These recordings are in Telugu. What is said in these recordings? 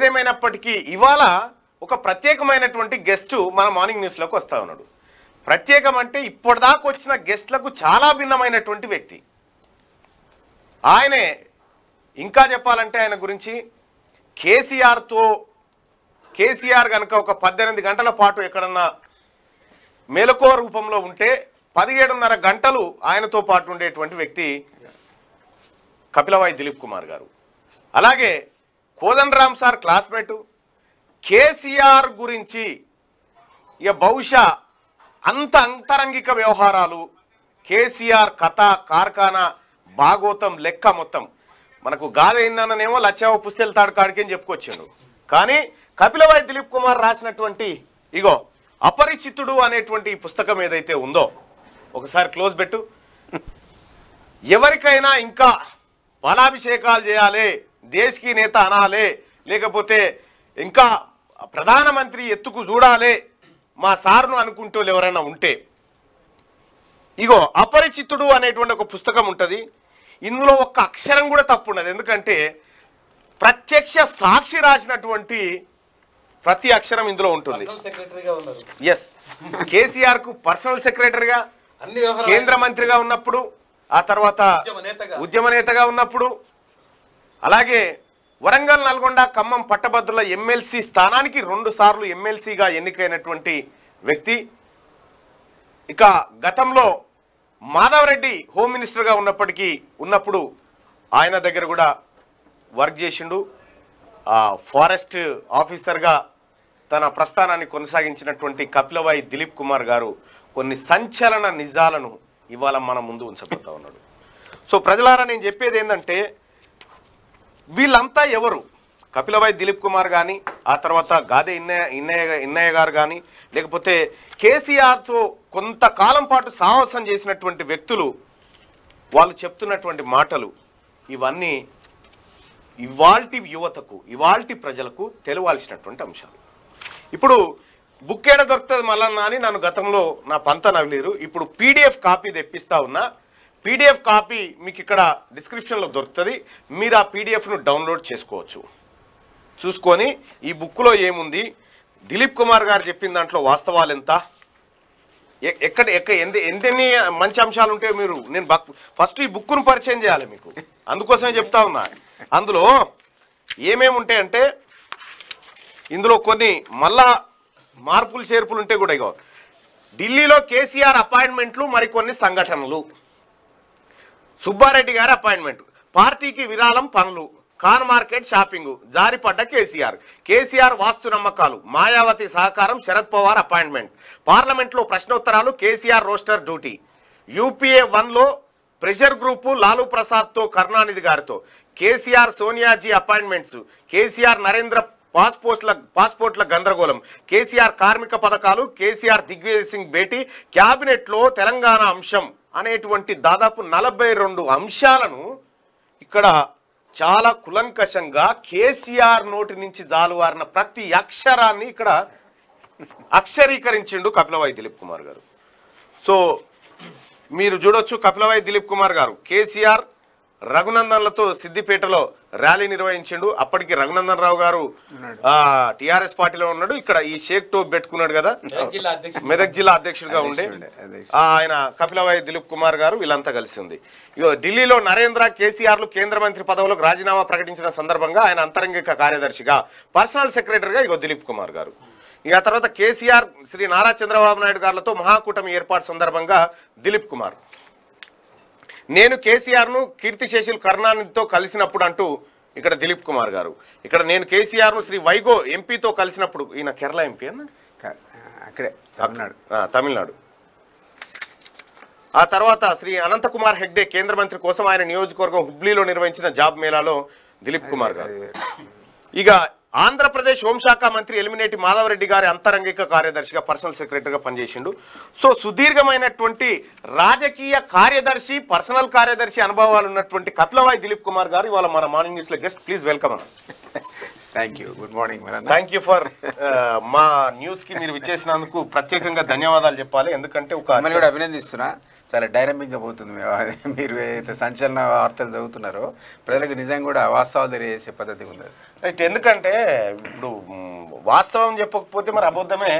ఏదేమైనప్పటికీ ఇవాళ ఒక ప్రత్యేకమైనటువంటి గెస్ట్ మన మార్నింగ్ న్యూస్లోకి వస్తా ఉన్నాడు. ప్రత్యేకం అంటే ఇప్పటిదాకా వచ్చిన గెస్ట్లకు చాలా భిన్నమైనటువంటి వ్యక్తి. ఆయనే ఇంకా చెప్పాలంటే ఆయన గురించి కేసీఆర్తో కేసీఆర్ కనుక ఒక పద్దెనిమిది గంటల పాటు ఎక్కడన్నా మెలకువ రూపంలో ఉంటే పదిహేడున్నర గంటలు ఆయనతో పాటు ఉండేటువంటి వ్యక్తి కపిలవాయి దిలీప్ కుమార్ గారు. అలాగే కోదండరామ్ సార్ క్లాస్మేటు. కేసీఆర్ గురించి ఇక బహుశా అంత అంతరంగిక వ్యవహారాలు కేసీఆర్ కథ కార్ఖానా భాగోతం లెక్క మొత్తం. మనకు గాథ ఎన్ననేమో లచ్చావ పుస్తెళ్తాడు కాడికి అని చెప్పుకొచ్చాడు. కానీ కపిలవాయి దిలీప్ కుమార్ రాసినటువంటి ఇగో అపరిచితుడు అనేటువంటి పుస్తకం ఏదైతే ఉందో ఒకసారి క్లోజ్ పెట్టు. ఎవరికైనా ఇంకా బలాభిషేకాలు చేయాలి దేశకి నేత అనాలే లేకపోతే ఇంకా ప్రధానమంత్రి ఎత్తుకు చూడాలి మా సార్ను అనుకుంటూ ఎవరైనా ఉంటే. ఇగో అపరిచితుడు అనేటువంటి ఒక పుస్తకం ఉంటుంది. ఇందులో ఒక్క అక్షరం కూడా తప్పు ఉండదు ఎందుకంటే ప్రత్యక్ష సాక్షి రాసినటువంటి ప్రతి అక్షరం ఇందులో ఉంటుంది. ఎస్ కేసీఆర్కు పర్సనల్ సెక్రటరీగా కేంద్ర మంత్రిగా ఉన్నప్పుడు ఆ తర్వాత. ఉద్యమ నేతగా ఉన్నప్పుడు అలాగే వరంగల్ నల్గొండ ఖమ్మం పట్టభద్రుల ఎమ్మెల్సీ స్థానానికి రెండు సార్లు ఎమ్మెల్సీగా ఎన్నికైనటువంటి వ్యక్తి. ఇక గతంలో మాధవరెడ్డి హోమ్ మినిస్టర్గా ఉన్నప్పటికీ ఉన్నప్పుడు ఆయన దగ్గర కూడా వర్క్ చేసిండు. ఫారెస్ట్ ఆఫీసర్గా తన ప్రస్థానాన్ని కొనసాగించినటువంటి కపిలవాయి దిలీప్ కుమార్ గారు కొన్ని సంచలన నిజాలను ఇవాళ మన ముందు ఉంచబోతా ఉన్నాడు. సో ప్రజలారా నేను చెప్పేది ఏంటంటే వీళ్ళంతా ఎవరు? కపిలభాయ్ దిలీప్ కుమార్ కానీ ఆ తర్వాత గాదే ఇన్నయ్య ఇన్నయ్య ఇన్నయ్య గారు కానీ లేకపోతే కేసీఆర్తో కొంతకాలం పాటు సాహసం చేసినటువంటి వ్యక్తులు వాళ్ళు చెప్తున్నటువంటి మాటలు ఇవన్నీ ఇవాల్టి యువతకు ఇవాల్టి ప్రజలకు తెలవాల్సినటువంటి అంశాలు. ఇప్పుడు బుక్ ఏడ దొరుకుతుంది మళ్ళన్నా అని నన్ను గతంలో నా పంత నవ్వలేరు. ఇప్పుడు పీడిఎఫ్ కాపీ తెప్పిస్తా ఉన్నా పీడిఎఫ్ కాపీ మీకు ఇక్కడ డిస్క్రిప్షన్లో దొరుకుతుంది. మీరు ఆ పీడిఎఫ్ను డౌన్లోడ్ చేసుకోవచ్చు. చూసుకొని ఈ బుక్లో ఏముంది? దిలీప్ కుమార్ గారు చెప్పిన దాంట్లో వాస్తవాలు ఎంత? ఎ- ఎక్కడ ఎంత ఎంతెన్ని మంచి అంశాలు ఉంటే మీరు నేను బక్ ఫస్ట్ ఈ బుక్ను పరిచయం చేయాలి మీకు. అందుకోసమే చెప్తా ఉన్నా. అందులో ఏమేమి ఉంటాయంటే ఇందులో కొన్ని మళ్ళా మార్పులు చేర్పులు ఉంటే కూడా ఇగో. ఢిల్లీలో కేసీఆర్ అపాయింట్మెంట్లు మరికొన్ని సంఘటనలు. సుబ్బారెడ్డి గారి అపాయింట్మెంట్. పార్టీకి విరాళం పనులు కాన్ మార్కెట్ షాపింగ్ జారిపడ్డ కేసీఆర్. కేసీఆర్ వాస్తు నమ్మకాలు మాయావతి సహకారం శరద్ పవార్ అపాయింట్మెంట్. పార్లమెంట్లో ప్రశ్నోత్తరాలు కేసీఆర్ రోస్టర్ డ్యూటీ. యూపీఏ వన్లో ప్రెషర్ గ్రూపు లాలూ ప్రసాద్తో కరుణానిధి గారితో. కేసీఆర్ సోనియాజీ అపాయింట్మెంట్స్. కేసీఆర్ నరేంద్ర పాస్పోర్ట్ల పాస్పోర్ట్ల గందరగోళం. కేసీఆర్ కార్మిక పథకాలు కేసీఆర్ దిగ్విజయ్ సింగ్ భేటీ క్యాబినెట్లో తెలంగాణ అంశం. అనేటువంటి దాదాపు నలభై రెండు అంశాలను ఇక్కడ చాలా కులంకషంగా కేసీఆర్ నోటి నుంచి జాలువారిన ప్రతి అక్షరాన్ని ఇక్కడ అక్షరీకరించిండు కపిలవాయి దిలీప్ కుమార్ గారు. సో మీరు చూడొచ్చు కపిలవాయి దిలీప్ కుమార్ గారు. కేసీఆర్ రఘునందన్లతో సిద్దిపేటలో ర్యాలీ నిర్వహించిండు. అప్పటికి రఘునందన్ రావు గారు టిఆర్ఎస్ పార్టీలో ఉన్నాడు. ఇక్కడ ఈ షేక్ టోప్ పెట్టుకున్నాడు కదా. మెదక్ జిల్లా అధ్యక్షుడు. మెదక్ జిల్లా అధ్యక్షుడిగా ఉండే ఆయన కపిలవాయి దిలీప్ కుమార్ గారు వీళ్ళంతా కలిసి ఉంది. ఇగో ఢిల్లీలో నరేంద్ర కేసీఆర్లు కేంద్ర మంత్రి పదవులకు రాజీనామా ప్రకటించిన సందర్భంగా ఆయన అంతరంగిక కార్యదర్శిగా పర్సనల్ సెక్రటరీగా ఇగో దిలీప్ కుమార్ గారు. ఇక తర్వాత కేసీఆర్ శ్రీ నారా చంద్రబాబు నాయుడు గారితో మహాకూటమి ఏర్పాటు సందర్భంగా దిలీప్ కుమార్ నేను కేసీఆర్ను కీర్తిశేషులు కరుణానిధితో కలిసినప్పుడు అంటూ ఇక్కడ దిలీప్ కుమార్ గారు. ఇక్కడ నేను కేసీఆర్ను శ్రీ వైగో ఎంపీతో కలిసినప్పుడు ఈయన కేరళ ఎంపీ అన్న? అక్కడే తమిళనాడు. తమిళనాడు. ఆ తర్వాత శ్రీ అనంతకుమార్ హెగ్డే కేంద్ర మంత్రి కోసం ఆయన నియోజకవర్గం హుబ్లీలో నిర్వహించిన జాబ్ మేళాలో దిలీప్ కుమార్ గారు. ఇక ఆంధ్రప్రదేశ్ హోంశాఖ మంత్రి ఎలిమినేటి మాధవరెడ్డి గారి అంతరంగిక కార్యదర్శిగా పర్సనల్ సెక్రటరీగా పనిచేసిండు. సో సుదీర్ఘమైనటువంటి రాజకీయ కార్యదర్శి పర్సనల్ కార్యదర్శి అనుభవాలు ఉన్నటువంటి కపిలవాయి దిలీప్ కుమార్ గారు ఇవాళ మన మార్నింగ్ న్యూస్లో గెస్ట్. ప్లీజ్ వెల్కమ్ అన్న. థ్యాంక్ యూ గుడ్ మార్నింగ్ మరి థ్యాంక్ యూ ఫర్ మా న్యూస్కి మీరు విచ్చేసినందుకు ప్రత్యేకంగా ధన్యవాదాలు చెప్పాలి. ఎందుకంటే ఒక అభినందిస్తున్నా. చాలా డైనమిక్గా పోతుంది మీ వ్యవహారం. మీరు ఏదైతే సంచలన వార్తలు చదువుతున్నారో ప్రజలకు నిజంగా కూడా వాస్తవాలు తెలియజేసే పద్ధతి ఉంది. రైట్ ఎందుకంటే ఇప్పుడు వాస్తవం చెప్పకపోతే మరి అబద్ధమే.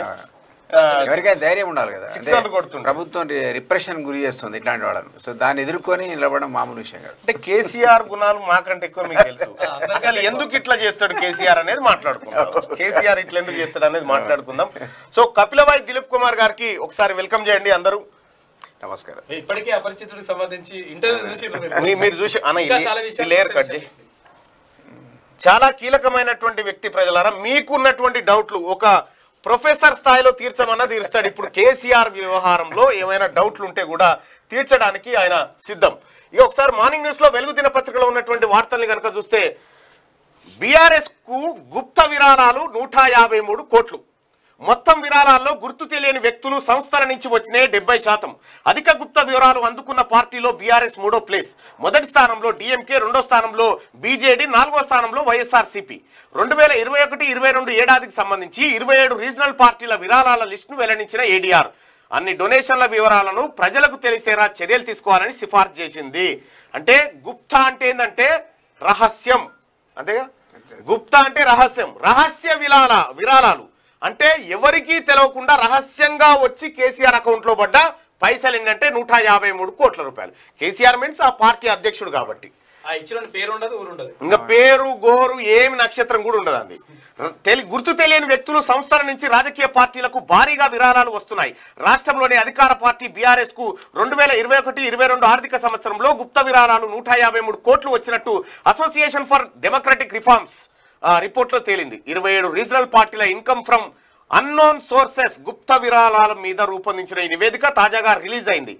ఎవరికైనా ధైర్యం ఉండాలి కదా. కొడుతుండ్రు. ప్రభుత్వం రిప్రెషన్ గురి చేస్తుంది ఇట్లాంటి వాళ్ళని. సో దాన్ని ఎదుర్కొని నిలబడడం మామూలు విషయం కాదు. అంటే కేసీఆర్ గుణాలు మాకంటే ఎక్కువ మీకు తెలుసు. అసలు ఎందుకు ఇట్లా చేస్తాడు కేసీఆర్ అనేది మాట్లాడుకుందాం. కేసీఆర్ ఇట్లా ఎందుకు చేస్తాడు అనేది మాట్లాడుకుందాం. సో కపిలవాయి దిలీప్ కుమార్ గారికి ఒకసారి వెల్కమ్ చేయండి అందరూ. నమస్కారం. ఇప్పటికే అపరిచితుడికి సంబంధించి ఇంటర్వ్యూ చూసి మీరు చూసి అన్న లేయర్ కట్ చాలా కీలకమైనటువంటి వ్యక్తి ప్రజలారా మీకున్నటువంటి డౌట్లు. ఒక ప్రొఫెసర్ స్థాయిలో తీర్చమన్నా తీరుస్తాడు. ఇప్పుడు కేసీఆర్ వ్యవహారంలో ఏమైనా డౌట్లు ఉంటే కూడా తీర్చడానికి ఆయన సిద్ధం. ఇక ఒకసారి మార్నింగ్ న్యూస్లో వెలుగు దినపత్రికలో ఉన్నటువంటి వార్తల్ని కనుక చూస్తే బీఆర్ఎస్కు గుప్త విరాళాలు నూట యాభై మూడు కోట్లు. మొత్తం విరాళాల్లో గుర్తు తెలియని వ్యక్తులు సంస్థల నుంచి వచ్చినాయి డెబ్బై శాతం. అధిక గుప్త వివరాలు అందుకున్న పార్టీలో బీఆర్ఎస్ మూడో ప్లేస్. మొదటి స్థానంలో డిఎంకే రెండో స్థానంలో బీజేడీ నాలుగో స్థానంలో వైఎస్ఆర్సీపీ. రెండు వేల ఇరవై ఒకటి ఇరవై రెండు ఏడాదికి సంబంధించి ఇరవై ఏడు రీజనల్ పార్టీల విరాళాల లిస్టును వెల్లడించిన ఏడీఆర్. అన్ని డొనేషన్ల వివరాలను ప్రజలకు తెలిసేలా చర్యలు తీసుకోవాలని సిఫార్సు చేసింది. అంటే గుప్తా అంటే ఏంటంటే రహస్యం. అంతేగా? గుప్తా అంటే రహస్యం. రహస్య విరాళ విరాళాలు. అంటే ఎవరికీ తెలవకుండా రహస్యంగా వచ్చి కేసీఆర్ అకౌంట్లో పడ్డ పైసలు ఏంటంటే నూట యాభై మూడు కోట్ల రూపాయలు. కేసీఆర్ మీన్స్ ఆ పార్టీ అధ్యక్షుడు కాబట్టి. ఇంకా పేరు గోరు ఏమి నక్షత్రం కూడా ఉండదు అంది తెలి గుర్తు తెలియని వ్యక్తులు సంస్థల నుంచి రాజకీయ పార్టీలకు భారీగా విరాళాలు వస్తున్నాయి. రాష్ట్రంలోని అధికార పార్టీ బీఆర్ఎస్కు రెండు వేల ఇరవై ఒకటి ఇరవై రెండు ఆర్థిక సంవత్సరంలో గుప్త విరాళాలు నూట యాభై మూడు కోట్లు వచ్చినట్టు అసోసియేషన్ ఫర్ డెమోక్రటిక్ రిఫార్మ్స్ రిపోర్ట్లో తేలింది. ఇరవై ఏడు రీజనల్ పార్టీల ఇన్కమ్ ఫ్రమ్ అన్నోన్ సోర్సెస్ గుప్త విరాళాల మీద రూపొందించిన ఈ నివేదిక తాజాగా రిలీజ్ అయింది.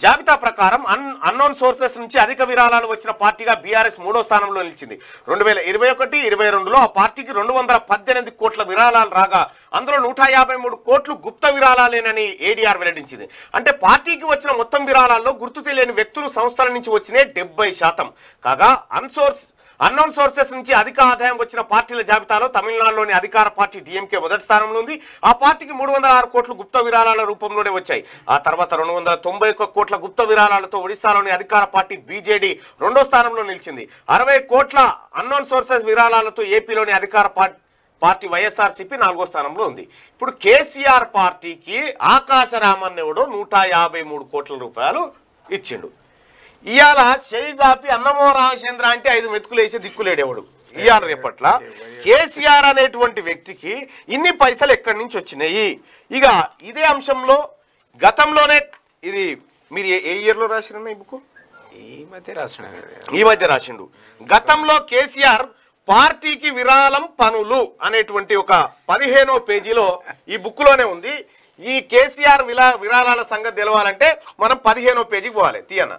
జాబితా ప్రకారం అన్ అన్నోన్ సోర్సెస్ నుంచి అధిక విరాళాలు వచ్చిన పార్టీగా బీఆర్ఎస్ మూడో స్థానంలో నిలిచింది. రెండు వేల ఇరవై ఒకటి ఇరవై రెండులో ఆ పార్టీకి రెండు వందల పద్దెనిమిది కోట్ల విరాళాలు రాగా అందులో నూట యాభై మూడు కోట్లు గుప్త విరాళాలేనని ఏడీఆర్ వెల్లడించింది. అంటే పార్టీకి వచ్చిన మొత్తం విరాళాల్లో గుర్తు తెలియని వ్యక్తులు సంస్థల నుంచి వచ్చినే డెబ్బై శాతం. కాగా అన్సోర్స్ అన్నోన్ సోర్సెస్ నుంచి అధిక ఆదాయం వచ్చిన పార్టీల జాబితాలో తమిళనాడులోని అధికార పార్టీ డిఎంకే మొదటి స్థానంలో ఉంది ఆ పార్టీకి మూడు వందల ఆరు కోట్లు గుప్త విరాళాల రూపంలోనే వచ్చాయి. ఆ తర్వాత రెండు వందల తొంభై ఒక్క కోట్ల గుప్త విరాళాలతో ఒడిశాలోని అధికార పార్టీ బీజేడీ రెండో స్థానంలో నిలిచింది. అరవై కోట్ల అన్నోన్ సోర్సెస్ విరాళాలతో ఏపీలోని అధికార పార్టీ పార్టీ వైఎస్ఆర్సీపీ నాలుగో స్థానంలో ఉంది. ఇప్పుడు కేసీఆర్ పార్టీకి ఆకాశ రామన్నెవడో నూట యాభై మూడు కోట్ల రూపాయలు ఇచ్చిండు. ఇవాళ షైజాపి అన్నమో రామచంద్ర అంటే ఐదు మెతుకులు వేసి దిక్కులేడేవాడు. ఇవాళ రేపట్ల. కేసీఆర్ అనేటువంటి వ్యక్తికి ఇన్ని పైసలు ఎక్కడి నుంచి వచ్చినాయి? ఇక ఇదే అంశంలో గతంలోనే ఇది మీరు ఏ- ఇయర్లో రాసిన ఈ బుక్ ఈ మధ్య రాసిన ఈ మధ్య రాసిండు. గతంలో కేసీఆర్ పార్టీకి విరాళం పనులు అనేటువంటి ఒక పదిహేనో పేజీలో ఈ బుక్లోనే ఉంది. ఈ కేసీఆర్ విలా విరాళాల సంగతి తెలవాలంటే మనం పదిహేనో పేజీకి పోవాలి. తీయన?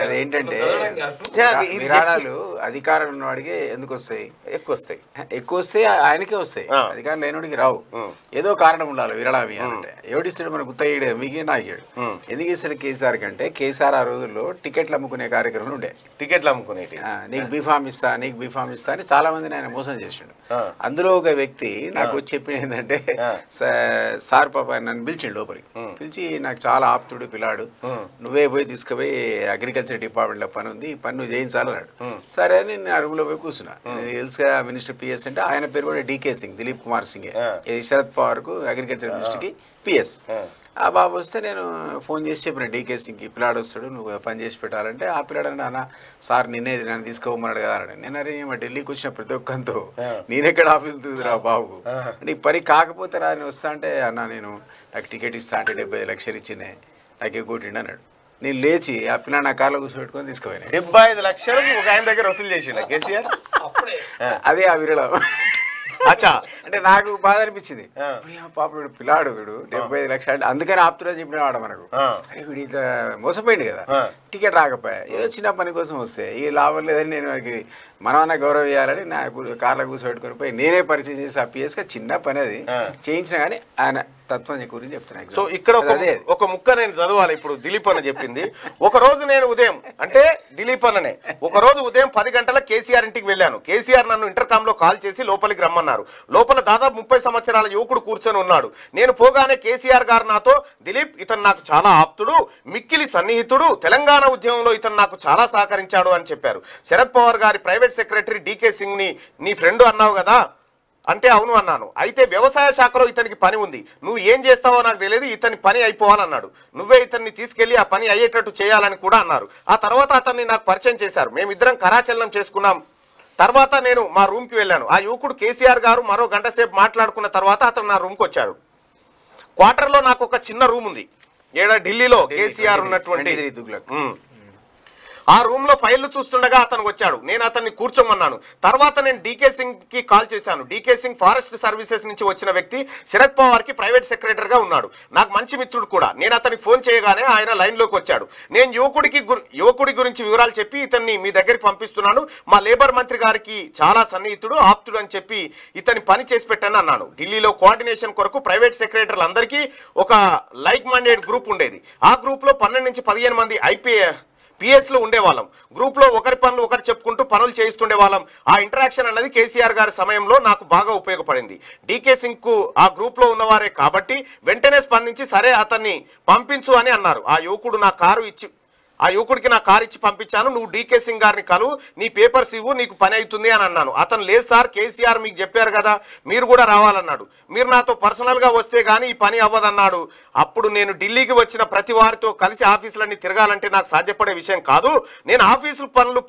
అదేంటంటే విరాళాలు అధికారం ఉన్నవాడికి ఎందుకు వస్తాయి ఎక్కువ వస్తాయి ఎక్కువ వస్తే ఆయనకే వస్తాయి. అధికారం లేనివాడికి రావు. ఏదో కారణం ఉండాలి విరాళం ఇవ్వాలంటే ఎవడిస్తాడు మన గుత్తయ్యడు మీకే నాయకుడు ఉం. ఎందుకు ఇస్తాడు కేసీఆర్ కంటే? కేసీఆర్ ఆ రోజుల్లో టికెట్లు అమ్ముకునే కార్యక్రమాలు ఉండే. టికెట్లు అమ్ముకునేటి. ఆ, నీకు బీఫామ్ ఇస్తా నీకు బీఫామ్ ఇస్తా అని చాలా మందిని ఆయన మోసం చేసిండు. అందులో ఒక వ్యక్తి నాకు వచ్చి చెప్పింది ఏంటంటే ఆ. "సా- సార్ పాప నన్ను పిలిచిండు లోపలికి. పిలిచి నాకు చాలా ఆప్తుడు పిల్లాడు. నువ్వే పోయి తీసుకుపోయి అగ్రికల్చర్ డిపార్ట్మెంట్లో పని ఉంది ఈ పని నువ్వు చేయించాలన్నాడు. సరే అని నేను అరుగులో పోయి కూర్చున్నా. నేను తెలుసుగా మినిస్టర్ పిఎస్ అంటే ఆయన పేరు కూడా డీకే సింగ్ దిలీప్ కుమార్ సింగ్. శరద్ పవార్కు అగ్రికల్చర్ మినిస్టర్కి పిఎస్ ఆ బాబు వస్తే నేను ఫోన్ చేసి చెప్పిన డీకే సింగ్కి పిల్లాడు వస్తాడు నువ్వు పని చేసి పెట్టాలంటే ఆ పిల్లాడు నాన్న సార్ నిన్నే నన్ను తీసుకోమన్నాడు కదా అన్నాడు నేను అరే మా ఢిల్లీకి వచ్చిన ప్రతి ఒక్కంతో నేనెక్కడ ఆఫీస్ రా బాబు. అంటే ఈ పని కాకపోతే రా నేను వస్తా అంటే అన్న నేను నాకు టికెట్ ఇస్తా అంటే డెబ్బై ఐదు లక్షలు ఇచ్చిందే నాకు ఎక్కువ అన్నాడు. నేను లేచి ఆ పిల్లాడు నా కార్లో కూర్చోబెట్టుకొని తీసుకుపోయినా. డెబ్బై ఐదు లక్షలు ఒక ఆయన దగ్గర వసూలు చేసిండ కేసీఆర్? అప్పుడే. అదే ఆ విరళం. అచ్చా. అంటే నాకు బాధ అనిపించింది. పాప వీడు పిల్లాడు వీడు డెబ్బై ఐదు లక్షలు అంటే అందుకని ఆపుతున్నా చెప్పిన వాడు మనకు. అరే వీడు ఇట్లా మోసపోయింది కదా. టికెట్ రాకపోయా. ఏదో చిన్న పని కోసం వస్తే ఈ లాభం లేదని నేను వారికి మనమన్నా గౌరవం ఇవ్వాలని నా కార్లో కూర్చోబెట్టుకొని పోయి నేనే పరిచయం చేసి ఆ పిఎస్గా చిన్న పని అది. చేయించిన కానీ ఆయన తత్వం గురించి చెప్తున్నా సో. ఇక్కడ ఒక ముక్క నేను చదవాలి ఇప్పుడు దిలీప్ అన్న చెప్పింది. ఒక రోజు నేను ఉదయం అంటే దిలీప్ అన్ననే ఒక రోజు ఉదయం పది గంటల కేసీఆర్ ఇంటికి వెళ్ళాను. కేసీఆర్ నన్ను ఇంటర్కామ్లో కాల్ చేసి లోపలికి రమ్మన్నారు. లోపల దాదాపు ముప్పై సంవత్సరాల యువకుడు కూర్చొని ఉన్నాడు. నేను పోగానే కేసీఆర్ గారు నాతో దిలీప్ ఇతను నాకు చాలా ఆప్తుడు మిక్కిలి సన్నిహితుడు తెలంగాణ ఉద్యమంలో ఇతను నాకు చాలా సహకరించాడు అని చెప్పారు. శరద్ పవార్ గారి ప్రైవేట్ సెక్రటరీ డీకే సింగ్ని నీ ఫ్రెండ్ అన్నావు కదా అంటే అవును అన్నాను. అయితే వ్యవసాయ శాఖలో ఇతనికి పని ఉంది. నువ్వు ఏం చేస్తావో నాకు తెలియదు ఇతని పని అయిపోవాలన్నాడు నువ్వే ఇతన్ని తీసుకెళ్ళి ఆ పని అయ్యేటట్టు చేయాలని కూడా అన్నారు. ఆ తర్వాత అతన్ని నాకు పరిచయం చేశారు. మేమిద్దరం కరాచలనం చేసుకున్నాం. తర్వాత నేను మా రూమ్కి వెళ్ళాను. ఆ యువకుడు కేసీఆర్ గారు మరో గంట సేపు మాట్లాడుకున్న తర్వాత అతను నా రూమ్కి వచ్చాడు. క్వార్టర్లో నాకు ఒక చిన్న రూమ్ ఉంది ఏడ ఢిల్లీలో కేసీఆర్ ఉన్నటువంటి 23 దుగ్లక్. ఉమ్. ఆ రూమ్లో ఫైళ్ళు చూస్తుండగా అతను వచ్చాడు. నేను అతన్ని కూర్చోమన్నాను. తర్వాత నేను డీకే సింగ్కి కాల్ చేశాను. D K Singh forest services నుంచి వచ్చిన వ్యక్తి శరద్ పవార్కి ప్రైవేట్ సెక్రటరీ గా ఉన్నాడు. నాకు మంచి మిత్రుడు కూడా. నేను అతనికి ఫోన్ చేయగానే ఆయన లైన్లోకి వచ్చాడు. నేను యువకుడికి యువకుడి గురించి వివరాలు చెప్పి ఇతన్ని మీ దగ్గరికి పంపిస్తున్నాను. మా లేబర్ మంత్రి గారికి చాలా సన్నిహితుడు ఆప్తుడు అని చెప్పి ఇతని పని చేసి పెట్టాను అన్నాను. ఢిల్లీలో కోఆర్డినేషన్ కొరకు ప్రైవేట్ సెక్రటరీలందరికీ ఒక లైక్ మైండెడ్ గ్రూప్ ఉండేది. ఆ గ్రూప్లో పన్నెండు నుంచి పదిహేను మంది ఐపీఏ పిఎస్లో ఉండేవాళ్ళం. గ్రూప్లో ఒకరి పనులు ఒకరు చెప్పుకుంటూ పనులు చేయిస్తుండే వాళ్ళం. ఆ ఇంటరాక్షన్ అన్నది కేసీఆర్ గారి సమయంలో నాకు బాగా ఉపయోగపడింది. డీకే సింగ్కు ఆ గ్రూప్లో ఉన్నవారే కాబట్టి వెంటనే స్పందించి సరే అతన్ని పంపించు అని అన్నారు. ఆ యువకుడు నా కారు ఇచ్చి ఆ యువకుడికి నా కారు ఇచ్చి పంపించాను నువ్వు డీకే సింగ్ గారిని కలు నీ పేపర్స్ ఇవ్వు నీకు పని అవుతుంది అని అన్నాను. అతను లేదు సార్ కేసీఆర్ మీకు చెప్పారు కదా మీరు కూడా రావాలన్నాడు. మీరు నాతో పర్సనల్గా వస్తే కానీ ఈ పని అవ్వదన్నాడు. అప్పుడు నేను ఢిల్లీకి వచ్చిన ప్రతి వారితో కలిసి ఆఫీసులన్నీ తిరగాలంటే నాకు సాధ్యపడే విషయం కాదు. నేను ఆఫీసు పనులు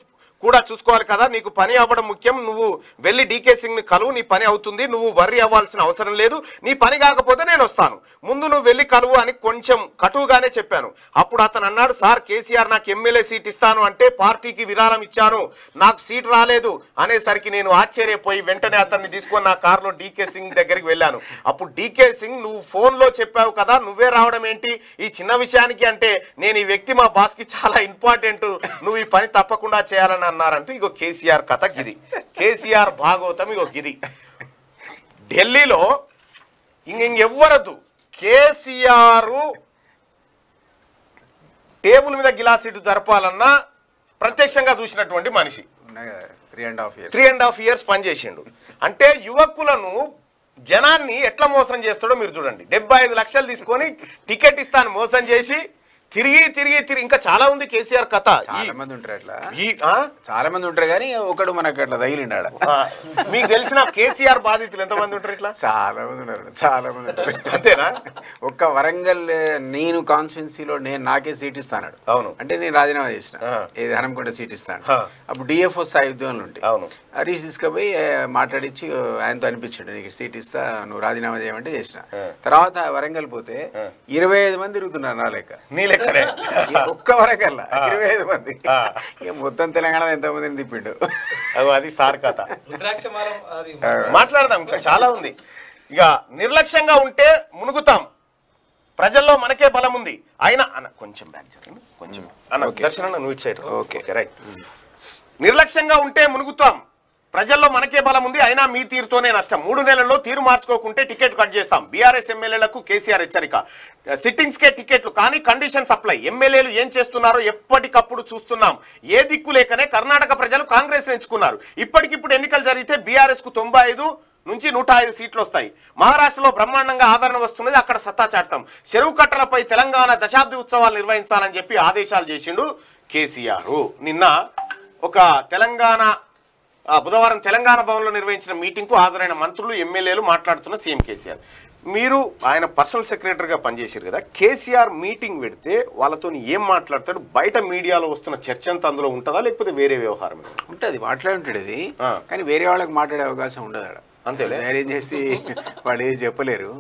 కూడా చూసుకోవాలి కదా నీకు పని అవ్వడం ముఖ్యం నువ్వు వెళ్ళి డీకే సింగ్ని కలువు నీ పని అవుతుంది నువ్వు వర్రీ అవ్వాల్సిన అవసరం లేదు నీ పని కాకపోతే నేను వస్తాను. ముందు నువ్వు వెళ్ళి కలువు అని కొంచెం కటువుగానే చెప్పాను. అప్పుడు అతను అన్నాడు సార్ కేసీఆర్ నాకు ఎమ్మెల్యే సీట్ ఇస్తాను అంటే పార్టీకి విరాళం ఇచ్చాను నాకు సీట్ రాలేదు అనేసరికి నేను ఆశ్చర్యపోయి వెంటనే అతన్ని తీసుకొని నా కారులో డీకే సింగ్ దగ్గరికి వెళ్ళాను. అప్పుడు డీకే సింగ్ నువ్వు ఫోన్లో చెప్పావు కదా నువ్వే రావడం ఏంటి? ఈ చిన్న విషయానికి అంటే నేను ఈ వ్యక్తి మా బాస్కి చాలా ఇంపార్టెంట్ నువ్వు ఈ పని తప్పకుండా చేయాలని అన్నారంటే ఇగో కేసీఆర్ కథ గిది. కేసీఆర్ భాగవతం ఇగో గిది. ఢిల్లీలో ఇంక ఇంకెవ్వరద్దు కేసీఆర్ టేబుల్ మీద గిలాస్ ఇటు జరపాలన్నా ప్రత్యక్షంగా చూసినటువంటి మనిషి. Three and half years three and half years పనిచేసిండు అంటే యువకులను జనాన్ని ఎట్లా మోసం చేస్తాడో మీరు చూడండి. డెబ్బై ఐదు లక్షలు తీసుకొని టికెట్ ఇస్తాను మోసం చేసి తిరిగి తిరిగి తిరిగి. ఇంకా చాలా ఉంది కేసీఆర్ కథ. చాలా మంది ఉంటారు అట్లా. ఈ? చాలా మంది ఉంటారు కానీ ఒకడు మనకు అట్లా తగిలిండాడ. మీకు తెలిసిన కేసీఆర్ బాధితులు ఎంతమంది ఉంటారు ఇట్లా? చాలా మంది ఉన్నారు చాలా మంది ఉంటారు. అంతేనా? ఒక్క వరంగల్ నేను కాన్స్టిట్యున్సీలో నేను నాకే సీట్ ఇస్తాను అవును. అంటే నేను రాజీనామా చేసిన. ఏది హనంకొండ సీట్ ఇస్తాను. అప్పుడు డిఎఫ్ఓ స్థాయి ఉద్యోగాలు ఉంటాయి అవును. హరీష్ తీసుకుపోయి మాట్లాడించి ఆయనతో అనిపించాడు నీకు సీట్ ఇస్తా నువ్వు రాజీనామా చేయమంటే చేసిన. తర్వాత వరంగల్ పోతే. ఇరవై ఐదు మంది తిరుగుతున్నారు నా లెక్క. నీ లెక్కనే ఒక్క వరంగల్ ఆ. ఇరవై ఐదు మంది. మొత్తం తెలంగాణ ఎంత మందిని తిప్పిండు అది సార్ కథ. మాట్లాడదాం ఇంకా చాలా ఉంది. ఇక నిర్లక్ష్యంగా ఉంటే మునుగుతాం. ప్రజల్లో మనకే బలం ఉంది. అయినా అన్న కొంచెం బ్యాక్ జరగండి కొంచెం. అన్న. దర్శన నువ్వు ఇటు సైడ్. ఓకే. రైట్ నిర్లక్ష్యంగా ఉంటే మునుగుతాం. ప్రజల్లో మనకే బలం ఉంది అయినా మీ తీరుతోనే నష్టం. మూడు నెలల్లో తీరు మార్చుకోకుంటే టికెట్ కట్ చేస్తాం. బీఆర్ఎస్ ఎమ్మెల్యేలకు కేసీఆర్ హెచ్చరిక. సిట్టింగ్స్కే టికెట్లు కానీ కండిషన్ సప్లై. ఎమ్మెల్యేలు ఏం చేస్తున్నారో ఎప్పటికప్పుడు చూస్తున్నాం. ఏ దిక్కు లేకనే కర్ణాటక ప్రజలు కాంగ్రెస్ ఎంచుకున్నారు. ఇప్పటికిప్పుడు ఎన్నికలు జరిగితే బీఆర్ఎస్కు తొంభై ఐదు నుంచి నూట ఐదు సీట్లు వస్తాయి. మహారాష్ట్రలో బ్రహ్మాండంగా ఆదరణ వస్తున్నది అక్కడ సత్తా చాటుతాం. చెరువు కట్టలపై తెలంగాణ దశాబ్ది ఉత్సవాలు నిర్వహించాలని చెప్పి ఆదేశాలు చేసిండు కేసీఆర్. నిన్న ఒక తెలంగాణ బుధవారం తెలంగాణ భవన్లో నిర్వహించిన మీటింగ్కు హాజరైన మంత్రులు ఎమ్మెల్యేలు మాట్లాడుతున్న సీఎం కేసీఆర్. మీరు ఆయన పర్సనల్ సెక్రటరీగా పనిచేశారు కదా కేసీఆర్ మీటింగ్ పెడితే వాళ్ళతో ఏం మాట్లాడతాడు? బయట మీడియాలో వస్తున్న చర్చ అంతా అందులో ఉంటుందా? లేకపోతే వేరే వ్యవహారం ఉంటుంది మాట్లాడుంటాడు ఇది ఆ. కానీ వేరే వాళ్ళకి మాట్లాడే అవకాశం ఉండదు అంతేలే. ధైర్యం చేసి వాళ్ళు ఏది చెప్పలేరు.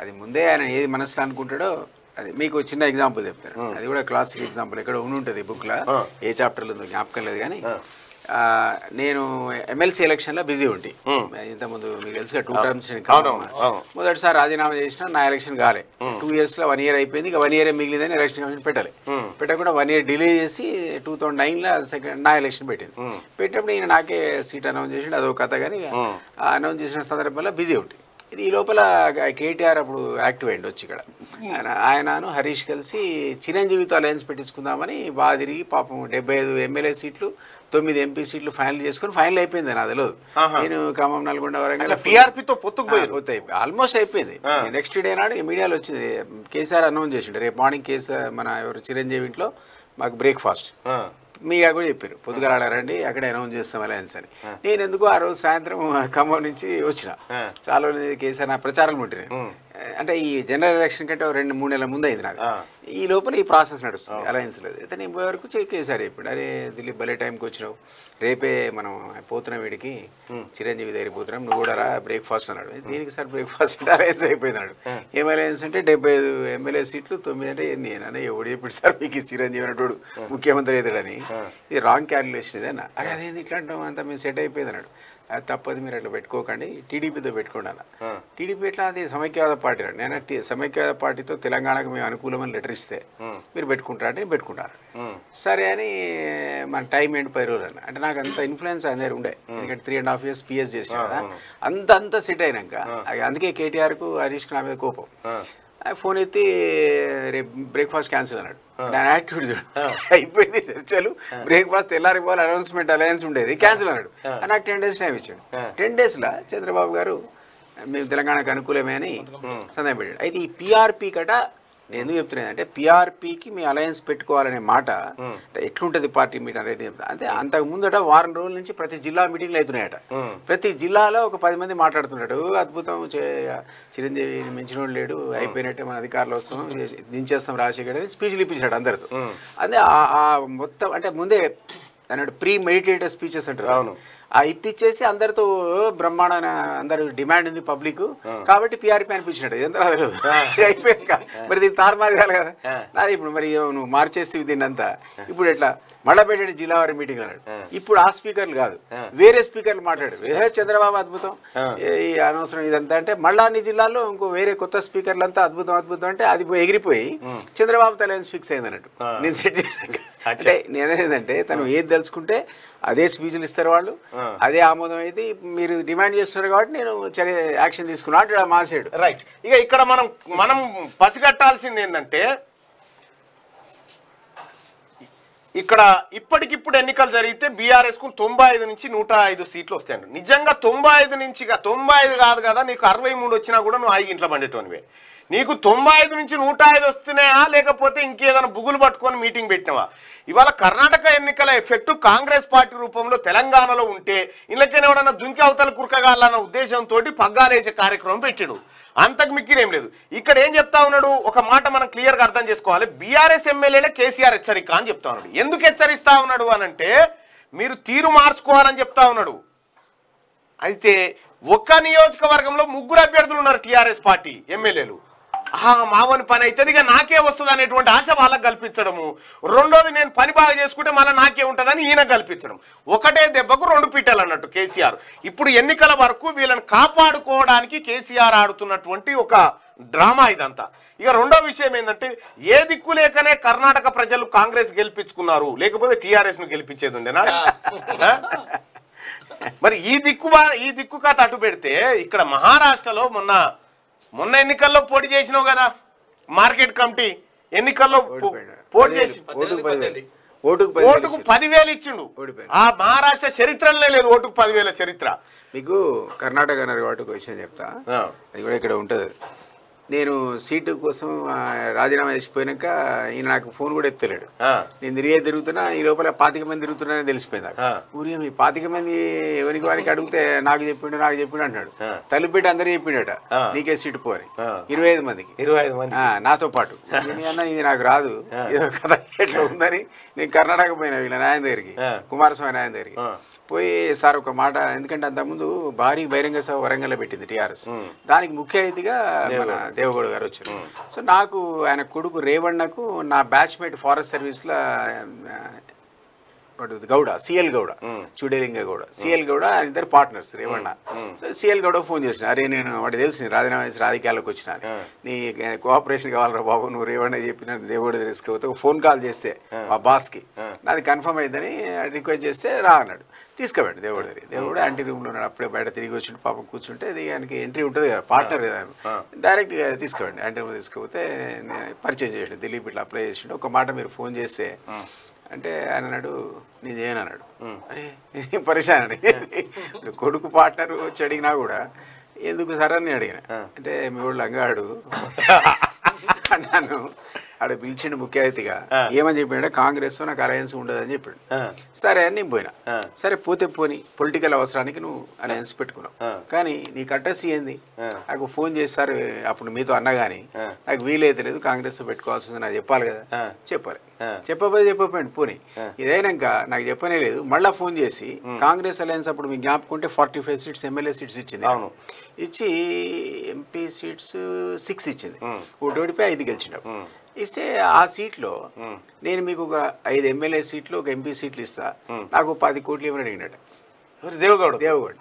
అది ముందే ఆయన ఏది మనసులో అనుకుంటాడో అది మీకు చిన్న ఎగ్జాంపుల్ చెప్తాను. అది కూడా క్లాసిక్ ఎగ్జాంపుల్ ఎక్కడ ఉండి ఉంటుంది బుక్లో. ఏ చాప్టర్లో ఉందో జ్ఞాపకం లేదు కానీ నేను ఎమ్మెల్సీ ఎలక్షన్లో బిజీ ఉంటి. ఉమ్. ఇంతకుముందు మీకు తెలుసుగా టూ అవును. మొదటిసారి రాజీనామా చేసిన నా ఎలక్షన్ కాలే. టూ ఇయర్స్లో వన్ ఇయర్ అయిపోయింది ఇక వన్ ఇయర్ మిగిలిందని ఎలక్షన్ కమిషన్ పెట్టాలి. పెట్టకుండా వన్ ఇయర్ డిలే చేసి టూ థౌసండ్ నైన్లో సెకండ్ నా ఎలక్షన్ పెట్టింది. పెట్టినప్పుడు ఈయన నాకే సీట్ అనౌన్స్ చేసిండు అదొక కథ కానీ. అనౌన్స్ చేసిన సందర్భంలో బిజీ ఉంటుంది ఇది ఈ లోపల కేటీఆర్ అప్పుడు యాక్టివ్ అయ్యింది వచ్చి ఇక్కడ. ఆయన ఆయనను హరీష్ కలిసి చిరంజీవితో అలయన్స్ పెట్టించుకుందామని బాగా తిరిగి పాపం డెబ్బై ఐదు ఎమ్మెల్యే సీట్లు తొమ్మిది ఎంపీ సీట్లు ఫైనల్ చేసుకుని ఫైనల్ అయిపోయింది నాకు తెలియదు. నేను ఖమ్మం నల్గొండ వరంగల్ పిఆర్పితో పొత్తుకు పోయారు. పూర్తి అయిపోయి ఆల్మోస్ట్ అయిపోయింది. నెక్స్ట్ డే నాడు మీడియాలో వచ్చింది. కేసీఆర్ అనౌన్స్ చేసిండు. రేపు మార్నింగ్ కేసీఆర్ మన ఎవరు చిరంజీవి ఇంట్లో మాకు బ్రేక్ఫాస్ట్ మీడియా కూడా చెప్పారు పొద్దుగా రండి అక్కడ అనౌన్స్ చేస్తాం అలయన్స్ అని. నేను ఎందుకు ఆ రోజు సాయంత్రం ఖమ్మం నుంచి వచ్చిన. చాలా కేసీఆర్ నా ప్రచారం ఉంటే అంటే ఈ జనరల్ ఎలక్షన్ కంటే రెండు మూడు నెలల ముందు అయింది నాకు. ఈ లోపల ఈ ప్రాసెస్ నడుస్తుంది అలయన్స్ లేదు. అయితే నేను పోయే వరకు చెక్ చేశారు ఇప్పుడు అరే దిలీప్ భలే టైంకి వచ్చినావు. రేపే మనం పోతున్నాం వీడికి. చిరంజీవి దగ్గరికి పోతున్నాం. నువ్వు కూడా రా బ్రేక్ఫాస్ట్ అన్నాడు. దీనికి సార్ బ్రేక్ఫాస్ట్ అంటే అలయన్స్ అయిపోయినాడు. ఏం అలయన్స్ అంటే డెబ్బై ఐదు ఎమ్మెల్యే సీట్లు తొమ్మిది అంటే నేననే ఎవడు చెప్పాడు సార్ మీకు చిరంజీవి అనేటోడు ముఖ్యమంత్రి అవుతాడని. ఇది రాంగ్ క్యాలిక్యులేషన్ ఇదేనా? అరే అదేంది ఇట్లా అంటాం అంతా మేము సెట్ అయిపోయింది అన్నాడు. అది తప్పదు మీరు అట్లా పెట్టుకోకండి. టీడీపీతో పెట్టుకోండి అన్న టీడీపీ ఎట్లా అది సమైక్యవాద పార్టీ. నేను సమైక్యవాద పార్టీతో తెలంగాణకు మేము అనుకూలమని లెటర్ ఇస్తే మీరు పెట్టుకుంటారా అంటే పెట్టుకుంటారు. సరే అని మన టైం ఏంటి పది రోజులు అన్న అంటే నాకు అంత ఇన్ఫ్లుయెన్స్ అందరు ఉండే. ఎందుకంటే three and half years PS చేసిన కదా. అంత అంత సెట్ అయినాక అది అందుకే కేటీఆర్కు హరీష్కి నా మీద కోపం. ఫోన్ ఎత్తి రేపు బ్రేక్ఫాస్ట్ క్యాన్సిల్ అన్నాడు. దాని యాక్టివిటీ చూడు. అయిపోయింది చర్చలు బ్రేక్ఫాస్ట్ తెల్లారి పోవాలి అనౌన్స్మెంట్ అలయన్స్ ఉండేది. క్యాన్సిల్ అన్నాడు. నాకు టెన్ డేస్ టైం ఇచ్చాడు. టెన్ డేస్లో చంద్రబాబు గారు మేము తెలంగాణకు అనుకూలమే అని సందేహం పెట్టాడు. అయితే ఈ పిఆర్పి కట నేను ఎందుకు చెప్తున్నాను అంటే పిఆర్పికి మీ అలయన్స్ పెట్టుకోవాలనే మాట ఎట్లుంటుంది పార్టీ మీట్ అనేది చెప్తా. అంటే అంతకు ముందట వారం రోజుల నుంచి ప్రతి జిల్లా మీటింగ్లు అవుతున్నాయట. ప్రతి జిల్లాలో ఒక పది మంది మాట్లాడుతున్నాడు అద్భుతం చే- చిరంజీవిని మించిన లేడు అయిపోయినట్టే మన అధికారులు వస్తాం దించేస్తాం రాజశేఖర్ అని స్పీచ్లు ఇప్పించాడు అందరితో. అదే మొత్తం అంటే ముందే అన్నాడు ప్రీ మెడిటేటెడ్ స్పీచెస్ అంటారు అవును. ఆ ఇప్పించేసి అందరితో బ్రహ్మాండ అందరు డిమాండ్ ఉంది పబ్లిక్ కాబట్టి పిఆర్పి అనిపించినట్టు ఎంత అయిపోయాక. మరి దీన్ని తారుమారు కాదు. కదా నాది ఇప్పుడు మరి నువ్వు మార్చేసి దీన్ని అంతా ఇప్పుడు ఎట్లా? మళ్ళా పెట్టాడు జిల్లా వారి మీటింగ్ అన్నాడు. ఇప్పుడు ఆ స్పీకర్లు కాదు. వేరే స్పీకర్లు మాట్లాడారు. ఏ చంద్రబాబు అద్భుతం? ఈ అనవసరం ఇదంతా అంటే మళ్ళా అన్ని జిల్లాల్లో ఇంకో వేరే కొత్త స్పీకర్లు అంతా అద్భుతం అద్భుతం అంటే అది పోయి ఎగిరిపోయి చంద్రబాబు తలయన్స్ ఫిక్స్ అయింది అన్నట్టు నేను సెట్ చేశాక అంటే నేనేదంటే తను ఏది తెలుసుకుంటే అదే స్పీచ్లు ఇస్తారు వాళ్ళు. అదే ఆమోదం అయితే మీరు డిమాండ్ చేస్తున్నారు కాబట్టి నేను చర్య యాక్షన్ తీసుకున్నా అంటే మాసాడు రైట్ ఇక ఇక్కడ మనం మనం పసిగట్టాల్సింది ఏంటంటే ఇక్కడ ఇప్పటికిప్పుడు ఎన్నికలు జరిగితే బీఆర్ఎస్కు తొంభై ఐదు నుంచి నూట ఐదు సీట్లు వస్తాయండి నిజంగా తొంభై ఐదు నుంచి తొంభై ఐదు కాదు కదా నీకు అరవై మూడు వచ్చినా కూడా నువ్వు ఐదు ఇంట్లో పండేటోనివే. నీకు తొంభై ఐదు నుంచి నూట ఐదు వస్తున్నాయా లేకపోతే ఇంకేదైనా బుగులు పట్టుకొని మీటింగ్ పెట్టినవా? ఇవాళ కర్ణాటక ఎన్నికల ఎఫెక్ట్ కాంగ్రెస్ పార్టీ రూపంలో తెలంగాణలో ఉంటే ఇళ్ళకైనా ఎవడన్నా దుంకి అవతల కురకగాలన్న ఉద్దేశంతో పగ్గాలేసే కార్యక్రమం పెట్టాడు. అంతకు మిక్కిరేం లేదు. ఇక్కడ ఏం చెప్తా ఉన్నాడు? ఒక మాట మనం క్లియర్గా అర్థం చేసుకోవాలి. బీఆర్ఎస్ ఎమ్మెల్యేనే కేసీఆర్ హెచ్చరిక అని చెప్తా ఉన్నాడు. ఎందుకు హెచ్చరిస్తా ఉన్నాడు అని అంటే మీరు తీరు మార్చుకోవాలని చెప్తా ఉన్నాడు. అయితే ఒక్క నియోజకవర్గంలో ముగ్గురు అభ్యర్థులు ఉన్నారు టీఆర్ఎస్ పార్టీ ఎమ్మెల్యేలు. ఆ మావని పని అవుతుంది ఇక నాకే వస్తుంది అనేటువంటి ఆశ వాళ్ళకి కల్పించడము. రెండోది నేను పని బాగా చేసుకుంటే మళ్ళీ నాకే ఉంటుందని ఈయన కల్పించడం. ఒకటే దెబ్బకు రెండు పీటలు అన్నట్టు కేసీఆర్. ఇప్పుడు ఎన్నికల వరకు వీళ్ళని కాపాడుకోవడానికి కేసీఆర్ ఆడుతున్నటువంటి ఒక డ్రామా ఇదంతా. ఇక రెండో విషయం ఏంటంటే ఏ దిక్కు లేకనే కర్ణాటక ప్రజలు కాంగ్రెస్ గెలిపించుకున్నారు. లేకపోతే టీఆర్ఎస్ను గెలిపించేది ఉండేనా? మరి ఈ దిక్కు ఈ దిక్కు కథ అటు పెడితే ఇక్కడ మహారాష్ట్రలో మొన్న మొన్న ఎన్నికల్లో పోటీ చేసినావు కదా మార్కెట్ కమిటీ ఎన్నికల్లో పోటీ చేసి ఓటుకు పదివేలు. ఓటుకు ఇచ్చిండు. ఆ మహారాష్ట్ర చరిత్రలో లేదు ఓటుకు పదివేల చరిత్ర. మీకు కర్ణాటక అన్నారు కాబట్టి ఒక విషయం చెప్తా. అది కూడా ఇక్కడ ఉంటుంది. నేను సీటు కోసం రాజీనామా చేసిపోయాక ఈయన నాకు ఫోన్ కూడా ఎత్తలేడు. నేను తిరిగే తిరుగుతున్నా ఈ లోపల పాతిక మంది తిరుగుతున్నానని తెలిసిపోయింది. ఊరి ఈ పాతిక మంది ఎవరికి వారికి అడిగితే నాకు చెప్పిండు నాకు చెప్పిండు అంటాడు. తలుపెట్టి అందరూ చెప్పిండట. నీకే సీటు పోని. ఇరవై ఐదు మందికి ఇరవై ఐదు మంది నాతో పాటు నేను అన్న ఇది నాకు రాదు ఏదో కథ ఎట్లా ఉందని నేను కర్ణాటక పోయినా వీళ్ళ నాయన దగ్గరికి. కుమారస్వామి నాయన దగ్గరికి. పోయి సార్ ఒక మాట ఎందుకంటే అంతకుముందు భారీ బహిరంగ సభ వరంగల్లో పెట్టింది టీఆర్ఎస్. దానికి ముఖ్య అతిథిగా మన దేవగౌడ గారు వచ్చారు. సో నాకు ఆయన కొడుకు రేవణ్ణకు నా బ్యాచ్మేట్ ఫారెస్ట్ సర్వీస్లో గౌడ సిఎల్ గౌడ చూడేలింగ గౌడ. సిఎల్ గౌడ ఇద్దరు partners Revanna so CL Gowda phone చేసిన అరే నేను వాడు తెలుసు నేను రాజీనామా చేసి రాజకీయాల్లోకి వచ్చిన. నీ కోఆపరేషన్ కావాలరా బాబు నువ్వు రేవಣ್ణ చెప్పిన దేవుడు తీసుకపోతే ఫోన్ కాల్ చేస్తే మా బాస్కి నాది కన్ఫర్మ్ అయిందని రిక్వెస్ట్ చేస్తే రా అన్నాడు. తీసుకుపోయాడు దేవుడు దేవుడు యాంటీ రూమ్లో ఉన్నాడు అప్పుడే బయట తిరిగి వచ్చిండు పాపం కూర్చుంటే ఇది ఆయనకి ఎంట్రీ ఉంటుంది కదా పార్ట్నర్ కదా డైరెక్ట్గా తీసుకుపోండి యాంటీ రూమ్ తీసుకుపోతే నేను పరిచయం చేసాడు దిలీప్ ఇట్లా అప్లై చేసిండు. ఒక మాట మీరు ఫోన్ చేస్తే అంటే ఆయన అన్నాడు అరే పరిశాన్ అండి. కొడుకు పార్ట్నర్ వచ్చి అడిగినా కూడా ఎందుకు సార్? అని అడిగిన. అంటే మీ వాళ్ళు లంగాడు. అన్నాను. ఆడ పిలిచిండు ముఖ్య అతిథిగా ఏమని చెప్పాడు కాంగ్రెస్ నాకు అలయన్స్ ఉండదని చెప్పాడు సరే అని నేను పోయినా. సరే పోతే పోని పొలిటికల్ అవసరానికి నువ్వు అలయన్స్ పెట్టుకున్నావు. కానీ నీ కట్టసి ఏంది? నాకు ఫోన్ చేస్తారు అప్పుడు మీతో అన్నా కానీ నాకు వీలైతే లేదు కాంగ్రెస్ పెట్టుకోవాల్సి ఉంది నాకు చెప్పాలి కదా. చెప్పాలి. చెప్పబోతే చెప్పపోయింది పోనీ. ఇదైనాక నాకు చెప్పనే లేదు మళ్ళా ఫోన్ చేసి కాంగ్రెస్ అలయన్స్ అప్పుడు మీకు జ్ఞాపకుంటే forty five seats MLA seats ఇచ్చింది. ఇచ్చి ఎంపీ సీట్స్ సిక్స్ ఇచ్చింది. ఒకటి ఓడిపోయి ఐదు గెలిచినావు ఇస్తే ఆ సీట్లో నేను మీకు ఒక ఐదు ఎమ్మెల్యే సీట్లు ఒక ఎంపీ సీట్లు ఇస్తా. నాకు పది కోట్లు ఇవ్వని అడిగినట్టు దేవగౌడ? దేవగౌడ్.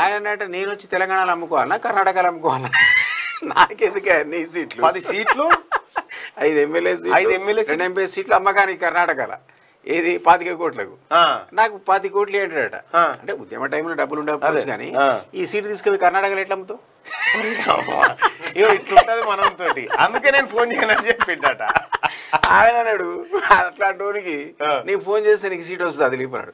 ఆయన అన్నట్టు నేను వచ్చి తెలంగాణలో అమ్ముకోవాలా కర్ణాటకలో అమ్ముకోవాలా నాకెందుకు అన్ని సీట్లు? పది సీట్లు? ఐదు ఎమ్మెల్యే ఐదు ఎమ్మెల్యే రెండు ఎంపీ సీట్లు అమ్మకానికి కర్ణాటకలో. ఏది? పాతిక కోట్లకు. నాకు పాతి కోట్లు ఏంటంట. అంటే ఉద్యమ టైంలో డబ్బులు ఉండకపోవచ్చు కానీ. ఈ సీట్ తీసుకెళ్ళి కర్ణాటకలో ఎట్లా అమ్ముతావు? ఇట్లుంటది మనంతోటి అందుకే నేను ఫోన్ చేయనని చెప్పిండట. ఆయన అన్నాడు అట్లాంటి. నీకు ఫోన్ చేస్తే నీకు సీట్ వస్తుంది అది లేపన్నాడు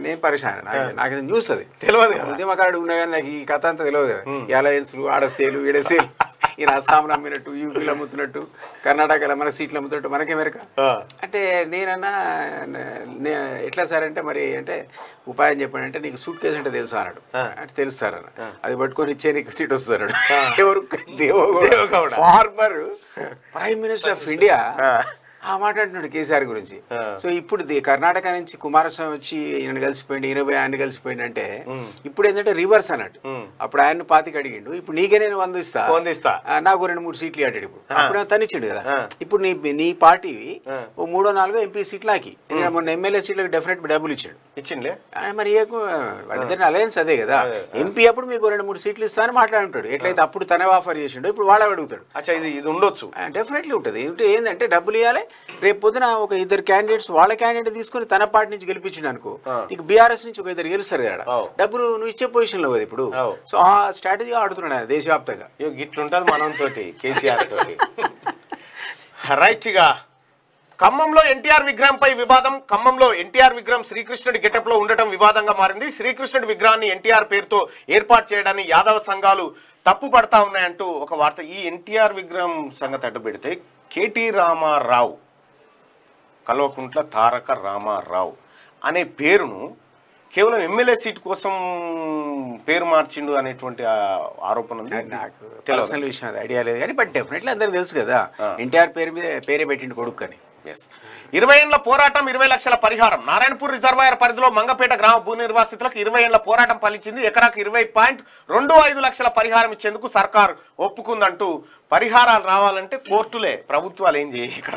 నేను పరిశాన నాకు న్యూస్ అది. తెలియదు కదా. ఉద్యమకారుడు ఉన్నా కానీ నాకు ఈ కథ అంతా తెలియదు కదా. ఈ అలయన్స్లు ఆడ సేలు ఈడ సేలు ఈయన అస్సాంలో అమ్మినట్టు యూపీలో అమ్ముతున్నట్టు కర్ణాటకలో మన సీట్లు అమ్ముతున్నట్టు మనకి అమెరికా. అంటే నేనన్నా ఎట్లా సార్ అంటే మరి అంటే ఉపాయం చెప్పండి అంటే నీకు సూట్ కేసు అంటే తెలుసా అన్నాడు. అంటే తెలుసు సార్ అన్న అది పట్టుకొని ఇచ్చే నీకు సీట్ వస్తుంది అన్నాడు. ఎవరు? Deve Gowda. Former prime minister of India. ఆ. ఆ మాట అంటున్నాడు కేసీఆర్ గురించి. సో ఇప్పుడు కర్ణాటక నుంచి కుమారస్వామి వచ్చి ఈయన కలిసిపోయింది ఈయన పోయి ఆయన కలిసిపోయింది అంటే ఇప్పుడు ఏంటంటే రివర్స్ అన్నట్టు. అప్పుడు ఆయన పాతికి అడిగిండు ఇప్పుడు నీకే నేను వంద ఇస్తా. వందిస్తా. ఆ, నాకు రెండు మూడు సీట్లు అంటాడు ఇప్పుడు. అప్పుడు తనిచ్చాడు కదా. ఇప్పుడు నీ నీ పార్టీ ఓ మూడో నాలుగో ఎంపీ సీట్లు ఆకి ఎందుకంటే మొన్న ఎమ్మెల్యే సీట్లకు డెఫినెట్ డబ్బులు ఇచ్చాడు. ఇచ్చిండే మరి వాళ్ళిద్దరిని అలయన్స్ అదే కదా. ఎంపీ అప్పుడు మీకు రెండు మూడు సీట్లు ఇస్తా అని మాట్లాడుంటాడు. ఎట్లయితే అప్పుడు తనే ఆఫర్ చేసిండు ఇప్పుడు వాళ్ళ అడుగుతాడు. అచ్చా ఇది ఇది ఉండొచ్చు. డెఫినెట్లీ ఉంటుంది. ఏంటి ఏంటంటే డబ్బులు ఇవ్వాలి రేపు పొద్దున ఒక ఇద్దరు క్యాండిడేట్స్ వాళ్ళ క్యాండిడేట్ తీసుకొని తన పార్టీ నుంచి గెలిపించిండు అనుకో నీకు బీఆర్ఎస్ నుంచి ఒక ఇద్దరు గెలుస్తారు కదా. డబ్బులు నువ్వు ఇచ్చే పొజిషన్లో కదా ఇప్పుడు. సో ఆ స్ట్రాటజీ ఆడుతున్నాడు దేశవ్యాప్తంగా. ఇగో గిట్లుంటది మనంతోటి కేసీఆర్ తోటి. రైట్ ఇక ఖమ్మంలో ఎన్టీఆర్ విగ్రహంపై వివాదం ఖమ్మంలో ఎన్టీఆర్ విగ్రహం శ్రీకృష్ణుడి గెటప్లో ఉండటం వివాదంగా మారింది. శ్రీకృష్ణుడి విగ్రహాన్ని ఎన్టీఆర్ పేరుతో ఏర్పాటు చేయడాన్ని యాదవ సంఘాలు తప్పు పడతా ఉన్నాయంటూ ఒక వార్త. ఈ ఎన్టీఆర్ విగ్రహం సంగతి అడ్డు పెడితే కేటీ రామారావు కల్వకుంట్ల తారక రామారావు అనే పేరును కేవలం ఎమ్మెల్యే సీట్ కోసం పేరు మార్చిండు అనేటువంటి ఆరోపణ నాకు విషయం అది ఐడియా లేదు కానీ బట్ డెఫినెట్లీ అందరికి తెలుసు కదా ఎన్టీఆర్ పేరు మీద పేరే పెట్టిండు కొడుకు అని Yes. ఇరవై ఏళ్ళ పోరాటం ఇరవై లక్షల పరిహారం. నారాయణపూర్ రిజర్వాయర్ పరిధిలో మంగపేట గ్రామ భూ నిర్వాసితులకు ఇరవై ఏళ్ళ పోరాటం ఫలించింది. ఎకరాకు ఇరవై పాయింట్ రెండు ఐదు లక్షల పరిహారం ఇచ్చేందుకు సర్కార్ ఒప్పుకుందంటూ పరిహారాలు రావాలంటే కోర్టులే ప్రభుత్వాలు ఏం చేయి ఇక్కడ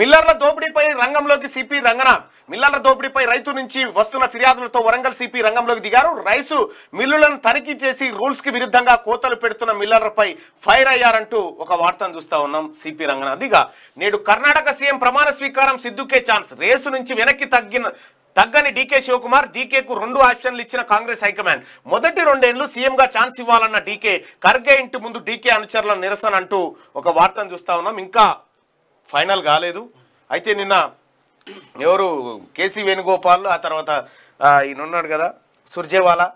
మిల్లర్ల దోపిడీపై రంగంలోకి సిపి రంగనాథ్. మిల్లర్ల దోపిడీపై రైతు నుంచి వస్తున్న ఫిర్యాదులతో వరంగల్ సిపి రంగంలోకి దిగారు. రైసు మిల్లులను తనిఖీ చేసి రూల్స్కి విరుద్ధంగా కోతలు పెడుతున్న మిల్లర్లపై ఫైర్ అయ్యారంటూ ఒక వార్తను చూస్తా ఉన్నాం సిపి రంగనాథ్. ఇక నేడు కర్ణాటక సీఎం ప్రమాణ స్వీకారం సిద్ధుకే ఛాన్స్. రేసు నుంచి వెనక్కి తగ్గిన తగ్గని డీకే శివకుమార్ డీకేకు రెండు ఆప్షన్లు ఇచ్చిన కాంగ్రెస్ హైకమాండ్. మొదటి రెండేళ్ళు సీఎంగా ఛాన్స్ ఇవ్వాలన్న డీకే ఖర్గే ఇంటి ముందు డీకే అనుచరుల నిరసన అంటూ ఒక వార్తను చూస్తా ఉన్నాం. ఇంకా ఫైనల్ కాలేదు. అయితే నిన్న ఎవరు కేసీ వేణుగోపాల్ ఆ తర్వాత ఈయన ఉన్నాడు కదా సుర్జేవాలా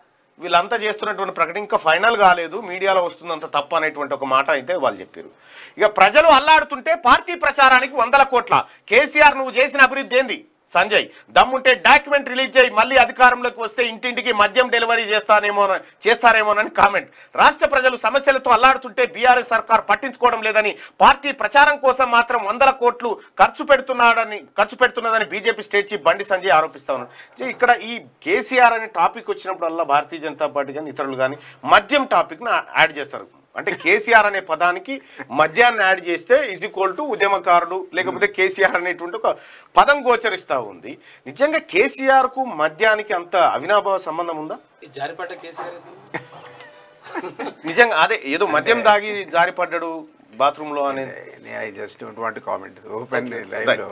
వీళ్ళంతా చేస్తున్నటువంటి ప్రకటన ఇంకా ఫైనల్ కాలేదు. మీడియాలో వస్తుందంత తప్ప అనేటువంటి ఒక మాట అయితే వాళ్ళు చెప్పారు. ఇక ప్రజలు అల్లాడుతుంటే పార్టీ ప్రచారానికి వందల కోట్ల. కేసీఆర్ నువ్వు చేసిన అభివృద్ధి ఏంది? సంజయ్ దమ్ముంటే డాక్యుమెంట్ రిలీజ్ చేయి మళ్ళీ అధికారంలోకి వస్తే ఇంటింటికి మద్యం డెలివరీ చేస్తానేమో చేస్తారేమోనని కామెంట్. రాష్ట్ర ప్రజలు సమస్యలతో అల్లాడుతుంటే బీఆర్ఎస్ సర్కార్ పట్టించుకోవడం లేదని పార్టీ ప్రచారం కోసం మాత్రం వందల కోట్లు ఖర్చు పెడుతున్నాడని ఖర్చు పెడుతున్నదని BJP state chief Bandi Sanjay ఆరోపిస్తా ఉన్నారు ఇక్కడ ఈ కేసీఆర్ అనే టాపిక్ వచ్చినప్పుడల్లా భారతీయ జనతా పార్టీ కానీ ఇతరులు కానీ మద్యం టాపిక్ను యాడ్ చేస్తారు. అంటే కేసీఆర్ అనే పదానికి మద్యాన్ని యాడ్ చేస్తే ఈజ్ ఈక్వల్ టు ఉద్యమకారుడు లేకపోతే కేసీఆర్ అనేటువంటి ఒక పదం గోచరిస్తూ ఉంది. నిజంగా కేసీఆర్కు మద్యానికి అంత అవినాభావ సంబంధం ఉందా? జారిపడ్డ కేసీఆర్? నిజంగా అదే ఏదో మద్యం దాగి జారిపడ్డాడు బాత్రూమ్లో అనేది I just don't want comment open లైవ్లో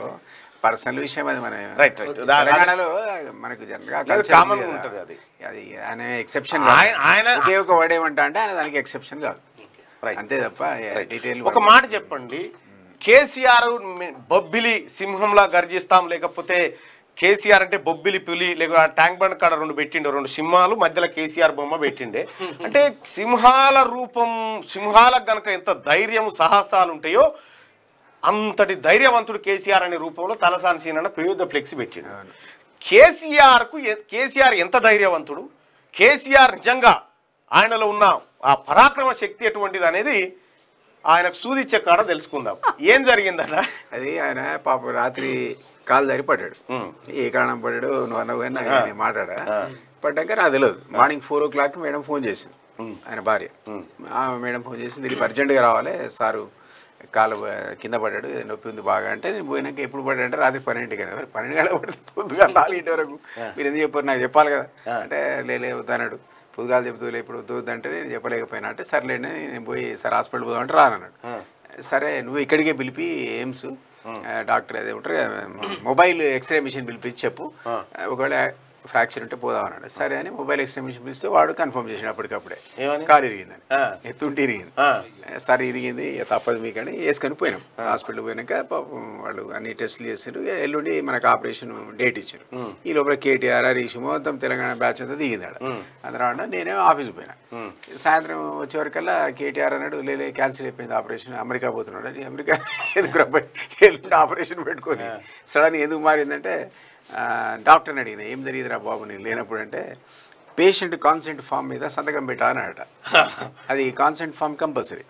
పర్సనల్ విషయం అది మన తెలంగాణలో మనకు జనరల్గా అది. ఆయన ఎక్సెప్షన్ ఆయన- ఆయన- ఒకే ఒక వర్డ్ ఏమంటా అంటే ఆయన దానికి ఎక్సెప్షన్ కాదు. అంతే తప్ప డీటెయిల్ ఒక మాట చెప్పండి. కేసీఆర్ బొబ్బిలి సింహంలా గర్జిస్తాం లేకపోతే కేసీఆర్ అంటే బొబ్బిలి పులి లేక ట్యాంక్ బండ్ కాడ రెండు పెట్టిండు రెండు సింహాలు మధ్యలో కేసీఆర్ బొమ్మ పెట్టిండే. అంటే సింహాల రూపం సింహాలకు గనక ఎంత ధైర్యం సాహసాలు ఉంటాయో అంతటి ధైర్యవంతుడు కేసీఆర్ అనే రూపంలో తలసాని సీనన్న పెద్ద ఫ్లెక్సీ పెట్టిండు. కేసీఆర్కు ఎ- కేసీఆర్ ఎంత ధైర్యవంతుడు? కేసీఆర్ నిజంగా ఆయనలో ఉన్న ఆ పరాక్రమ శక్తి ఎటువంటిది అనేది ఆయనకు సూదిచ్చే కాడ తెలుసుకుందాం. ఏం జరిగిందట? అది ఆయన పాప రాత్రి కాలు దారి పడ్డాడు. ఏ కారణం పడ్డాడు? నువ్వు అన్నావు కానీ నాకు నేను మాట్లాడా? పడ్డాక నాకు తెలియదు morning four o'clock madam phone చేసింది. ఆయన భార్య. మేడం ఫోన్ చేసింది దిలీప్ అర్జెంటుగా రావాలి. సారు కాలు కింద పడ్డాడు. నొప్పి ఉంది బాగా అంటే నేను పోయినాక ఎప్పుడు పడ్డా అంటే రాత్రి పన్నెండుకి మరి. పన్నెండు గంటల పడితే పొద్దుగా నాలుగింటి వరకు. మీరు ఎందుకు చెప్పారు? నాకు చెప్పాలి కదా. అంటే లేలే వద్దన్నాడు. పొద్దుగాలు చెబుతూ ఇప్పుడు అంటే నేను చెప్పలేకపోయినా అంటే సర్లేండి నేను పోయి సార్ హాస్పిటల్ పోదాం అంటే రానన్నాడు. సరే నువ్వు ఇక్కడికే పిలిపి ఎయిమ్స్ డాక్టర్ అదే ఉంటారు మొబైల్ ఎక్స్రే మిషన్ పిలిపించి చెప్పు. ఒకవేళ ఫ్రాక్చర్ ఉంటే పోదాం అన్నాడు. సరే అని మొబైల్ ఎక్స్రే మిషన్ పిలిస్తే వాడు కన్ఫర్మ్ చేసాడు అప్పటికప్పుడే? కాలు ఇరిగిందని. ఎత్తుంటే ఇరిగింది. సరే ఇరిగింది తప్పదు మీకని వేసుకొని పోయినాం. హాస్పిటల్ పోయినాక పాపం వాళ్ళు అన్ని టెస్టులు చేసారు ఎల్లుండి మనకు ఆపరేషన్ డేట్ ఇచ్చారు ఈ లోపల కేటీఆర్ హరీష్ మొత్తం తెలంగాణ బ్యాచ్ అంతా దిగింది ఆడ. అందులో నేనే ఆఫీస్ పోయినా. సాయంత్రం వచ్చే వరకల్లా కేటీఆర్ అన్నాడు లేలే క్యాన్సిల్ అయిపోయింది ఆపరేషన్ అమెరికా పోతున్నాడు. అని అమెరికా? ఎందుకు ఎల్లుండి ఆపరేషన్ పెట్టుకొని సడన్ ఎందుకు మారిందంటే డాక్టర్ని అడిగిన ఏం జరిగిందిరా బాబు నేను లేనప్పుడు? అంటే పేషెంట్ కాన్సెంట్ ఫామ్ మీద సంతకం పెట్టాలన్నట అది కాన్సెంట్ ఫామ్ కంపల్సరీ.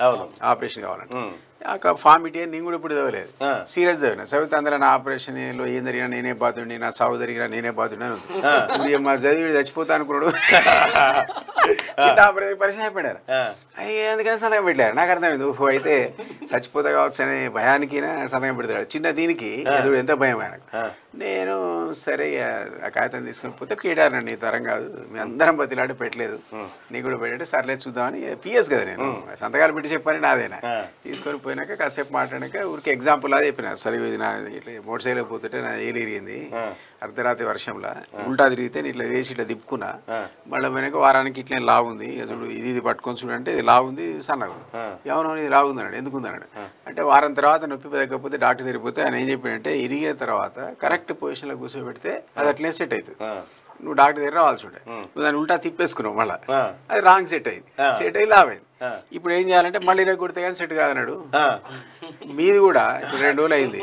ఆపరేషన్ కావాలంటే. ఆ ఫామ్ ఇటీ నేను కూడా ఇప్పుడు చదవలేదు. సీరియస్ చదివిన చదివితే అందులో నా ఆపరేషన్లో ఏం జరిగినా నేనే బాధుండి నా సాగు జరిగినా నేనే ఉంది. మా చదివి చచ్చిపోతా అనుకున్నాడు. చిన్న ఆపరేషన్ పరిచయం అయిపోయారు అందుకని సంతకం పెట్టారు నాకు అర్థమైంది. ఓహో అయితే చచ్చిపోతా కావచ్చు అనే భయానికి సంతకం పెడతాడు. చిన్న దీనికి ఎంత భయం ఆయనకు. నేను సరే ఆ కాగితం తీసుకొని పోతే కీడారు నీ తరం కాదు. మీ అందరం బతిలాడి పెట్టలేదు. నీకు కూడా పెట్టండి సర్లే చూద్దామని పిఎస్ కదా నేను. సంతకాలు పెట్టి చెప్పని నాదేనా? తీసుకొని పోయినాక కాసేపు మాట్లాడాక ఊరికి ఎగ్జాంపుల్ అది చెప్పిన. సరే ఇది నా ఇట్లా మోటార్ సైకిల్ పోతుంటే నా ఏలు ఇరిగింది. అర్ధరాత్రి వర్షంలో. ఉల్టా తిరిగితే నేను ఇట్లా వేసి ఇట్లా తిప్పుకున్నా. మళ్ళీ వెనక వారానికి ఇట్లా ఇక చూడు ఇది ఇది పట్టుకొని చూడంటే ఇది లాగుంది సన్నగా. ఏమన్నా ఇది లాగుంది అన్నాడు ఎందుకు ఉంది అన్నాడు అంటే వారం తర్వాత నొప్పి తగ్గకపోతే డాక్టర్ తిరిగిపోతే ఆయన ఏం చెప్పాడంటే ఇరిగిన తర్వాత కరెక్ట్ పొజిషన్లో కూర్చోబెడితే అది అట్లే సెట్ అవుతుంది నువ్వు డాక్టర్ దగ్గర రావాలి చూడే. నువ్వు దాన్ని ఉల్టా తిప్పేసుకున్నావు మళ్ళీ. అది రాంగ్ సెట్ అయింది. సెట్ అయ్యి లావైంది. ఇప్పుడు ఏం చేయాలంటే మళ్ళీ ఇలా కొడితే కానీ సెట్ కాదన్నాడు. మీది కూడా ఇప్పుడు రెండు రోజులు అయింది.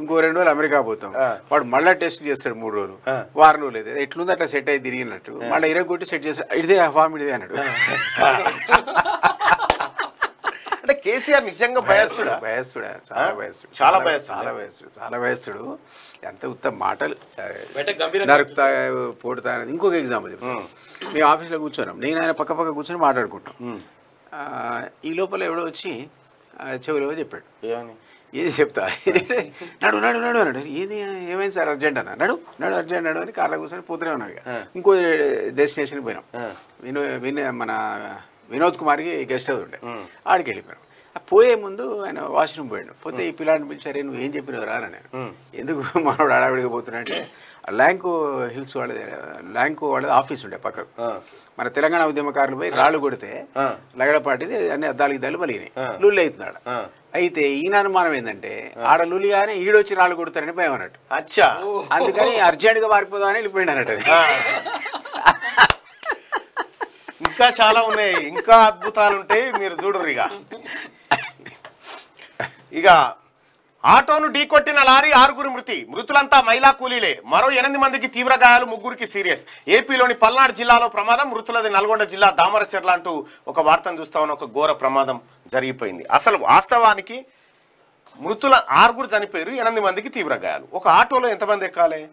ఇంకో రెండు రోజులు అమెరికా పోతాం. వాడు మళ్ళీ టెస్ట్ చేస్తాడు మూడు రోజులు. వారం రోజులు అయితే. ఎట్లుంది అట్లా సెట్ అయి తిరిగినట్టు. మళ్ళీ ఇరగ కొట్టి సెట్ చేస్తాడు ఇదే ఫామ్ ఇదే అన్నాడు. కేసీఆర్ నిజంగా భయస్తుడా? భయస్తుడా చాలా భయస్తుడు. చాలా భయస్తుడు. చాలా భయస్తుడు. చాలా భయస్తుడు. ఎంత ఉత్తమ మాటలు. నరుకుతా పోడుతా అనేది ఇంకొక ఎగ్జాంపుల్ చెప్తాను మేము. ఆఫీస్లో కూర్చున్నాం. నేను ఆయన పక్క పక్క కూర్చొని మాట్లాడుకుంటాం. ఆ, ఈ లోపల ఎవడో వచ్చి చెవిలో చెప్పాడు. ఏది చెప్తా? నడు నడు నడు అన్నాడు. ఏది ఏమైంది సార్? అర్జెంట్ అన్న. నడు నడు అర్జెంట్ నడు అని కార్లో కూర్చొని పోతూనే ఉన్నాం ఇక. ఇంకో డెస్టినేషన్కి పోయినాం. వినో విన మన వినోద్ కుమార్కి గెస్ట్ హౌస్ ఉండే. ఆడికి వెళ్ళిపోయాం పోయే ముందు ఆయన వాష్రూమ్ పోయాడు. పోతే ఈ పిల్లాడిని పిలిచారే నువ్వు ఏం చెప్పినావు? రా నేను. ఎందుకు? మనోడు హడావిడిగా పోతున్నా అంటే ల్యాంకో హిల్స్ వాళ్ళది ల్యాంకో వాళ్ళది ఆఫీస్ ఉండే పక్కకు. మన తెలంగాణ ఉద్యమకారులు పోయి రాళ్ళు కొడితే లగడపాటిది అన్ని అద్దాలు ఇద్దాలు పలిగినాయి. లుల్లి అవుతున్నాడు. అయితే ఈయన అనుమానం ఏంటంటే ఆడ లులి కానీ ఈడొచ్చి రాళ్ళు కొడతారని భయం అన్నట్టు. అచ్చా. అందుకని అర్జెంటుగా మారిపోదామని వెళ్ళిపోయింది అన్నట్టు. ఇంకా చాలా ఉన్నాయి. ఇంకా అద్భుతాలు ఉంటాయి మీరు చూడరు ఇక. ఇక ఆటోను ఢీకొట్టిన లారీ ఆరుగురు మృతి. మృతులంతా మహిళా కూలీలే. మరో ఎనిమిది మందికి తీవ్ర గాయాలు ముగ్గురికి సీరియస్. ఏపీలోని పల్నాడు జిల్లాలో ప్రమాదం మృతులది నల్గొండ జిల్లా దామరచెర్ల అంటూ ఒక వార్తను చూస్తా ఉన్న ఒక ఘోర ప్రమాదం జరిగిపోయింది. అసలు వాస్తవానికి మృతుల ఆరుగురు చనిపోయారు ఎనిమిది మందికి తీవ్ర గాయాలు. ఒక ఆటోలో ఎంతమంది ఎక్కాలి?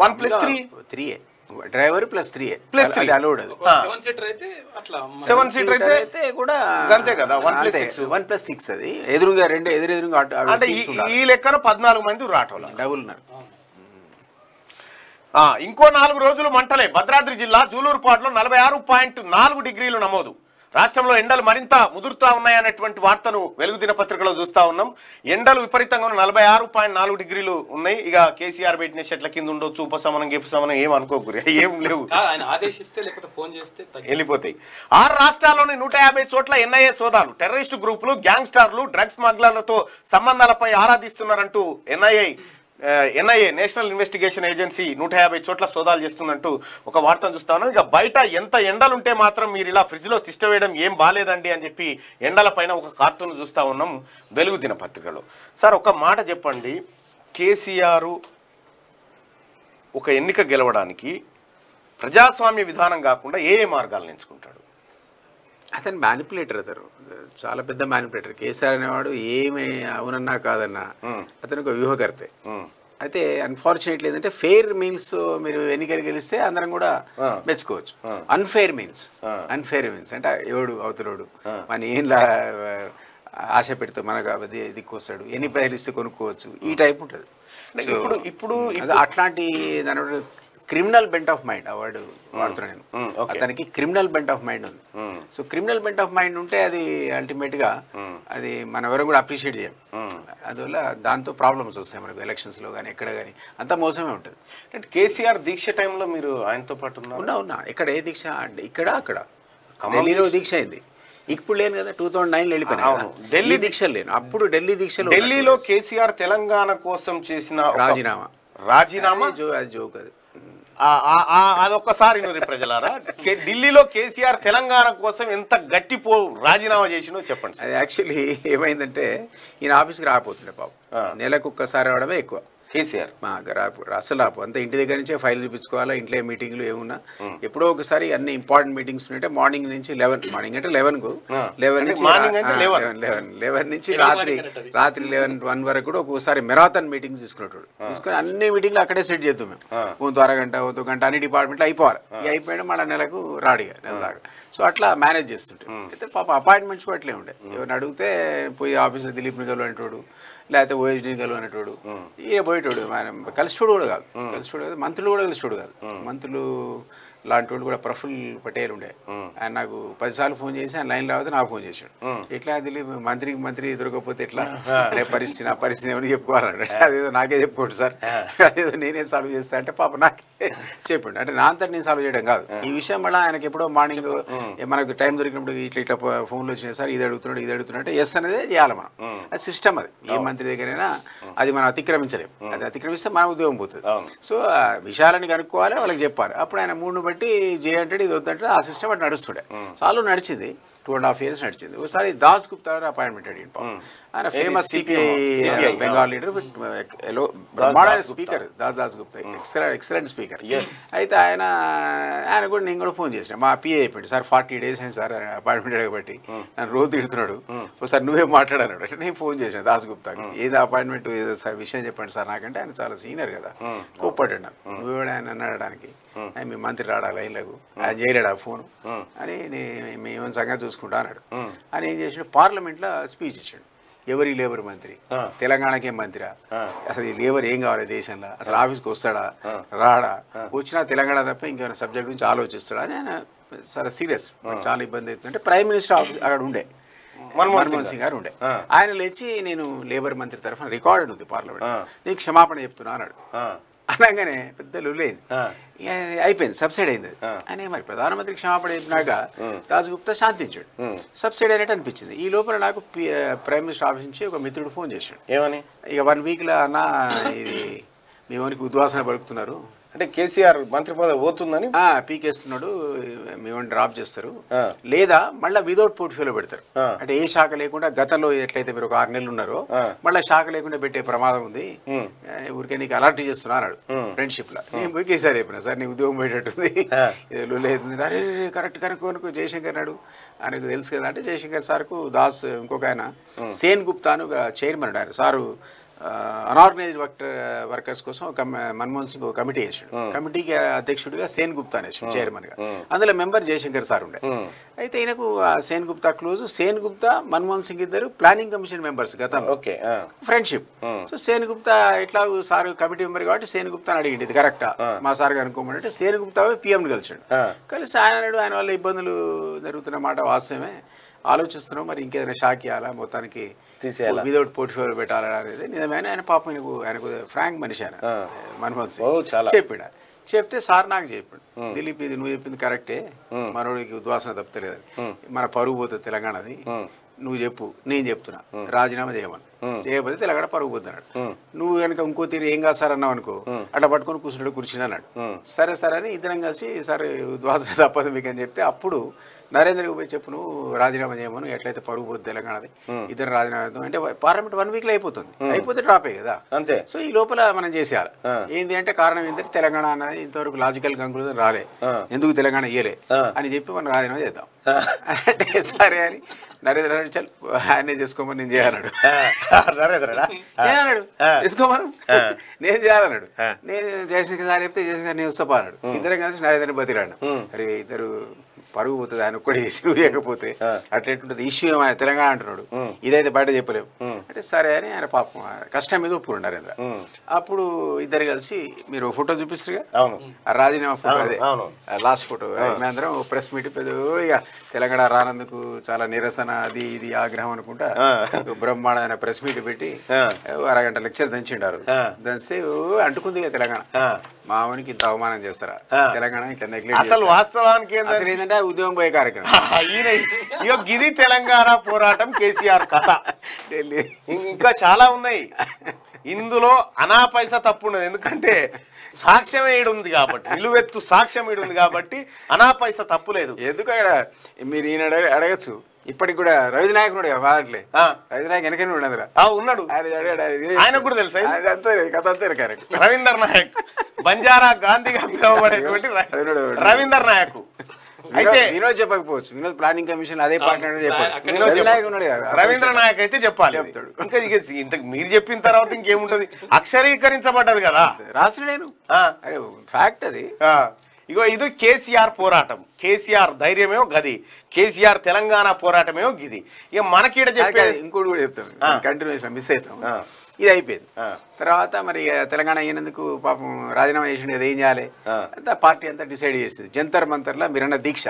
One plus three? త్రీయే. Driver plus three. three. అది అలౌడ్ అది. సెవెన్ సీటర్ అయితే అట్లా మన- సెవెన్ సీటర్ అయితే కూడా అంతే కదా, one plus six. One plus six అది. ఎదురుగా రెండు ఎదురు ఎదురుగా అంటే ఈ- లెక్కన పద్నాలుగు మంది రాటోల డబుల్ ఉన్నారు ఆ, ఇంకో నాలుగు రోజులు మంటలే. భద్రాద్రి జిల్లా జూలూరుపాడులో నలభై ఆరు పాయింట్ నాలుగు డిగ్రీలు నమోదు. రాష్ట్రంలో ఎండలు మరింత ముదురుతా ఉన్నాయనేటువంటి వార్తను వెలుగు దినపత్రికలో చూస్తా ఉన్నాం. ఎండలు విపరీతంగా నలభై ఆరు పాయింట్ నాలుగు డిగ్రీలు ఉన్నాయి. ఇక కేసీఆర్ పెట్టిన చెట్ల కింద ఉండొచ్చు ఉపశమనం గిపశమనం ఏం అనుకోకూరి ఏం లేవు. వెళ్ళిపోతాయి. ఆరు రాష్ట్రాల్లోని నూట యాభై చోట్ల ఎన్ఐఏ సోదాలు. టెర్రరిస్టు గ్రూపులు గ్యాంగ్స్టార్లు డ్రగ్స్ స్మగ్లర్లతో సంబంధాలపై ఆరాధిస్తున్నారంటూ NIA NIA national investigation agency నూట యాభై చోట్ల సోదాలు చేస్తుందంటూ ఒక వార్తను చూస్తాను ఇక బయట ఎంత ఎండలుంటే మాత్రం మీరు ఇలా ఫ్రిడ్జ్లో తిష్ట వేయడం ఏం బాలేదండి అని చెప్పి ఎండలపైన ఒక కార్టూన్ చూస్తా ఉన్నాం వెలుగు దినపత్రికలో. సార్ ఒక మాట చెప్పండి. కేసీఆర్ ఒక ఎన్నిక గెలవడానికి ప్రజాస్వామ్య విధానం కాకుండా ఏ ఏ మార్గాలను ఎంచుకుంటాడు? అతను మ్యానిపులేటర్ అతను. చాలా పెద్ద మ్యానిపులేటర్ కేసీఆర్ అనేవాడు ఏమి అవునన్నా కాదన్నా అతను ఒక వ్యూహకర్తే. అయితే అన్ఫార్చునేట్లీ ఏంటంటే ఫెయిర్ మీన్స్ మీరు ఎన్నికలు గెలిస్తే అందరం కూడా మెచ్చుకోవచ్చు. అన్ఫెయిర్ మీన్స్ అన్ఫెయిర్ మీన్స్ అంటే ఎవడు అవతలోడు? మన ఏం ఆశ పెడితే మనకు అది దిక్కు వస్తాడు. ఎన్ని ప్రజలు ఇస్తే కొనుక్కోవచ్చు? ఈ టైప్ ఉంటుంది. ఇప్పుడు ఇప్పుడు అట్లాంటి దాని criminal bent of mind a word వాడుతున్నాను నేను. అతనికి క్రిమినల్ బెంట్ ఆఫ్ మైండ్ ఉంది. So criminal bent of mind ఉంటే అది అల్టిమేట్గా అది మనం ఎవరు కూడా అప్రిషియేట్ చేయం అందువల్ల దాంతో ప్రాబ్లమ్స్ వస్తాయి మనకు ఎలక్షన్స్లో కానీ ఎక్కడ కానీ. అంతా మోసమే ఉంటుంది. అంటే కేసీఆర్ దీక్ష టైంలో మీరు ఆయనతో పాటు ఉన్నా ఉన్నా. ఇక్కడ ఏ దీక్ష? అంటే ఇక్కడ అక్కడ. ఢిల్లీలో దీక్ష అయింది. ఇప్పుడు లేను కదా టూ థౌసండ్ నైన్ వెళ్ళిపోయినా. ఢిల్లీ దీక్ష లేను. అప్పుడు ఢిల్లీ దీక్షలో ఢిల్లీలో కేసీఆర్ తెలంగాణ కోసం చేసిన రాజీనామా. రాజీనామా? జో అది జోక్ అది. అదొక్కసారి నూరి ప్రజలారా. ఢిల్లీలో కేసీఆర్ తెలంగాణ కోసం ఎంత గట్టి పో రాజీనామా చేసినో చెప్పండి యాక్చువల్లీ ఏమైందంటే ఈయన ఆఫీస్కి రాకపోతుండే పాపం. ఆ. నెలకు ఒక్కసారి రావడమే ఎక్కువ. కేసీఆర్. మా రాపు అసలు రాపు. అంతా ఇంటి దగ్గర నుంచే ఫైల్ చూపించుకోవాలా ఇంట్లో మీటింగ్లు ఏమున్నా. ఎప్పుడో ఒకసారి అన్ని ఇంపార్టెంట్ మీటింగ్స్ ఉంటే మార్నింగ్ నుంచి లెవెన్ మార్నింగ్ అంటే లెవెన్కు. లెవెన్ అంటే నుంచి morning అంటే 11. లెవెన్. లెవెన్ నుంచి రాత్రి. రాత్రి లెవెన్ వన్ వరకు కూడా ఒక్కోసారి మెరాథన్ మీటింగ్స్ తీసుకునేటోడు. తీసుకొని అన్ని మీటింగ్లు అక్కడే సెట్ చేద్దాం మేము. కొంత అరగంట కొంత గంట అన్ని డిపార్ట్మెంట్లు అయిపోవాలి. ఇక అయిపోయినా మళ్ళీ నెలకు రాడిగా నెల దాకా. సో అట్లా మేనేజ్ చేస్తుంటే అయితే పాప అపాయింట్మెంట్స్ కూడా అట్లే ఉండే. ఎవరిని అడిగితే పోయి ఆఫీస్లో దిలీప్ నిగలు అనేటోడు లేకపోతే ఓఎస్డీ నిగలు అనేటోడు ఈయన పోయేటోడు. ఆయన కలిసిటోడు కూడా కాదు. కలిసిటోడు కాదు. మంత్రులు కూడా కలిసిటోడు కాదు. మంత్రులు లాంటి వాడు కూడా ప్రఫుల్ పటేల్ ఉండే. ఆయన నాకు పదిసార్లు ఫోన్ చేసి ఆయన లైన్ రావద్దు నాకు ఫోన్ చేశాడు. ఎట్లా దిలీప్ మంత్రికి మంత్రి దొరకకపోతే ఎట్లా? అనే పరిస్థితి నా పరిస్థితి ఏమని చెప్పుకోవాలంటే అదేదో నాకే చెప్పుకోండి సార్. అదేదో నేనే సాల్వ్ చేస్తా అంటే పాప నాకే చెప్పండి. అంటే నా అంతటి నేను సాల్వ్ చేయడం కాదు. ఈ విషయం మళ్ళీ ఆయనకి ఎప్పుడో మార్నింగ్ మనకు టైం దొరికినప్పుడు ఇట్లా ఇట్లా ఫోన్లు వచ్చినాయి సార్ ఇది అడుగుతున్నాడు ఇది అడుగుతున్నాడు అంటే ఎస్ అనేది చేయాలి మనం. అది సిస్టమ్ అది. ఏ మంత్రి దగ్గరైనా అది మనం అతిక్రమించలేం. అది అతిక్రమిస్తే మన ఉద్యోగం పోతుంది. సో విషయాలని కనుక్కోవాలి వాళ్ళకి చెప్పాలి. అప్పుడు ఆయన మూడును బట్టి జే అంటాడు ఇది వద్దంటే ఆ సిస్టమ్ అటు నడుస్తుండే. చాలు నడిచింది. టూ అండ్ హాఫ్ ఇయర్స్ నడిచింది. ఒకసారి దాస్ గుప్తా గారు అపాయింట్మెంట్ అడిగింది పాపం. ఆయన ఫేమస్ సిపిఐ బెంగాల్ లీడర్ బ్రహ్మాండ speaker Das Das Gupta excellent speaker. అయితే ఆయన ఆయన కూడా నేను కూడా ఫోన్ చేసిన. మా పిఏ అయిపోయింది సార్ ఫార్టీ డేస్ అయింది సార్ అపాయింట్మెంట్ అడగబట్టి. నన్ను రోజు తిడుతున్నాడు. ఒకసారి నువ్వే మాట్లాడాడు అంటే నేను ఫోన్ చేసిన దాస్ గుప్తాకి ఏదో అపాయింట్మెంట్ ఏదో సార్ విషయం చెప్పండి సార్. నాకంటే ఆయన చాలా సీనియర్ కదా. కోప్పడ్డాడు నాకు నువ్వు కూడా ఆయన అన్నాడడానికి ఆయన మీ మంత్రి రాడా లైన్లకు ఆయన చేయలేడు ఆ ఫోన్ అని నే- మేము సంగతి చూసుకుంటా అన్నాడు. అని ఏం చేసాడు? పార్లమెంట్లో స్పీచ్ ఇచ్చాడు. ఎవరి లేబర్ మంత్రి? తెలంగాణకే మంత్రిరా? అసలు ఈ లేబర్ ఏం కావాలి దేశంలో? అసలు ఆఫీస్కి వస్తాడా? రాడా? వచ్చినా తెలంగాణ తప్ప ఇంకేమైనా సబ్జెక్ట్ గురించి ఆలోచిస్తాడా? అని ఆయన చాలా సీరియస్. చాలా ఇబ్బంది అవుతుందంటే ప్రైమ్ మినిస్టర్ అక్కడ ఉండే. మన్మోహన్ సింగ్ గారు ఉండే. ఆయన లేచి నేను లేబర్ మంత్రి తరఫున రికార్డు ఉంది పార్లమెంట్ నీకు క్షమాపణ చెప్తున్నా అన్నాడు. అనగానే పెద్ద ఇక అయిపోయింది సబ్సిడీ అయింది. అని మరి ప్రధానమంత్రి క్షమాపణ చెప్పినాక దాస్ గుప్తా శాంతించాడు. సబ్సిడీ అయినట్టు అనిపించింది. ఈ లోపల నాకు ప్రైమ్ మినిస్టర్ ఆఫీస్ నుంచి ఒక మిత్రుడు ఫోన్ చేశాడు. ఏమని? ఇక వన్ వీక్లో అన్న ఇది మీ వానికి ఉద్వాసన పలుకుతున్నారు. అంటే కేసీఆర్ మంత్రి పదవి పోతుందని పీకేస్తున్నాడు మేము డ్రాప్ చేస్తారు. లేదా మళ్ళీ వితౌట్ పోర్ట్ఫోలియో పెడతారు. అంటే ఏ శాఖ లేకుండా గతంలో ఎట్లయితే మీరు ఒక ఆరు నెలలు ఉన్నారో మళ్ళీ శాఖ లేకుండా పెట్టే ప్రమాదం ఉంది. ఊరికే నీకు అలర్ట్ చేస్తున్నా అన్నాడు. ఫ్రెండ్షిప్లో. నేను పోయి కేసీఆర్ చెప్పిన సార్ నీ ఉద్యోగం పోయేటట్టుంది. లేదు అరే కరెక్ట్ కనుక్కోనుకో జయశంకర్ నాడు ఆయనకు తెలుసు కదా అంటే జయశంకర్ సార్కు దాస్ ఇంకొక ఆయన. సేన్ గుప్తా అని ఒక చైర్మన్ ఆయన. సారు అనార్గనైజ్డ్ వర్క్ వర్కర్స్ కోసం ఒక మన్మోహన్ సింగ్ ఒక కమిటీ వేసాడు. కమిటీకి అధ్యక్షుడిగా సేన్ గుప్తా అనేసాడు చైర్మన్గా. అందులో మెంబర్ జయశంకర్ సార్ ఉండే. అయితే ఈయనకు సేన్ గుప్తా క్లోజ్. సేన్ గుప్తా మన్మోహన్ సింగ్ ఇద్దరు ప్లానింగ్ కమిషన్ మెంబర్స్ గతంలో. Okay friendship. So Sen Gupta ఎట్లా సార్ కమిటీ మెంబర్ కాబట్టి సేన్ గుప్తా అడిగింది ఇది కరెక్టా? మా సార్ గారు అనుకోమంటే సేన్ గుప్తా పిఎం కలిసాడు. కలిసి ఆయన ఆయన వల్ల ఇబ్బందులు జరుగుతున్న మాట వాస్తవమే. ఆలోచిస్తున్నాం మరి ఇంకేదైనా షాక్ ఇవ్వాలా? మొత్తానికి తీసేయాలా? విదౌట్ పోర్ట్ఫోలియో పెట్టాలని అనేది. నిజమైన ఆయన పాపం ఆయనకు ఆయనకు ఫ్రాంక్ మనిషి ఆయన. మన్మోహన్ సింగ్. చాలా. చెప్పాడు? చెప్తే సార్ నాకు చెప్పాడు. దిలీప్ ఇది నువ్వు చెప్పింది కరెక్టే. మనోడికి ఉద్వాసన తప్పుతలేదని మన పరుగు పోతుంది తెలంగాణది. నువ్వు చెప్పు నేను చెప్తున్నా. రాజీనామా చేయమని. చేయకపోతే తెలంగాణ పరుగు పోతుంది అన్నాడు నువ్వు కనుక ఇంకో తీరు ఏం కాదు సార్ అన్నావు అనుకో అట్లా పట్టుకొని కూర్చున్నాడు కూర్చుని అన్నాడు. సరే సరే అని ఇద్దరం కలిసి సరే ఉద్వాసన తప్పదు మీకు అని చెప్తే అప్పుడు నరేంద్రకి పోయి చెప్పు నువ్వు రాజీనామా చేయమను ఎట్లయితే పరుగు పోతుంది తెలంగాణది ఇద్దరు రాజీనామా అంటే పార్లమెంట్ వన్ వీక్లో అయిపోతుంది. అయిపోతే డ్రాప్ అయ్యి కదా. అంతే. సో ఈ లోపల మనం చేసేయాలి. ఏంది అంటే కారణం ఏంటంటే తెలంగాణ అనేది ఇంతవరకు లాజికల్ కంక్లూజన్ రాలే. ఎందుకు తెలంగాణ ఇయ్యలే? అని చెప్పి మనం రాజీనామా చేద్దాం. అంటే సరే అని నరేంద్ర రెడ్డి చల్ ఆయనే చేసుకోమని నేను చేయాలన్నాడు. నరేంద్రడా చేయాలన్నాడు. చేసుకోమను? నేను చేయాలన్నాడు. నేను జయశంకర్ సార్ చెప్తే జయశంకర్ నేను వస్తా అన్నాడు ఇద్దరం కలిసి నరేంద్ర బతిరాడు అరే ఇద్దరు పరుగు పోతుంది ఆయన ఒక్కడి ఇష్యూ లేకపోతే అట్లెట్టుంటుంది ఇష్యూ ఏమైనా తెలంగాణ అంటున్నాడు. ఇదైతే బయట చెప్పలేము అంటే సరే అని ఆయన పాపం కష్టం మీద ఒప్పుకున్నాడు నరేంద్ర. అప్పుడు ఇద్దరు కలిసి మీరు ఫోటో చూపిస్తారుగా? రాజీనామా ఫోటో అదే. Last photo. మేమందరం ప్రెస్ మీట్ పెద్ద తెలంగాణ రానందుకు చాలా నిరసన అది ఇది ఆగ్రహం అనుకుంటా బ్రహ్మాండమైన ప్రెస్ మీట్ పెట్టి అరగంట లెక్చర్ దంచిండారు. దంచితే ఓ అంటుకుంది తెలంగాణ. మామూనికి ఇంత అవమానం చేస్తారా? తెలంగాణ ఇట్లా నెగ్లెక్ట్ అసలు వాస్తవానికి ఏంటంటే ఉద్యోగం పోయే కార్యక్రమం. గిది తెలంగాణ పోరాటం కేసీఆర్ కథ. ఢిల్లీ ఇంకా చాలా ఉన్నాయి. ఇందులో అనా పైసా తప్పు ఉన్నది. ఎందుకంటే సాక్ష్యం ఏడు ఉంది కాబట్టి నిలువెత్తు సాక్ష్యం ఏడు ఉంది కాబట్టి అనా పైసా తప్పు లేదు. ఎందుకు మీరు ఈయన అడగ- అడగచ్చు. ఇప్పటికి కూడా రవి నాయక్ ఉన్నాడు ఆ. రవి నాయక్ వెనకనే ఉన్నాడు. ఆయన కూడా తెలుసా అంతే కథ అంతే కరెక్ట్. రవీందర్ నాయక్. బంజారా గాంధీగా పిలువబడేటువంటి. రవీందర్ నాయక్. అయితే వినోద్ చెప్పకపోవచ్చు. వినోద్ ప్లానింగ్ కమిషన్ అదే పార్టీ అంటే చెప్పాడు. అక్కడ వినోద్ రవి చెప్పు. నాయక్ ఉన్నాడు కదా. రవీంద్ర నాయక్ అయితే చెప్పాలి. ఇంకా ఇక ఇంత మీరు చెప్పిన తర్వాత ఇంకేముంటది? అక్షరీకరించబడ్డది కదా. రాసిన నేను. ఫ్యాక్ట్ అది. ఆ. ఇగో ఇది కేసీఆర్ పోరాటం. కేసీఆర్ ధైర్యమేమో గది. కేసీఆర్ తెలంగాణ పోరాటమేమో గిది. ఇక కాదు, చెప్పేది ఇంకోటి కూడా చెప్తాం. కంటిన్యూషన్ మిస్ అవుతాం. ఇది అయిపోయింది. తర్వాత మరి తెలంగాణ అయినందుకు పాపం రాజీనామా చేసిండు కదా ఏం చేయాలి. అంతా పార్టీ అంతా డిసైడ్ చేసింది. జంతర్ మంతర్లా మీరన్న దీక్ష.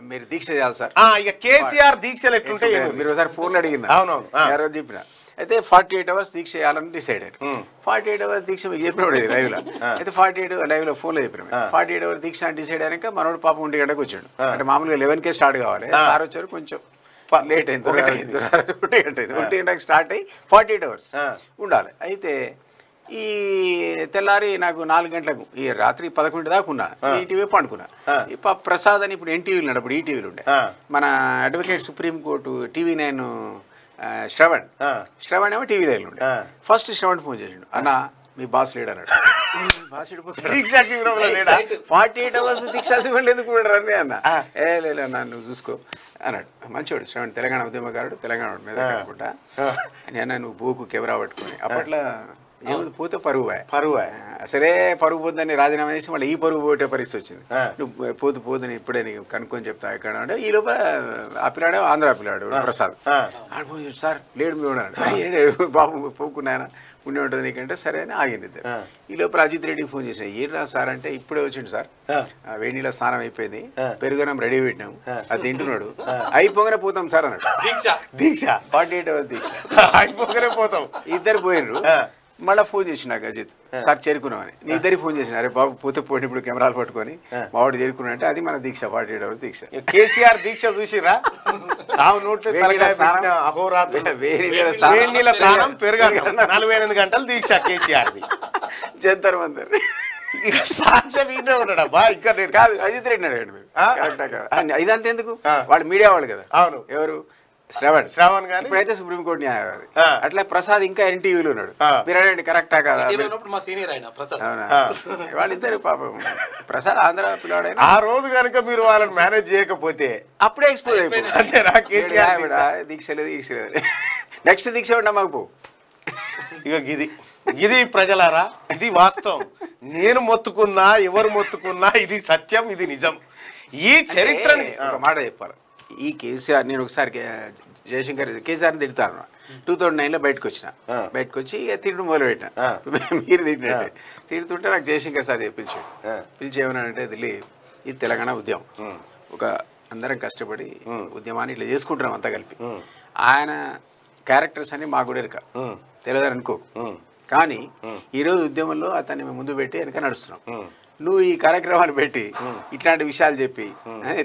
మీరు దీక్ష చేయాలి సార్. ఇక కేసీఆర్ దీక్షలు ఎట్లుంటే మీరు ఒకసారి ఫోన్లో అడిగిన. అవునవును, ఆ. ఆ రోజు చెప్పిన. అయితే ఫార్టీ ఎయిట్ అవర్స్ దీక్ష చేయాలని డిసైడ్ అయ్యారు. ఫార్టీ ఎయిట్ అవర్స్ దీక్ష మీకు చెప్పినప్పుడు లైవ్లో అయితే ఫార్టీ ఎయిట్ లైవ్లో ఫోన్లో చెప్పిన ఫార్టీ ఎయిట్ అవర్స్ దీక్ష అని డిసైడ్ అయినాక మనోడు పాపం ఒంటి గంటకు వచ్చాడు. అంటే మామూలుగా లెవెన్ కే స్టార్ట్ కావాలి. సార్ వచ్చారు కొంచెం లేట్ అయింది. ఒంటి గంట అయింది. గంటకు స్టార్ట్ అయ్యి ఫార్టీ ఎయిట్ అవర్స్. ఉండాలి. అయితే ఈ తెల్లారి నాకు నాలుగు గంటలకు ఈ రాత్రి పదకొండు దాకా ఉన్నా. ఈటీవీ పండుకున్నా. ఈ ప్రసాద్ అని ఇప్పుడు ఎన్టీవీలు ఉన్నాడు అప్పుడు ఈటీవీలు ఉండే. మన advocate supreme court TV nine Shravan. Shravan ఏమో టీవీ నైన్ ఉండే. ఫస్ట్ శ్రవణ్ ఫోన్ చేసిండు. అన్న మీ బాస్ లేడు అన్నాడు బాస్ ఫార్టీ ఎయిట్ అవర్స్ దీక్షా శిబిరం ఎందుకు అన్నీ అన్న. ఏ లేదు అన్న నువ్వు చూసుకో అన్నాడు. మంచోడు శ్రవణ్ తెలంగాణ ఉద్యమకారుడు తెలంగాణ మీద అనుకుంటా నేను నువ్వు బూకు కెమెరా పట్టుకొని. అప్పట్లో ఏముంది పోతే పరువు. పరువు. అసలే పరుగు పోతుందని రాజీనామా చేసి మళ్ళీ ఈ పరుగు పోటే పరిస్థితి వచ్చింది. నువ్వు పోతు పోదని ఇప్పుడే నీకు కనుక్కొని చెప్తా ఎక్కడ అంటే ఈ లోపల ఆ పిల్లాడే ఆంధ్ర పిల్లాడు ప్రసాద్. ఆ. ఆడ ఫోన్ చేసి, సార్ లేడు మీ ఉన్నాడు బాబు పోకున్నాయన ఉండి ఉంటుంది నీకంటే సరే అని ఆగింది. ఈ లోపల అజిత్ రెడ్డికి ఫోన్ చేసిన ఏంట్రా సార్ అంటే ఇప్పుడే వచ్చిండు సార్. నీళ్ళ స్నానం అయిపోయింది. పెరుగునం రెడీ పెట్టినాం అది తింటున్నాడు. అయిపోగానే పోతాం సార్ అన్నాడు. దీక్ష. దీక్ష. ఫార్టీ ఎయిట్ అవర్స్ దీక్ష. అయిపోకనే పోతాం. ఇద్దరు పోయినరు. మళ్ళీ ఫోన్ చేసిన నాకు అజిత్ సార్ చేరుకున్నామని. నీ ఇద్దరికి ఫోన్ చేసిన అరే బాబు పోతే పోటీ ఇప్పుడు కెమెరాలు పట్టుకొని. మావాడు చేరుకున్నా అంటే అది మన దీక్ష అవర్స్ దీక్ష. కేసీఆర్ దీక్ష చూసిరా? నలభై ఎనిమిది గంటలు దీక్ష కేసీఆర్ది. జంతర్ ఇక సాక్ష్యం ఈయనే ఇంకా నేను కాదు అజిత్ రెడ్డి అడగండి మీరు ఇదంతా ఎందుకు. వాడు మీడియా వాళ్ళు కదా. అవును. ఎవరు? శ్రవణ్. శ్రావణ్ గాని? ఇప్పుడైతే సుప్రీంకోర్టు న్యాయవాది. అట్లా ప్రసాద్ ఇంకా ఎన్టీవీలో ఉన్నాడు. మీరు అడగండి కరెక్టా కదా? మా సీనియర్ ఆయన ప్రసాద్. అవునా? ఆ. వాళ్ళిద్దరు పాపం. ప్రసాద్ ఆంధ్ర పిల్లవాడైనా ఆ రోజు కనుక మీరు వాళ్ళని మేనేజ్ చేయకపోతే అప్పుడే ఎక్స్పోజ్ అయిపోయింది దీక్ష? దీక్ష లేదు దీక్ష లేదు. నెక్స్ట్ దీక్ష ఉన్నా మాకు పో. ఇక ఇది ఇది ప్రజలారా ఇది వాస్తవం. నేను మొత్తుకున్నా ఎవరు మొత్తుకున్నా ఇది సత్యం ఇది నిజం. ఈ చరిత్రని మాట చెప్పాలి. ఈ కేసీఆర్ నేను ఒకసారి జయశంకర్ కేసీఆర్ని తిడతాను టూ థౌజండ్ నైన్లో బయటకు వచ్చిన. బయటకు వచ్చి తిట్టడం మొదలు పెట్టిన. మీరు తిట్టినట్టే తిడుతుంటే నాకు జయశంకర్ సార్ పిలిచాడు ఆ. పిలిచి ఏమన్నాడంటే దిల్లీ ఇది తెలంగాణ ఉద్యమం. ఒక అందరం కష్టపడి. ఉద్యమాన్ని ఇట్లా చేసుకుంటున్నాం అంతా కలిపి. ఆయన క్యారెక్టర్స్ అన్ని మాకు కూడా ఎరక ఉమ్. తెలియదు అనుకో. కానీ ఈరోజు ఉద్యమంలో అతన్ని మేము ముందు పెట్టి వెనక నడుస్తున్నాం. నువ్వు ఈ కార్యక్రమాలు పెట్టి ఇట్లాంటి విషయాలు చెప్పి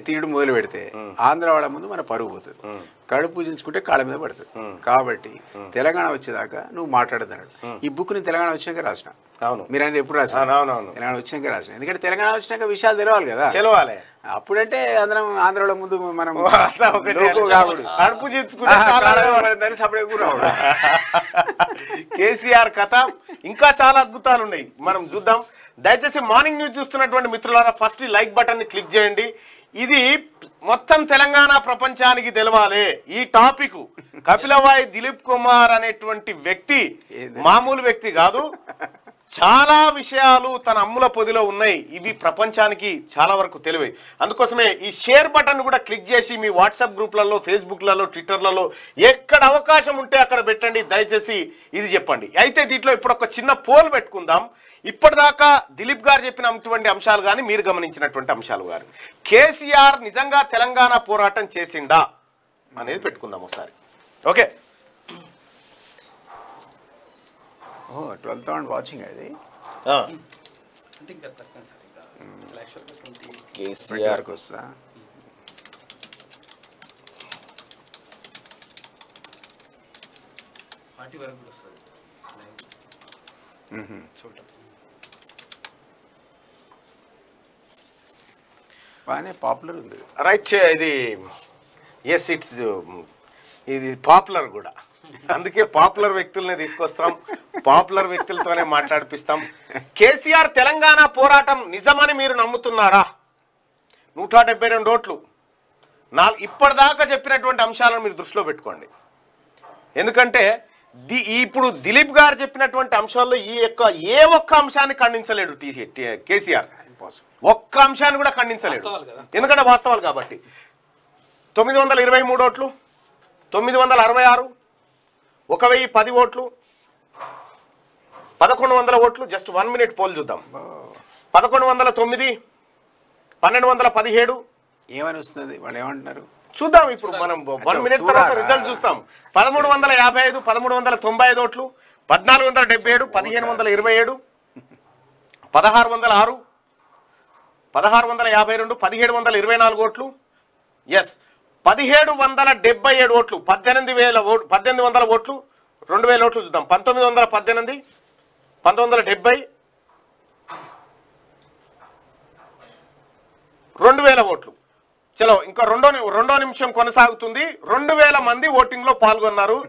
తీయడం మొదలు పెడితే ఆంధ్ర వాళ్ళ ముందు మన పరుగు పోతుంది. కడుపు పూజించుకుంటే కాళ్ళ మీద పడుతుంది. కాబట్టి తెలంగాణ వచ్చేదాకా నువ్వు మాట్లాడదన్నాడు. ఈ బుక్ని తెలంగాణ వచ్చినాక రాసిన. అవును. మీరు అనేది ఎప్పుడు రాసిన? తెలంగాణ వచ్చినాక రాసిన. ఎందుకంటే తెలంగాణ వచ్చినాక విషయాలు తెలవాలి కదా. గెలవాలి అప్పుడంటే అందరం ఆంధ్రలో ముందు మనం. కేసీఆర్ కథ ఇంకా చాలా అద్భుతాలు ఉన్నాయి. మనం చూద్దాం. దయచేసి మార్నింగ్ న్యూస్ చూస్తున్నటువంటి మిత్రులారా ఫస్ట్ లైక్ బటన్ని క్లిక్ చేయండి. ఇది మొత్తం తెలంగాణ ప్రపంచానికి తెలవాలి. ఈ టాపిక్ కపిలవాయి దిలీప్ కుమార్ అనేటువంటి వ్యక్తి? మామూలు వ్యక్తి కాదు. చాలా విషయాలు తన అమ్ముల పొదిలో ఉన్నాయి. ఇవి ప్రపంచానికి చాలా వరకు తెలివై. అందుకోసమే ఈ షేర్ బటన్ కూడా క్లిక్ చేసి మీ వాట్సాప్ గ్రూప్లలో ఫేస్బుక్లలో ట్విట్టర్లలో ఎక్కడ అవకాశం ఉంటే అక్కడ పెట్టండి. దయచేసి ఇది చెప్పండి. అయితే దీంట్లో ఇప్పుడు ఒక చిన్న పోల్ పెట్టుకుందాం. ఇప్పటిదాకా దిలీప్ గారు చెప్పినటువంటి అంశాలు కానీ మీరు గమనించినటువంటి అంశాలు కానీ కేసీఆర్ నిజంగా తెలంగాణ పోరాటం చేసిండా అనేది పెట్టుకుందాం ఒకసారి. ఓకే. ఓ ట్వెల్వ్ థౌసండ్ వాచింగ్ అది అంటే ఇంకా తక్కువ సార్ ఇంకా యాక్చువల్గా ట్వంటీ కేసీఆర్ వరకు వస్తా ఫార్టీ వరకు కూడా వస్తుంది. మ్మ్. బాగానే పాపులర్ ఉంది. రైట్ ఇది ఎస్ ఇట్స్ um, ఇది పాపులర్ కూడా. అందుకే పాపులర్ వ్యక్తులనే తీసుకొస్తాం పాపులర్ వ్యక్తులతోనే మాట్లాడిపిస్తాం. కేసీఆర్ తెలంగాణ పోరాటం నిజమని మీరు నమ్ముతున్నారా? నూట డెబ్బై రెండు ఓట్లు. నాలుగు ఇప్పటిదాకా చెప్పినటువంటి అంశాలను మీరు దృష్టిలో పెట్టుకోండి. ఎందుకంటే ది ఇప్పుడు దిలీప్ గారు చెప్పినటువంటి అంశాల్లో ఈ యొక్క ఏ ఒక్క అంశాన్ని ఖండించలేడు టీ కేసీఆర్. ఒక్క అంశాన్ని కూడా ఖండించలేడు. కదా. ఎందుకంటే వాస్తవాలు కాబట్టి. తొమ్మిది వందల ఇరవై మూడు ఓట్లు తొమ్మిది వందల అరవై ఆరు ఒక వెయ్యి పది ఓట్లు పదకొండు వందల ఓట్లు జస్ట్ వన్ మినిట్ పోల్ చూద్దాం. పదకొండు వందల తొమ్మిది పన్నెండు వందల పదిహేడు. ఏమని వస్తుంది వాళ్ళు ఏమంటున్నారు? చూద్దాం ఇప్పుడు మనం వన్ మినిట్ తర్వాత? రిజల్ట్ చూస్తాం. పదమూడు వందల యాభై ఐదు పదమూడు వందల తొంభై ఐదు ఓట్లు పద్నాలుగు వందల డెబ్బై ఏడు పదిహేను వందల ఇరవై ఏడు పదహారు వందల ఆరు పదహారు వందల యాభై రెండు పదిహేడు వందల ఇరవై నాలుగు ఓట్లు. ఎస్ పదిహేడు వందల డెబ్బై ఏడు ఓట్లు. పద్దెనిమిది వేల ఓట్లు పద్దెనిమిది వందల ఓట్లు. రెండు వేల ఓట్లు చూద్దాం. పంతొమ్మిది వందల పద్దెనిమిది పంతొమ్మిది వందల డెబ్బై రెండు వేల ఓట్లు. చలో ఇంకా రెండో రెండో నిమిషం కొనసాగుతుంది. రెండు వేల మంది ఓటింగ్లో పాల్గొన్నారు.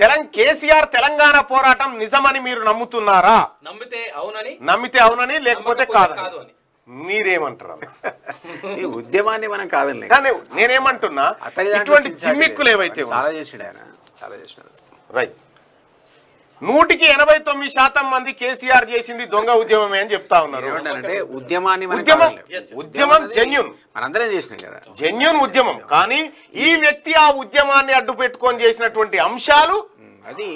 తెలంగాణ కేసీఆర్ తెలంగాణ పోరాటం నిజమని మీరు నమ్ముతున్నారా? నమ్మితే అవునని. నమ్మితే అవునని లేకపోతే కాదని. మీరేమంటారు? అన్న? ఈ ఉద్యమాన్ని మనం కాదని కానీ నేనేమంటున్నా ఇటువంటి లేదు. ఏవైతే చాలా చేసాడు ఆయన. చాలా చేసినాడు రైట్. నూటికి ఎనభై తొమ్మిది శాతం మంది కేసీఆర్ చేసింది దొంగ ఉద్యమమే అని చెప్తా ఉన్నారు. ఏమంటారంటే ఉద్యమాన్ని మనం ఉద్యమం ఉద్యమం జెన్యున్ మనందరం చేసినాం కదా. జెన్యున్ ఉద్యమం. కానీ ఈ వ్యక్తి ఆ ఉద్యమాన్ని అడ్డు పెట్టుకొని చేసినటువంటి అంశాలు అది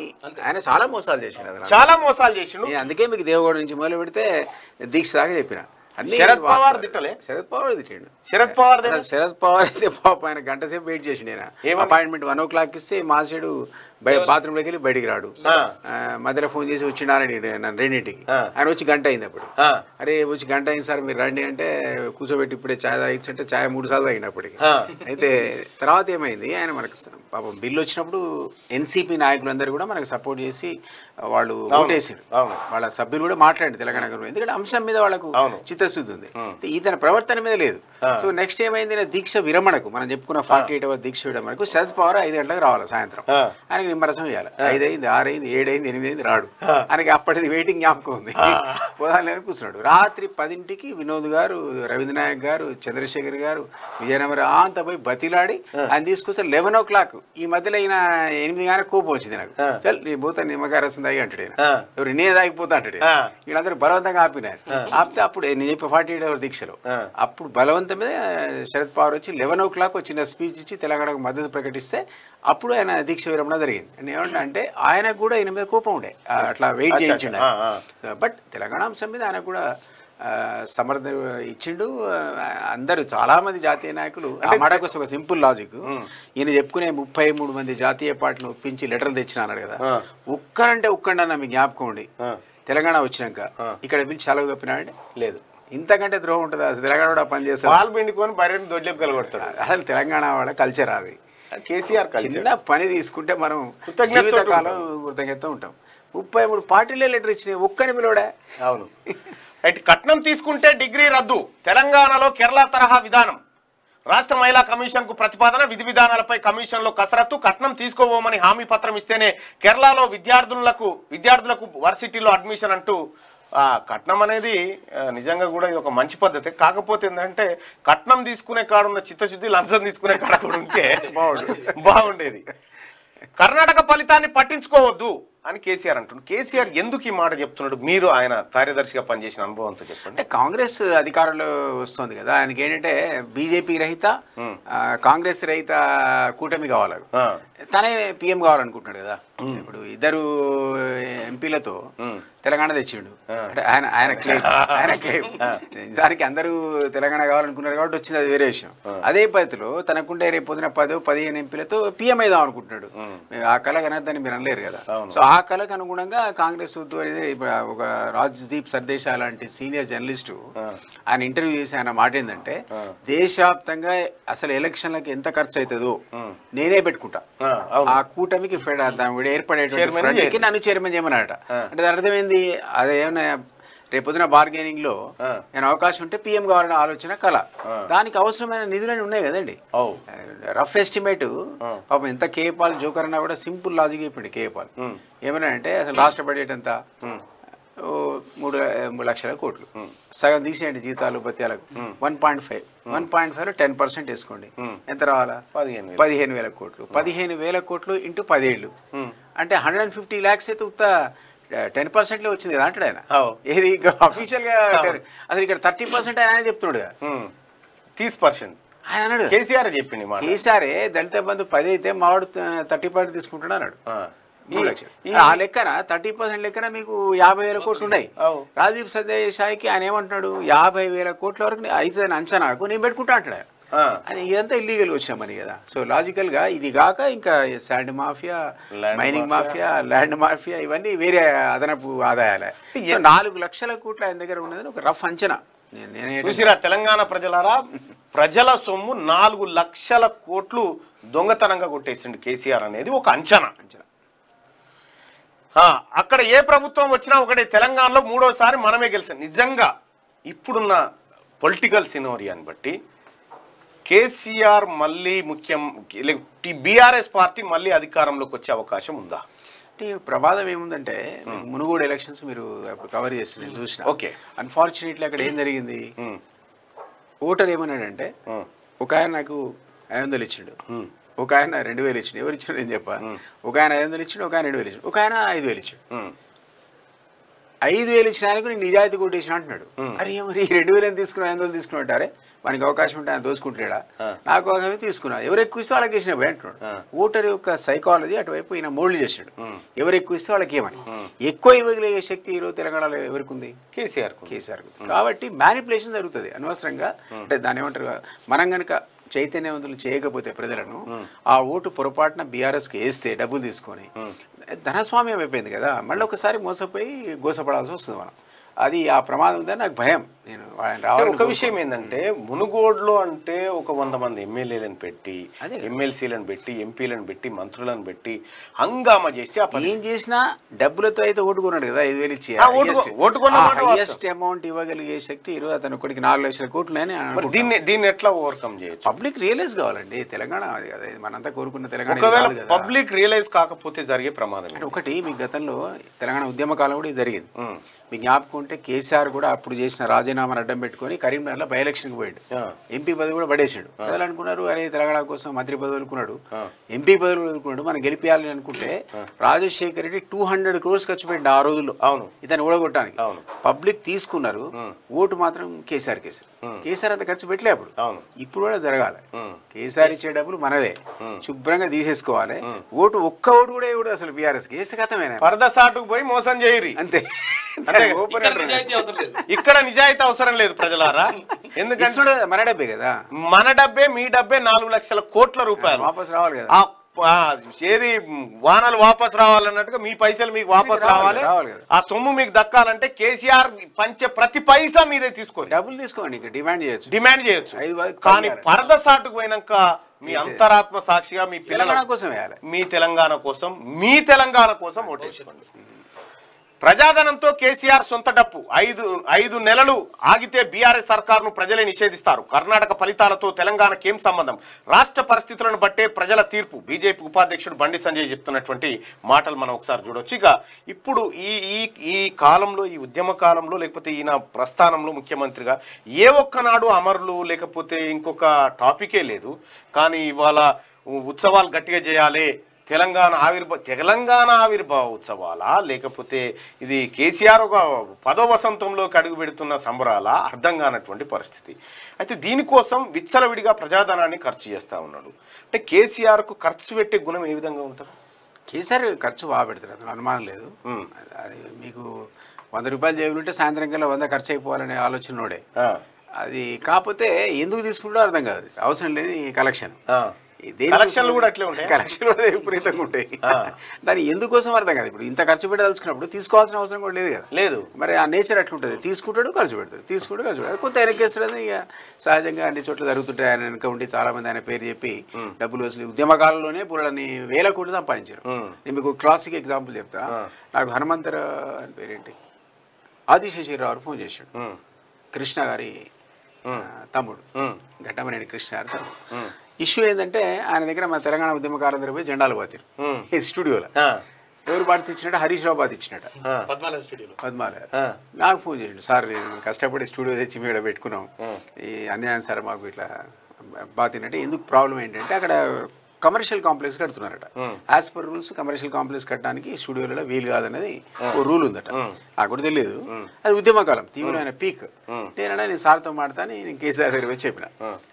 ఆయన చాలా మోసాలు చేసిండు. చాలా మోసాలు చేసిండు. అందుకే మీకు దేవగౌడ నుంచి మొదలు పెడితే దీక్ష దాకా చెప్పిన. శరద్ పవార్. తిట్టలే? శరద్ పవార్ తిట్టిండు శరద్ పవార్ శరద్ పవార్ అయితే పాప ఆయన గంట సేపు వెయిట్ చేసిండు ఆయన? అపాయింట్మెంట్ వన్ ఓ క్లాక్ ఇస్తే మా సైడు బాత్రూమ్లోకి వెళ్ళి బయటికి రాడు. మధ్యలో ఫోన్ చేసి వచ్చినారని నన్ను రెండింటికి. ఆయన వచ్చి గంట అయింది అప్పుడు. అరే వచ్చి గంట అయింది సార్ మీరు రండి అంటే కూర్చోబెట్టి ఇప్పుడే ఛాయ్ తాగించంటే ఛాయ్ మూడు సార్లు తాగింది అప్పటికి. ఆ. అయితే తర్వాత ఏమైంది ఆయన మనకు పాపం బిల్లు వచ్చినప్పుడు ఎన్సీపీ నాయకులందరూ కూడా మనకు సపోర్ట్ చేసి వాళ్ళు ఓటేసారు. వాళ్ళ సభ్యులు కూడా మాట్లాడండి తెలంగాణ గవర్నమెంట్. ఎందుకంటే అంశం మీద వాళ్ళకు. చిత్తశుద్ధి ఉంది. ఇతని ప్రవర్తన మీద లేదు. సో నెక్స్ట్ ఏమైంది దీక్ష విరమణకు మనం చెప్పుకున్న ఫార్టీ ఎయిట్ అవర్ దీక్ష విరమణకు శరద్ పవార్ ఐదు గంటలకు రావాలి సాయంత్రం. ఆ. నిమ్మరసం ఇవ్వాలి ఐదు అయింది ఆరు అయింది ఏడు అయింది ఎనిమిది అయింది రాడు ఆయనకి అప్పటిది వెయిటింగ్ జ్ఞాపకం ఉంది. పోదాలని కూర్చున్నాడు. రాత్రి పదింటికి వినోద్ గారు రవీంద్ర నాయక్ గారు చంద్రశేఖర్ గారు విజయనగర అంత పోయి బతిలాడి ఆయన తీసుకొస్తే లెవెన్ ఓ క్లాక్ ఈ మధ్యలో ఈయన ఎనిమిది కానీ కోపం వచ్చింది నాకు. చల్ నీ పోతా నిమ్మకాయ రసం తాగి అంటాడు. ఎవరు నే తాగిపోతా అంటాడు. వీళ్ళందరూ బలవంతంగా ఆపినారు. ఆపితే అప్పుడు నేను చెప్పి ఫార్టీ ఎయిట్ అవర్ దీక్షలో అప్పుడు బలవంతం మీద శరద్ పవార్ వచ్చి లెవెన్ ఓ క్లాక్ వచ్చిన స్పీచ్ ఇచ్చి తెలంగాణకు మద్దతు ప్రకటిస్తే అప్పుడు ఆయన దీక్ష విరమణ జరిగింది. నేను ఏమంటా అంటే ఆయనకు కూడా ఈయన మీద కోపం ఉండే. అట్లా వెయిట్ చేయించిండు. బట్ తెలంగాణ అంశం మీద ఆయన కూడా సమర్థ ఇచ్చిండు. అందరూ చాలా మంది జాతీయ నాయకులు ఆ మాట కోసం ఒక సింపుల్ లాజిక్. ఈయన చెప్పుకునే ముప్పై మూడు మంది జాతీయ పార్టీని ఒప్పించి లెటర్లు తెచ్చిన అన్నాడు కదా. ఒక్కరంటే ఒక్కడన్నా మీకు జ్ఞాపకం ఉండి. తెలంగాణ వచ్చినాక ఇక్కడ పిలిచి సెలవు కప్పినాడంటే లేదు. ఇంతకంటే ద్రోహం ఉంటుంది. అసలు తెలంగాణ కూడా పనిచేస్తారు పాలు పిండుకొని బర్రెని దొడ్లేపు కలగొడతాడు అసలు తెలంగాణ వాళ్ళ కల్చర్ అది. కేసీఆర్ చిన్న పని తీసుకుంటే మనం జీవితకాలం కృతజ్ఞత ఉంటాం. ముప్పై మూడు పార్టీలే లెటర్ ఇచ్చినాయి ఒక్కని పిలోడా అవును. రైట్ కట్నం తీసుకుంటే డిగ్రీ రద్దు తెలంగాణలో కేరళ తరహా విధానం. రాష్ట్ర మహిళా కమిషన్కు ప్రతిపాదన విధి విధానాలపై కమిషన్లో కసరత్తు కట్నం తీసుకోబోమని హామీ పత్రం ఇస్తేనే కేరళలో విద్యార్థులకు విద్యార్థులకు వర్సిటీలో అడ్మిషన్ అంటూ కట్నం అనేది నిజంగా కూడా ఇది ఒక మంచి పద్ధతి. కాకపోతే ఏంటంటే కట్నం తీసుకునే కాడున్న చిత్తశుద్ధి లంచం తీసుకునే కాడ కూడా ఉంటే బాగుండేది. బాగుండేది. కర్ణాటక ఫలితాన్ని పట్టించుకోవద్దు అని కేసీఆర్ అంటున్నాడు. కేసీఆర్ ఎందుకు ఈ మాట చెప్తున్నాడు? మీరు ఆయన కార్యదర్శిగా పనిచేసిన అనుభవంతో చెప్పండి. కాంగ్రెస్ అధికారంలో వస్తుంది కదా. ఆయనకి ఏంటంటే బీజేపీ రహిత కాంగ్రెస్ రహిత కూటమి కావాలి తనే పిఎం కావాలనుకుంటున్నాడు కదా. ఇప్పుడు ఇద్దరు ఎంపీలతో తెలంగాణ తెచ్చిండు. అంటే ఆయన ఆయన క్లెయిమ్ ఆయన క్లెయిమ్ నిజానికి అందరూ తెలంగాణ కావాలనుకున్నారు కాబట్టి వచ్చింది అది వేరే విషయం. అదే పద్ధతిలో తనకుండే రేపు పొద్దున పదో పదిహేను ఎంపీలతో పిఎం అయిదాం అనుకుంటున్నాడు. ఆ. కళ కనద్దని మీరు అనలేరు కదా. సో ఆ కళకు అనుగుణంగా కాంగ్రెస్ ఒక రాజ్దీప్ సర్దేశా లాంటి సీనియర్ జర్నలిస్టు ఆయన ఇంటర్వ్యూ చేసి ఆయన మాట ఏంటంటే దేశవ్యాప్తంగా అసలు ఎలక్షన్లకు ఎంత ఖర్చు అవుతుందో నేనే పెట్టుకుంటా. ఆ, కూటమికి ఏర్పడేటువంటి చేయరు. నన్ను చైర్మన్ చేయమన్నాడట. అంటే దాని ఏంది అదేమన్నా రేపొద్దున బార్గెనింగ్లో నేను అవకాశం ఉంటే పిఎం కావాలనే ఆలోచన కళ. దానికి అవసరమైన నిధులని ఉన్నాయి కదండి. రఫ్ ఎస్టిమేట్ పాపం ఎంత కేపాల్ జోకర్ అన్నా కూడా సింపుల్ లాజిక్ చెప్పింది కేపాల్ ఏమన్నా అంటే అసలు రాష్ట్ర బడ్జెట్ ఎంత? మూడు మూడు లక్షల కోట్లు. సగం తీసేయండి జీతాలు భత్యాలకు one point five. One point five ten percent వేసుకోండి. ఎంత రావాలా? పదిహేను వేలు. పదిహేను వేల కోట్లు. పదిహేను వేల కోట్లు ఇంటూ పదేళ్ళు. అంటే హండ్రెడ్ అండ్ ఫిఫ్టీ ల్యాక్స్ అయితే ఉత్త టెన్ పర్సెంట్లో వచ్చింది కదా అంటాడు ఆయన. ఏది అఫీషియల్గా అసలు ఇక్కడ థర్టీ పర్సెంట్ ఆయన చెప్తున్నాడు తీస్ పర్సెంట్ ఆయన అన్నాడు. కేసీఆర్ చెప్పింది కేసీఆర్ దళిత బంధు పది అయితే మావాడు థర్టీ పర్సెంట్ తీసుకుంటాడు అన్నాడు ఆ. లెక్కన థర్టీ పర్సెంట్ లెక్కన మీకు యాభై వేల కోట్లు ఉన్నాయి. రాజీవ్ సదేశాయికి ఆయన ఏమంటున్నాడు యాభై వేల కోట్ల వరకు అవుతుందని అంచనాకు నేను పెట్టుకుంటా అంటాడు. అది ఇదంతా ఇల్లీగల్ వచ్చిన మనీ కదా. సో లాజికల్గా ఇది కాక ఇంకా sand mafia mining mafia land mafia ఇవన్నీ వేరే అదనపు ఆదాయాలే. నాలుగు లక్షల కోట్లు ఆయన దగ్గర ఉన్నదని ఒక రఫ్ అంచనా. చూసిరా తెలంగాణ ప్రజలారా? ప్రజల సొమ్ము నాలుగు లక్షల కోట్లు దొంగతనంగా కొట్టేసిండు కేసీఆర్ అనేది ఒక అంచనా. అంచనా. అక్కడ ఏ ప్రభుత్వం వచ్చినా ఒకటే తెలంగాణలో మూడోసారి మనమే గెలిచాం. నిజంగా ఇప్పుడున్న పొలిటికల్ సినోరియాని బట్టి కేసీఆర్ మళ్ళీ ముఖ్యం బీఆర్ఎస్ పార్టీ మళ్ళీ అధికారంలోకి వచ్చే అవకాశం ఉందా? అంటే ప్రమాదం ఏముందంటే మునుగోడు ఎలక్షన్స్ మీరు అప్పుడు కవర్ చేసి నేను చూసిన. ఓకే. అన్ఫార్చునేట్లీ అక్కడ ఏం జరిగింది? ఓటర్ ఏమన్నాడంటే ఒక ఆయన నాకు ఐదు వందలు ఇచ్చిండు. ఒక ఆయన రెండు వేలు ఇచ్చిండు. ఎవరు ఇచ్చిండు నేను చెప్పా? ఒక ఆయన ఐదు వందలు ఇచ్చిండు ఒక ఆయన రెండు వేలు ఇచ్చిండు. ఒక ఆయన ఐదు వేలు ఇచ్చిండు. ఐదు వేలు ఇచ్చిన ఆయనకు నేను నిజాయితీ కొట్టేసిన అంటున్నాడు. అరే మరి ఈ రెండు వేలు తీసుకున్నా ఐదు వందలు అంటారే? మనకి అవకాశం ఉంటే ఆయన దోసుకుంటాడా నాకు అవకాశం తీసుకున్నా ఎవరు ఎక్కువ ఇస్తే వాళ్ళకి ఇచ్చిన అంటున్నాడు. ఓటర్ యొక్క సైకాలజీ అటువైపు ఈయన మోల్డ్ చేశాడు. ఎవరు ఎక్కువ ఇస్తే వాళ్ళకి ఏమని? ఎక్కువ ఇవ్వగలిగే శక్తి ఈరోజు తెలంగాణలో ఎవరికి ఉంది. కేసీఆర్. కేసీఆర్. కాబట్టి మ్యానిపులేషన్ జరుగుతుంది. అనవసరంగా అంటే దాని ఏమంటారు? మనం కనుక చైతన్యవంతులు చేయకపోతే ప్రజలను ఆ ఓటు పొరపాటున బీఆర్ఎస్కి వేస్తే డబ్బులు తీసుకొని ధనస్వామ్యం అయిపోయింది కదా. మళ్ళీ ఒకసారి మోసపోయి గోసపడాల్సి వస్తుంది మనం. అది ఆ ప్రమాదం ఉందని నాకు భయం. నేను రావాలని ఒక విషయం ఏంటంటే మునుగోడులో అంటే ఒక వంద మంది ఎమ్మెల్యేలను పెట్టి. ఎమ్మెల్సీలను పెట్టి ఎంపీలను పెట్టి మంత్రులను పెట్టి హంగామా చేస్తే ఏం చేసినా డబ్బులతో అయితే ఓటుకున్నాడు కదా ఐదు వేలు ఇచ్చి. హైయెస్ట్ అమౌంట్ ఇవ్వగలిగే శక్తి ఈరోజు అతను ఒకటికి నాలుగు లక్షల కోట్లు అని దీన్ని దీన్ని ఎట్లా ఓవర్కమ్ చేయొచ్చు? పబ్లిక్ రియలైజ్ కావాలండి. తెలంగాణ అది కదా మనంతా కోరుకున్న తెలంగాణ. పబ్లిక్ రియలైజ్ కాకపోతే జరిగే ప్రమాదం ఒకటి మీ గతంలో తెలంగాణ ఉద్యమ కాలం కూడా జరిగింది. మీ జ్ఞాపకం ఉంటే కేసీఆర్ కూడా అప్పుడు చేసిన రాజీనామాను అడ్డం పెట్టుకొని కరీంనగర్లో బై ఎలక్షన్కి పోయాడు. ఎంపీ పదవి కూడా పడేసాడు ప్రజలు అనుకున్నారు అరే తెలంగాణ కోసం మంత్రి పదవి అనుకున్నాడు. ఎంపీ పదవి అనుకున్నాడు మనం గెలిపించాలని అనుకుంటే రాజశేఖర్ రెడ్డి టూ హండ్రెడ్ క్రోర్స్ ఖర్చు పెట్టిండు ఆ రోజుల్లో. అవును. ఇతను ఓడగొట్టడానికి. అవును. పబ్లిక్ తీసుకున్నారు. ఓటు మాత్రం కేసీఆర్ కేసీఆర్ కేసీఆర్ అంత ఖర్చు పెట్టలే అప్పుడు. ఇప్పుడు కూడా జరగాలి. కేసీఆర్ ఇచ్చే డబ్బులు మనదే. శుభ్రంగా తీసేసుకోవాలి. ఓటు ఒక్క ఓటు కూడా ఇవ్వడు అసలు బీఆర్ఎస్ కేసు కథమేనా పోయి మోసం చేయరి. అంతే. ఇక్కడ నిజాయితీ అవసరం లేదు. ఇక్కడ నిజాయితీ అవసరం లేదు ప్రజలారా. ఎందుకంటే మన డబ్బే కదా. మన డబ్బే మీ డబ్బే నాలుగు లక్షల కోట్ల రూపాయలు. వాపస్ రావాలి కదా. ఏది వానలు వాపస్ రావాలన్నట్టుగా మీ పైసలు మీకు వాపస్ రావాలి. ఆ సొమ్ము మీకు దక్కాలంటే కేసీఆర్ పంచే ప్రతి పైసా మీదే తీసుకోండి డబ్బులు తీసుకోండి డిమాండ్ చేయొచ్చు. డిమాండ్ చేయొచ్చు. కానీ. పరద సాటుకు పోయినాక మీ అంతరాత్మ సాక్షిగా మీ పిల్లల తెలంగాణ కోసం వేయాలి. మీ తెలంగాణ కోసం మీ తెలంగాణ కోసం ఓటేసుకోండి ప్రజాధనంతో కేసీఆర్ సొంత డప్పు. ఐదు ఐదు నెలలు ఆగితే బీఆర్ఎస్ సర్కార్ను ప్రజలే నిషేధిస్తారు. కర్ణాటక ఫలితాలతో తెలంగాణకేం ఏం సంబంధం? రాష్ట్ర పరిస్థితులను బట్టే ప్రజల తీర్పు. బీజేపీ ఉపాధ్యక్షుడు బండి సంజయ్ చెప్తున్నటువంటి మాటలు మనం ఒకసారి చూడవచ్చు ఇక ఇప్పుడు ఈ ఈ ఈ కాలంలో ఈ ఉద్యమ కాలంలో లేకపోతే ఈయన ప్రస్థానంలో ముఖ్యమంత్రిగా ఏ ఒక్కనాడు అమరులు లేకపోతే ఇంకొక టాపికే లేదు. కానీ ఇవాళ ఉ- ఉత్సవాలు గట్టిగా చేయాలి తెలంగాణ ఆవిర్భావ తెలంగాణ ఆవిర్భావ ఉత్సవాలా లేకపోతే ఇది కేసీఆర్ ఒక పదో వసంతంలోకి అడుగు పెడుతున్న సంబరాలా? అర్థం కానటువంటి పరిస్థితి. అయితే దీనికోసం విచ్చలవిడిగా ప్రజాధనాన్ని ఖర్చు చేస్తూ ఉన్నాడు. అంటే కేసీఆర్కు ఖర్చు పెట్టే గుణం ఏ విధంగా ఉంటుంది? కేసీఆర్ ఖర్చు బాగా పెడతారు అందులో అనుమానం లేదు. అది మీకు వంద రూపాయలు జేబులు ఉంటే సాయంత్రం కల్లా వంద ఖర్చు అయిపోవాలనే ఆలోచనోడే ఆ, అది కాకపోతే ఎందుకు తీసుకుంటో అర్థం కాదు. అవసరం లేని కలెక్షన్. కలెక్షన్లు కూడా అట్లే ఉంటాయి? కలెక్షన్లు కూడా విపరీతంగా ఉంటాయి. దాని ఎందుకోసం అర్థం కాదు. ఇప్పుడు ఇంత ఖర్చు పెట్టదలుచుకున్నప్పుడు తీసుకోవాల్సిన అవసరం కూడా లేదు కదా. లేదు. మరి ఆ నేచర్ అట్లుంటుంది. తీసుకుంటాడు ఖర్చు పెడతాడు. తీసుకుంటాడు ఖర్చు పెడతాడు. కొంత వెనకేస్తాడు ఇక సహజంగా అన్ని చోట్ల జరుగుతుంటాయి. ఆయన వెనక ఉండి చాలా మంది ఆయన పేరు చెప్పి డబ్బులు వసూలు ఉద్యమకాలంలోనే పుల్లని వేల కోట్లు సంపాదించారు. నేను మీకు క్లాసిక్ ఎగ్జాంపుల్ చెప్తా. నాకు హనుమంతర అని పేరేంటి? ఆదిశేషరావు ఫోన్ చేశాడు. కృష్ణ గారి తమ్ముడు. ఘట్టమనేని కృష్ణ గారి తమ్ముడు. ఇష్యూ ఏంటంటే ఆయన దగ్గర మన తెలంగాణ ఉద్యమకారులందరూ పోయి జెండాలు పోతారు. ఇది స్టూడియోలో. ఆ, ఎవరు బాధ ఇచ్చినట్టు హరీష్ రావు ఆ, పద్మాలయ స్టూడియోలో. పద్మాల ఆ, నాకు ఫోన్ చేయండి సార్ నేను కష్టపడి స్టూడియో తెచ్చి మీద పెట్టుకున్నాం. ఈ అన్యాయం సార్ మాకు ఇట్లా బాతినట్టే. ఎందుకు ప్రాబ్లం ఏంటంటే అక్కడ commercial complex కడుతున్నారట. As per rules commercial complex కట్టడానికి స్టూడియోలలో వీలు కాదనేది ఓ రూల్ ఉందట. నాకు కూడా తెలియదు అది ఉద్యమకాలం తీవ్రమైన పీక్. నేనన్నా నేను సార్తో మాడతాను నేను కేసీఆర్ గారు వచ్చి చెప్పిన.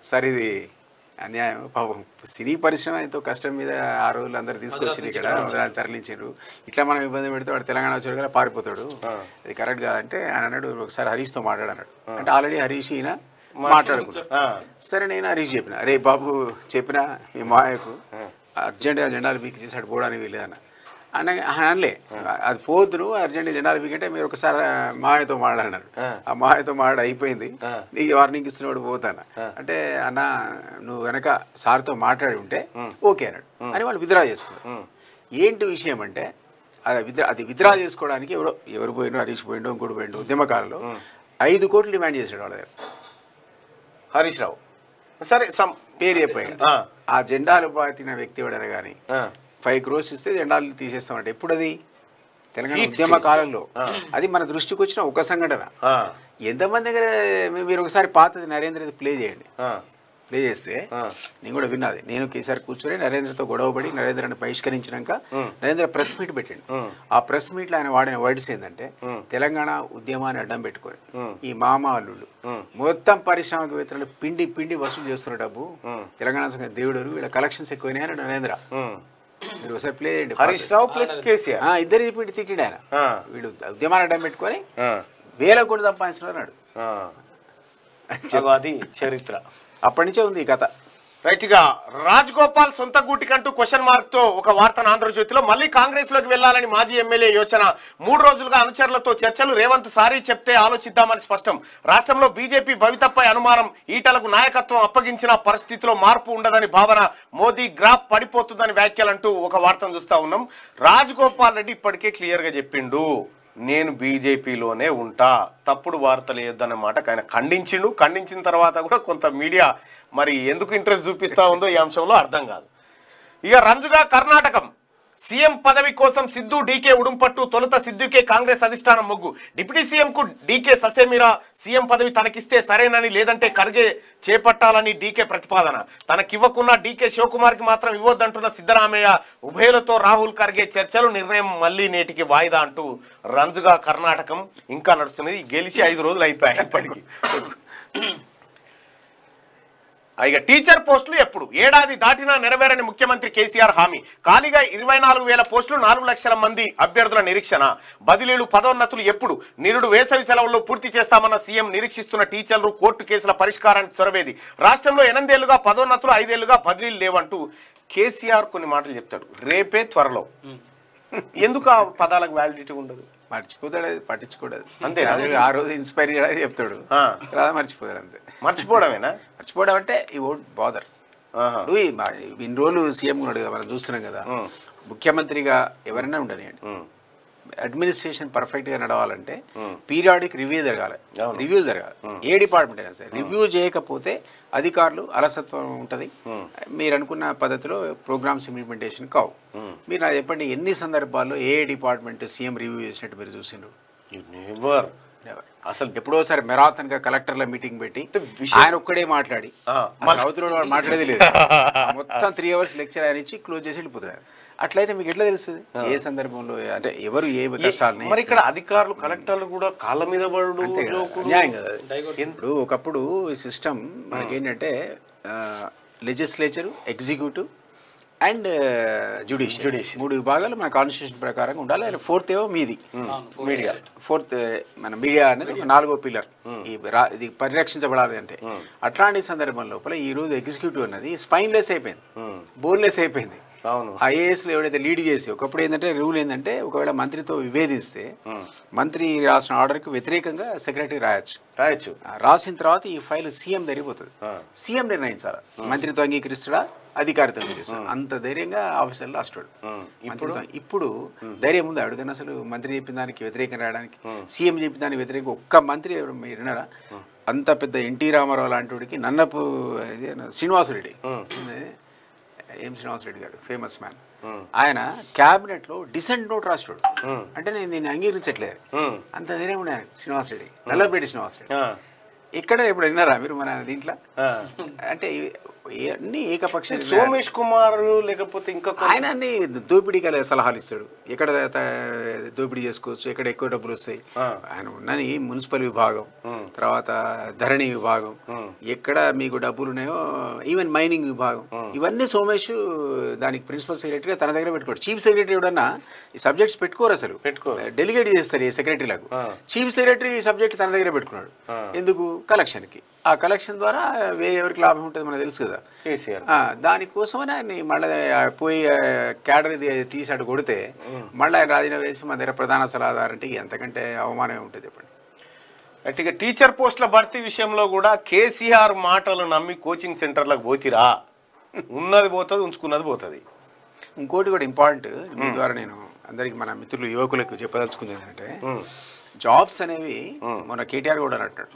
సార్ ఇది అన్యాయం. పాపం సినీ పరిశ్రమ ఎంతో కష్టం మీద ఆ రోజులు అందరు తీసుకొచ్చింది ఇక్కడ. తరలించారు. ఇట్లా మనం ఇబ్బంది పెడితే వాడు తెలంగాణ వచ్చాడు కదా పారిపోతాడు. అది కరెక్ట్ కాదంటే ఆయన అన్నాడు ఒకసారి హరీష్తో మాట్లాడన్నాడు అంటే ఆల్రెడీ హరీష్ ఈయన మాట్లాడుకున్నాడు సరే నేను హరీష్ చెప్పిన. రే బాబు చెప్పిన మీ మాయకు అర్జెంటుగా జెండాలు పీకి చేసాడు పోవడానికి వీలేదన్న అన్న ఆయన అనలే అది నువ్వు అర్జెంట్ జెండాలు పీకంటే మీరు ఒకసారి మాయతో మాట్లాడినారు ఆ. మాయతో మాట్లాడి అయిపోయింది. నీకు వార్నింగ్ ఇస్తున్నాడు పోతాను? అంటే అన్న నువ్వు వెనక సార్తో మాట్లాడి ఉంటే ఓకే అన్నాడు. అని వాళ్ళు విత్డ్రా చేసుకున్నారు. ఏంటి విషయం అంటే అది విత్డ్రా అది విత్డ్రా చేసుకోవడానికి ఎవరో ఎవరు పోయిండో హరీష్ పోయిండో ఇంకోటి పోయిండో ఉద్యమకాలంలో ఐదు కోట్లు డిమాండ్ చేశాడు వాళ్ళ దగ్గర. హరీష్ రావు. సరే సమ్ పేరు చెప్పాయి. ఆ, జెండాలు పాతిన వ్యక్తి ఎవడైనా కానీ ఫైవ్ క్రోర్స్ ఇస్తే జెండాలు తీసేస్తామంటే. ఎప్పుడు అది తెలంగాణ ఉద్యమ కాలంలో. అది మన దృష్టికి వచ్చిన ఒక సంఘటన. ఎంతమంది దగ్గర మీరు ఒకసారి పాతది నరేంద్రది ప్లే చేయండి. ప్లే చేస్తే. నేను కూడా విన్నది నేను కేసీఆర్ కూర్చొని నరేంద్రతో గొడవపడి నరేంద్రని బహిష్కరించినాక నరేంద్ర ప్రెస్ మీట్ పెట్టండి. ఆ. ప్రెస్ మీట్లో ఆయన వాడిన వర్డ్స్ ఏంటంటే తెలంగాణ ఉద్యమాన్ని అడ్డం పెట్టుకొని ఈ మామ అల్లుళ్ళు. మొత్తం పారిశ్రామికవేత్తలు పిండి పిండి వసూలు చేస్తున్న డబ్బు. తెలంగాణ సంఘ దేవుడు వీళ్ళ కలెక్షన్స్ ఎక్కువైనాయి అని నరేంద్ర. మీరు ఒకసారి ప్లే చేయండి. హరీష్ రావు ప్లస్ కేసీఆర్. ఆ, ఇద్దరు పిండి తిట్టిండు ఆయన. ఉద్యమాన్ని అడ్డం పెట్టుకొని ఆ, వేల కోటి సంపాదించిన అన్నాడు. అది చరిత్ర. అప్పటి నుంచే ఉంది ఈ కథ. రైట్గా రాజగోపాల్ సొంత గూటికంటూ క్వశ్చన్ మార్క్తో ఒక వార్తను ఆంధ్రజ్యోతిలో. మళ్ళీ కాంగ్రెస్లోకి వెళ్ళాలని మాజీ ఎమ్మెల్యే యోచన. మూడు రోజులుగా అనుచరులతో చర్చలు. రేవంత్ సారీ చెప్తే ఆలోచిద్దామని స్పష్టం. రాష్ట్రంలో బీజేపీ భవితపై అనుమానం. ఈటలకు నాయకత్వం అప్పగించిన పరిస్థితిలో మార్పు ఉండదని భావన. మోదీ గ్రాఫ్ పడిపోతుందని వ్యాఖ్యలంటూ ఒక వార్తను చూస్తా ఉన్నాం. రాజగోపాల్ రెడ్డి ఇప్పటికే క్లియర్గా చెప్పిండు. నేను బీజేపీలోనే ఉంటా. తప్పుడు వార్తలు వేయొద్దన్నమాట ఆయన ఖండించిండు. ఖండించిన తర్వాత కూడా కొంత మీడియా మరి ఎందుకు ఇంట్రెస్ట్ చూపిస్తా ఉందో ఈ అంశంలో అర్థం కాదు. ఇక రంజుగా కర్ణాటకం. సీఎం పదవి కోసం సిద్ధు డీకే ఉడుంపట్టు తొలుత సిద్ధుకే కాంగ్రెస్ అధిష్టానం మొగ్గు. డిప్యూటీ సీఎం కు డీకే ససేమిరా సీఎం పదవి తనకిస్తే సరేనని లేదంటే ఖర్గే చేపట్టాలని డీకే ప్రతిపాదన. తనకివ్వకున్న డీకే శివకుమార్కి మాత్రం ఇవ్వద్దంటున్న సిద్ధరామయ్య ఉభయలతో రాహుల్ ఖర్గే చర్చలు నిర్ణయం మళ్ళీ నేటికి వాయిదా అంటూ రంజుగా కర్ణాటకం ఇంకా నడుస్తున్నది. గెలిచి ఐదు రోజులు అయిపోయాయి ఇప్పటికి. ఇక టీచర్ పోస్టులు ఎప్పుడు? ఏడాది దాటినా నెరవేరని ముఖ్యమంత్రి కేసీఆర్ హామీ. ఖాళీగా ఇరవై నాలుగు వేల పోస్టులు నాలుగు లక్షల మంది అభ్యర్థుల నిరీక్షణ. బదిలీలు పదోన్నతులు ఎప్పుడు? నిరుడు వేసవి సెలవుల్లో పూర్తి చేస్తామన్న సీఎం నిరీక్షిస్తున్న టీచర్లు కోర్టు కేసుల పరిష్కారానికి చొరవేది. రాష్ట్రంలో ఎనిమిదేళ్ళుగా పదోన్నతులు ఐదేళ్ళుగా బదిలీలు లేవంటూ కేసీఆర్ కొన్ని మాటలు చెప్తాడు. రేపే త్వరలో. ఎందుకు ఆ పదాలకు వ్యాలిడిటీ ఉండదు? మర్చిపోతాడు అది పట్టించుకోడు? అదే ఆ రోజు ఇన్స్పైర్ చేయడానికి చెప్తాడు. తర్వాత మర్చిపోతాడు అంతే. మర్చిపోవడమేనా? మర్చిపోవడం అంటే ఈ ఓట్ బాదర్ ఇన్ని రోజులు సీఎం ఉన్నాడు కదా మనం చూస్తున్నాం కదా. ముఖ్యమంత్రిగా ఎవరైనా ఉండనియండి. అడ్మినిస్ట్రేషన్ పర్ఫెక్ట్గా నడవాలంటే పీరియాడిక్ రివ్యూ జరగాలి. రివ్యూ జరగాలి. ఏ డిపార్ట్మెంట్ అయినా సరే. రివ్యూ చేయకపోతే అధికారులు అలసత్వం ఉంటుంది. మీరు అనుకున్న పద్ధతిలో ప్రోగ్రామ్స్ ఇంప్లిమెంటేషన్ కావు. మీరు నాకు చెప్పండి ఎన్ని సందర్భాల్లో ఏ డిపార్ట్మెంట్ సీఎం రివ్యూ చేసినట్టు మీరు చూసిండ్రు. అసలు ఎప్పుడోసారి మెరాథన్గా కలెక్టర్ల మీటింగ్ పెట్టి ఆయన ఒక్కడే మాట్లాడి. వాడు మాట్లాడేది లేదు. మొత్తం త్రీ అవర్స్ లెక్చర్ ఆయన ఇచ్చి క్లోజ్ చేసి వెళ్ళిపోతారు అట్లయితే మీకు ఎట్లా తెలుస్తుంది? ఏ సందర్భంలో అంటే ఎవరు ఏ కష్టాలని మరి ఇక్కడ అధికారులు కలెక్టర్లు కూడా కాళ్ళ మీద ఇప్పుడు ఒకప్పుడు ఈ సిస్టమ్ మనకేంటంటే లెజిస్లేచర్ ఎగ్జిక్యూటివ్ అండ్ జుడిషియల్ మూడు విభాగాలు మన కాన్స్టిట్యూషన్ ప్రకారం ఉండాలి. ఫోర్త్ ఏమో మీది. మీడియా. ఫోర్త్ మన మీడియా అనేది నాలుగో పిల్లర్ ఈ రా- ఇది పరిరక్షించబడాలి అంటే. అట్లాంటి సందర్భం లోపల ఈ రోజు ఎగ్జిక్యూటివ్ అన్నది స్పైన్లెస్ అయిపోయింది. బోన్లెస్ అయిపోయింది. అవును. ఐఏఎస్లో ఎవడైతే లీడ్ చేసి ఒకప్పుడు ఏంటంటే రూల్ ఏంటంటే ఒకవేళ మంత్రితో విభేదిస్తే మంత్రి రాసిన ఆర్డర్కి వ్యతిరేకంగా సెక్రటరీ రాయొచ్చు. రాయొచ్చు. రాసిన తర్వాత ఈ ఫైల్ సీఎం జరిగిపోతుంది. సీఎం నిర్ణయించాలి? మంత్రితో అంగీకరిస్తాడా? అధికారితో అంగీకరిస్తాడా? అంత ధైర్యంగా ఆఫీసర్లు రాస్తాడు మంత్రితో ఇప్పుడు? ధైర్యం ఉంది. అడుగుని అసలు మంత్రి చెప్పిన దానికి వ్యతిరేకం రాయడానికి సీఎం చెప్పిన దానికి వ్యతిరేకంగా ఒక్క మంత్రి ఎవరు మీరు విన్నారా? అంత పెద్ద ఎన్టీ రామారావు లాంటి వాడికి నన్నపు శ్రీనివాసరెడ్డి. ఏం శ్రీనివాసరెడ్డి గారు ఫేమస్ మ్యాన్ ఆయన క్యాబినెట్లో డిసెంట్ నోట్ రాస్తాడు అంటే నేను దీన్ని అంగీకరించట్లేదు. అంత ధైర్యం ఉన్నాను శ్రీనివాసరెడ్డి నల్లపరెడ్డి శ్రీనివాసరెడ్డి ఇక్కడ ఇప్పుడు విన్నారా మీరు మన దీంట్లో. అంటే అన్ని ఏకపక్ష. సోమేష్ కుమార్ లేకపోతే ఇంకా ఆయన అన్ని దోపిడీకి సలహాలు ఇస్తాడు. ఎక్కడ దోపిడీ చేసుకోవచ్చు ఎక్కడ ఎక్కువ డబ్బులు వస్తాయి. ఆయన ఉన్నది మున్సిపల్ విభాగం తర్వాత ధరణి విభాగం. ఎక్కడ మీకు డబ్బులు ఉన్నాయో ఈవెన్ మైనింగ్ విభాగం. ఇవన్నీ సోమేష్ దానికి ప్రిన్సిపల్ సెక్రటరీగా తన దగ్గర పెట్టుకోడు. చీఫ్ సెక్రటరీ ఎవడన్నా ఈ సబ్జెక్ట్స్ పెట్టుకోరు అసలు. డెలిగేట్ చేస్తారు ఈ సెక్రటరీలకు. చీఫ్ సెక్రటరీ ఈ సబ్జెక్ట్ తన దగ్గర పెట్టుకున్నాడు. ఎందుకు? కలెక్షన్కి. ఆ కలెక్షన్ ద్వారా వేరే ఎవరికి లాభం ఉంటుంది మనకు తెలుసు కదా. కేసీఆర్. దానికోసమని ఆయన మళ్ళీ పోయి క్యాడర్ తీసాడు కొడితే మళ్ళీ ఆయన రాజీనామా వేసి మన దగ్గర ప్రధాన సలహాదారు అంటే ఎంతకంటే అవమానం ఉంటుంది చెప్పండి. అంటే ఇక టీచర్ పోస్టుల భర్తీ విషయంలో కూడా కేసీఆర్ మాటలు నమ్మి కోచింగ్ సెంటర్లకు పోతిరా. ఉన్నది పోతుంది ఉంచుకున్నది పోతుంది. ఇంకోటి కూడా ఇంపార్టెంట్ మీ ద్వారా నేను అందరికి మన మిత్రులు యువకులకు చెప్పదలుచుకుంది ఏంటంటే జాబ్స్ అనేవి మన కేటీఆర్ కూడా అంటాడు.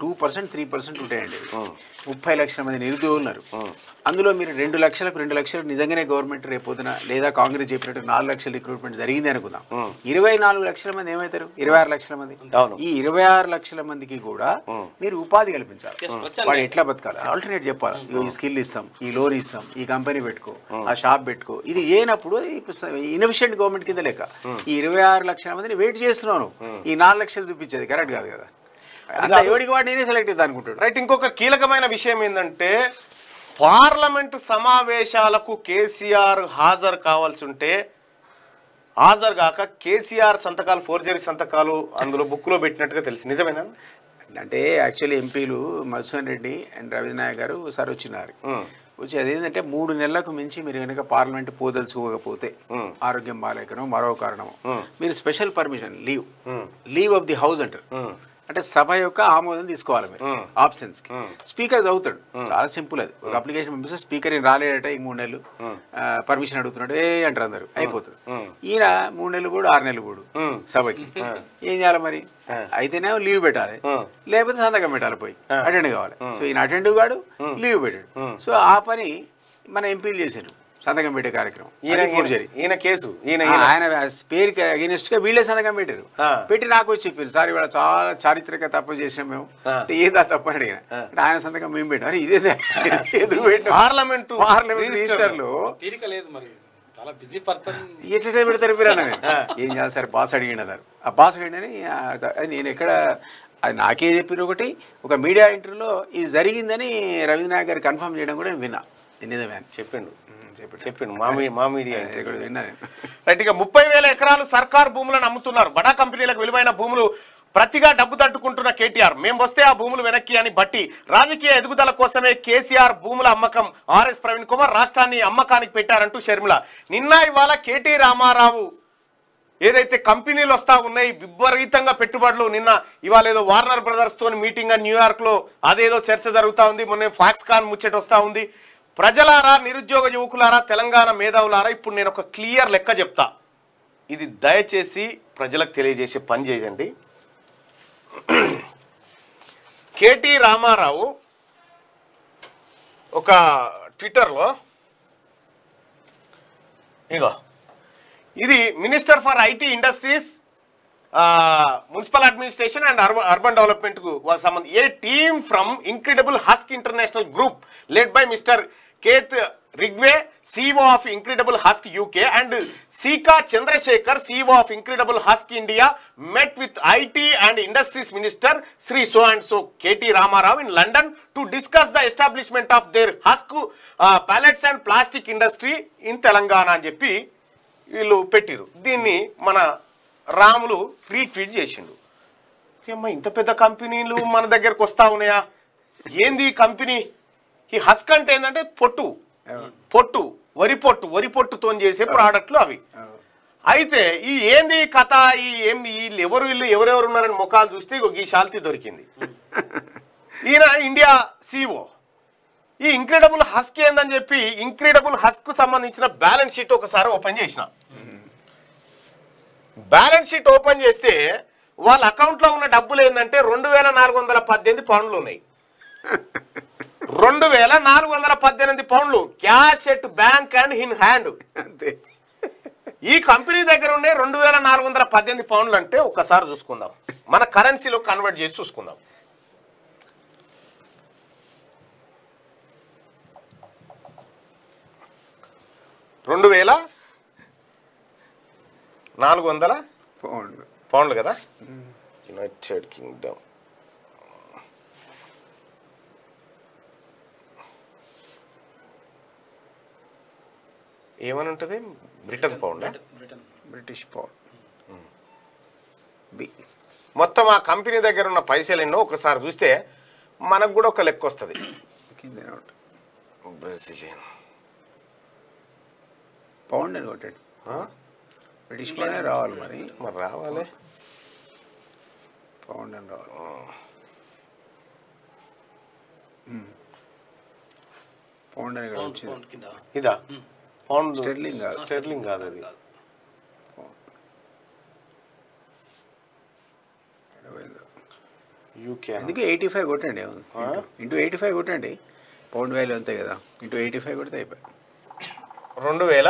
టూ పర్సెంట్ త్రీ పర్సెంట్ ఉంటాయండి. ముప్పై లక్షల మంది నిరుద్యోగులు ఉన్నారు. అందులో మీరు రెండు లక్షలకు రెండు లక్షలు నిజంగానే గవర్నమెంట్ రేపొద్దున లేదా కాంగ్రెస్ చెప్పినట్టు నాలుగు లక్షల రిక్రూట్మెంట్ జరిగింది అనుకుందాం. ఇరవై నాలుగు లక్షల మంది ఏమవుతారు? ఇరవై ఆరు లక్షల మంది. ఈ ఇరవై ఆరు లక్షల మందికి కూడా మీరు ఉపాధి కల్పించాలి. వాడు ఎట్లా బతకాలి? ఆల్టర్నేట్ చెప్పాలి. ఈ స్కిల్ ఇస్తాం ఈ లోన్ ఇస్తాం ఈ కంపెనీ పెట్టుకో ఆ షాప్ పెట్టుకో. ఇది చేయనప్పుడు ఇన్ఎఫిషియెంట్ గవర్నమెంట్ కింద లెక్క. ఈ ఇరవై ఆరు లక్షల మందిని వెయిట్ చేస్తున్నాను. ఈ నాలుగు లక్షలు చూపించేది. కరెక్ట్ కాదు కదా. అంత ఎవడికి వాడు నేనే సెలెక్ట్ అవుతా అనుకుంటాడు రైట్ ఇంకొక కీలకమైన విషయం ఏంటంటే పార్లమెంటు సమావేశాలకు కేసీఆర్ హాజరు కావాల్సి ఉంటే హాజరు కాక కేసీఆర్ సంతకాలు ఫోర్జరీ సంతకాలు అందులో బుక్లో పెట్టినట్టుగా తెలిసి. నిజమేనా? అంటే యాక్చువల్లీ ఎంపీలు మధుసూదన్ రెడ్డి అండ్ రవీంద్ర నాయక్ గారు ఒకసారి వచ్చినారు. వచ్చి అదేంటంటే మూడు నెలలకు మించి మీరు కనుక పార్లమెంట్ పోదలుచుకోకపోతే ఆరోగ్యం బాగాలేకనో మరో కారణము మీరు special permission leave. Leave of the house అంటారు. అంటే సభ యొక్క ఆమోదం తీసుకోవాలి మీరు. ఆప్షన్స్కి. స్పీకర్ చదువుతాడు. చాలా సింపుల్ అది. ఒక అప్లికేషన్ పంపిస్తే స్పీకర్ ఏం రాలేడట ఈ మూడు నెలలు. పర్మిషన్ అడుగుతున్నాడు. ఏ అంటారు అందరు. అయిపోతుంది. ఈయన మూడు నెలలు కూడా ఆరు నెలలు కూడా సభకి. ఏం చేయాలి మరి? అయితేనే లీవ్ పెట్టాలి. లేకపోతే సంతకం పెట్టాలి పోయి. అటెండ్ కావాలి. సో ఈయన అటెండ్ కాడు లీవ్ పెట్టాడు. సో ఆ పని మన ఎంపీలు చేశారు. సంతకం పెట్టే కార్యక్రమం. ఈయన కేసు. ఆయన పేరుకి అగేనిస్ట్గా వీళ్ళే సంతకం పెట్టారు. పెట్టి నాకు వచ్చి చెప్పారు సార్ ఇవాళ చాలా చారిత్రక తప్పు చేసినాం మేము. ఏదా తప్పు? అని అడిగిన. అంటే ఆయన సంతకం మేము పెట్టాం. అరే ఇదే ఎదురు పెట్టాం? పార్లమెంటు పార్లమెంట్ రిజిస్టర్లో తీరిక లేదు మరి. చాలా బిజీ పర్సన్. ఎట్లా పెడతారు మీరు అన్న నేను. ఏం చేయాలి సార్ బాస్ అడిగిన అన్నారు. ఆ బాస్ అడిగినని నేను ఎక్కడ అది నాకే చెప్పిన ఒకటి. ఒక మీడియా ఇంటర్వ్యూలో ఇది జరిగిందని రవీంద్ర నాయక్ గారు కన్ఫర్మ్ చేయడం కూడా నేను విన్నా. నిజమే అని. చెప్పిండు. చెప్పండి చెప్పిండు మా మీ- మా మీడియా ఇక్కడ విన్నా నేను రైట్ ఇక ముప్పై వేల ఎకరాలు సర్కార్ భూములను అమ్ముతున్నారు. బడా కంపెనీలకు విలువైన భూములు ప్రతిగా డబ్బు తట్టుకుంటున్న కేటీఆర్. మేము వస్తే ఆ భూములు వెనక్కి అని బట్టి రాజకీయ ఎదుగుదల కోసమే కేసీఆర్ భూముల అమ్మకం ఆర్ఎస్ ప్రవీణ్ కుమార్ రాష్ట్రాన్ని అమ్మకానికి పెట్టారంటూ షర్మిల. నిన్న ఇవాళ కేటీ రామారావు ఏదైతే కంపెనీలు వస్తా ఉన్నాయి విపరీతంగా పెట్టుబడులు నిన్న ఇవాళ ఏదో వార్నర్ బ్రదర్స్ తోని మీటింగ్ న్యూయార్క్లో అదేదో చర్చ జరుగుతా ఉంది. మొన్న ఫాక్స్కాన్ ముచ్చట వస్తా ఉంది. ప్రజలారా నిరుద్యోగ యువకులారా తెలంగాణ మేధావులారా ఇప్పుడు నేను ఒక క్లియర్ లెక్క చెప్తా. ఇది దయచేసి ప్రజలకు తెలియజేసే పని చేయండి. కేటీ రామారావు ఒక ట్విట్టర్లో ఇగో ఇది minister for IT industries municipal administration and urban డెవలప్మెంట్కు సంబంధించి a team from incredible husk international group led by Mr Keith Ridgway CEO of incredible husk UK and Seeka Chandrasekhar CEO of incredible husk India met with IT and industries minister Shri so and so KT Ramarao in London to discuss the establishment of their husk pallets and plastic industry in Telangana అని చెప్పి వీళ్ళు పెట్టిరు దీన్ని మన రాములు రీట్వీట్ చేసిండు. ఇంత పెద్ద కంపెనీలు మన దగ్గరకు వస్తా ఉన్నాయా? ఏంది కంపెనీ? ఈ హస్క్ అంటే ఏంటంటే పొట్టు. పొట్టు వరి పొట్టు వరి పొట్టుతో చేసే ప్రోడక్ట్లు అవి. అయితే ఈ ఏంది కథ ఈ ఏం వీళ్ళు ఎవరు వీళ్ళు ఎవరెవరు ఉన్నారని ముఖాలు చూస్తే ఈ శాల్తీ దొరికింది. ఈయన ఇండియా సిఓ ఈ ఇంక్రెడిబుల్ హస్క్ ఏందని చెప్పి ఇంక్రెడిబుల్ హస్క్ సంబంధించిన బ్యాలెన్స్ షీట్ ఒకసారి ఓపెన్ చేసిన. బ్యాలెన్స్ షీట్ ఓపెన్ చేస్తే వాళ్ళ అకౌంట్లో ఉన్న డబ్బులు ఏంటంటే రెండు వేల నాలుగు వందల పద్దెనిమిది పౌండ్లు ఉన్నాయి. రెండు వేల నాలుగు వందల పద్దెనిమిది పౌండ్లు cash at bank and in hand. అంతే. ఈ కంపెనీ దగ్గర ఉండే రెండు వేల నాలుగు వందల పద్దెనిమిది పౌండ్లు అంటే ఒక్కసారి చూసుకుందాం. మన కరెన్సీలో కన్వర్ట్ చేసి చూసుకుందాం. రెండు వేల నాలుగు వందల పౌండ్ పౌండ్లు కదా? United Kingdom. ఏమని ఉంటుంది Britain pound? British pound. B. మొత్తం ఆ కంపెనీ దగ్గర ఉన్న పైసలు ఎన్నో ఒకసారి చూస్తే మనకు కూడా ఒక లెక్క వస్తుంది. బ్రెజిలియన్. పౌండ్ అని కొట్టాడు. బ్రిటిష్ పౌండ్ రావాలి మరి. మరి రావాలి. పౌండ్ అని రావాలి. పౌండ్ అని ఇక్కడ పౌండ్ వచ్చింది పౌండ్ కింద. ఇదా? Pound sterling. స్టెర్లింగ్ కాదు అది. యూకే అందుకే ఎయిటీ ఫైవ్ కొట్టండి? ఇంటూ ఎయిటీ ఫైవ్ కొట్టండి. పౌండ్ వాల్యూ అంతే కదా. ఇంటూ ఎయిటీ ఫైవ్ కొడితే అయిపోయి. రెండు వేల?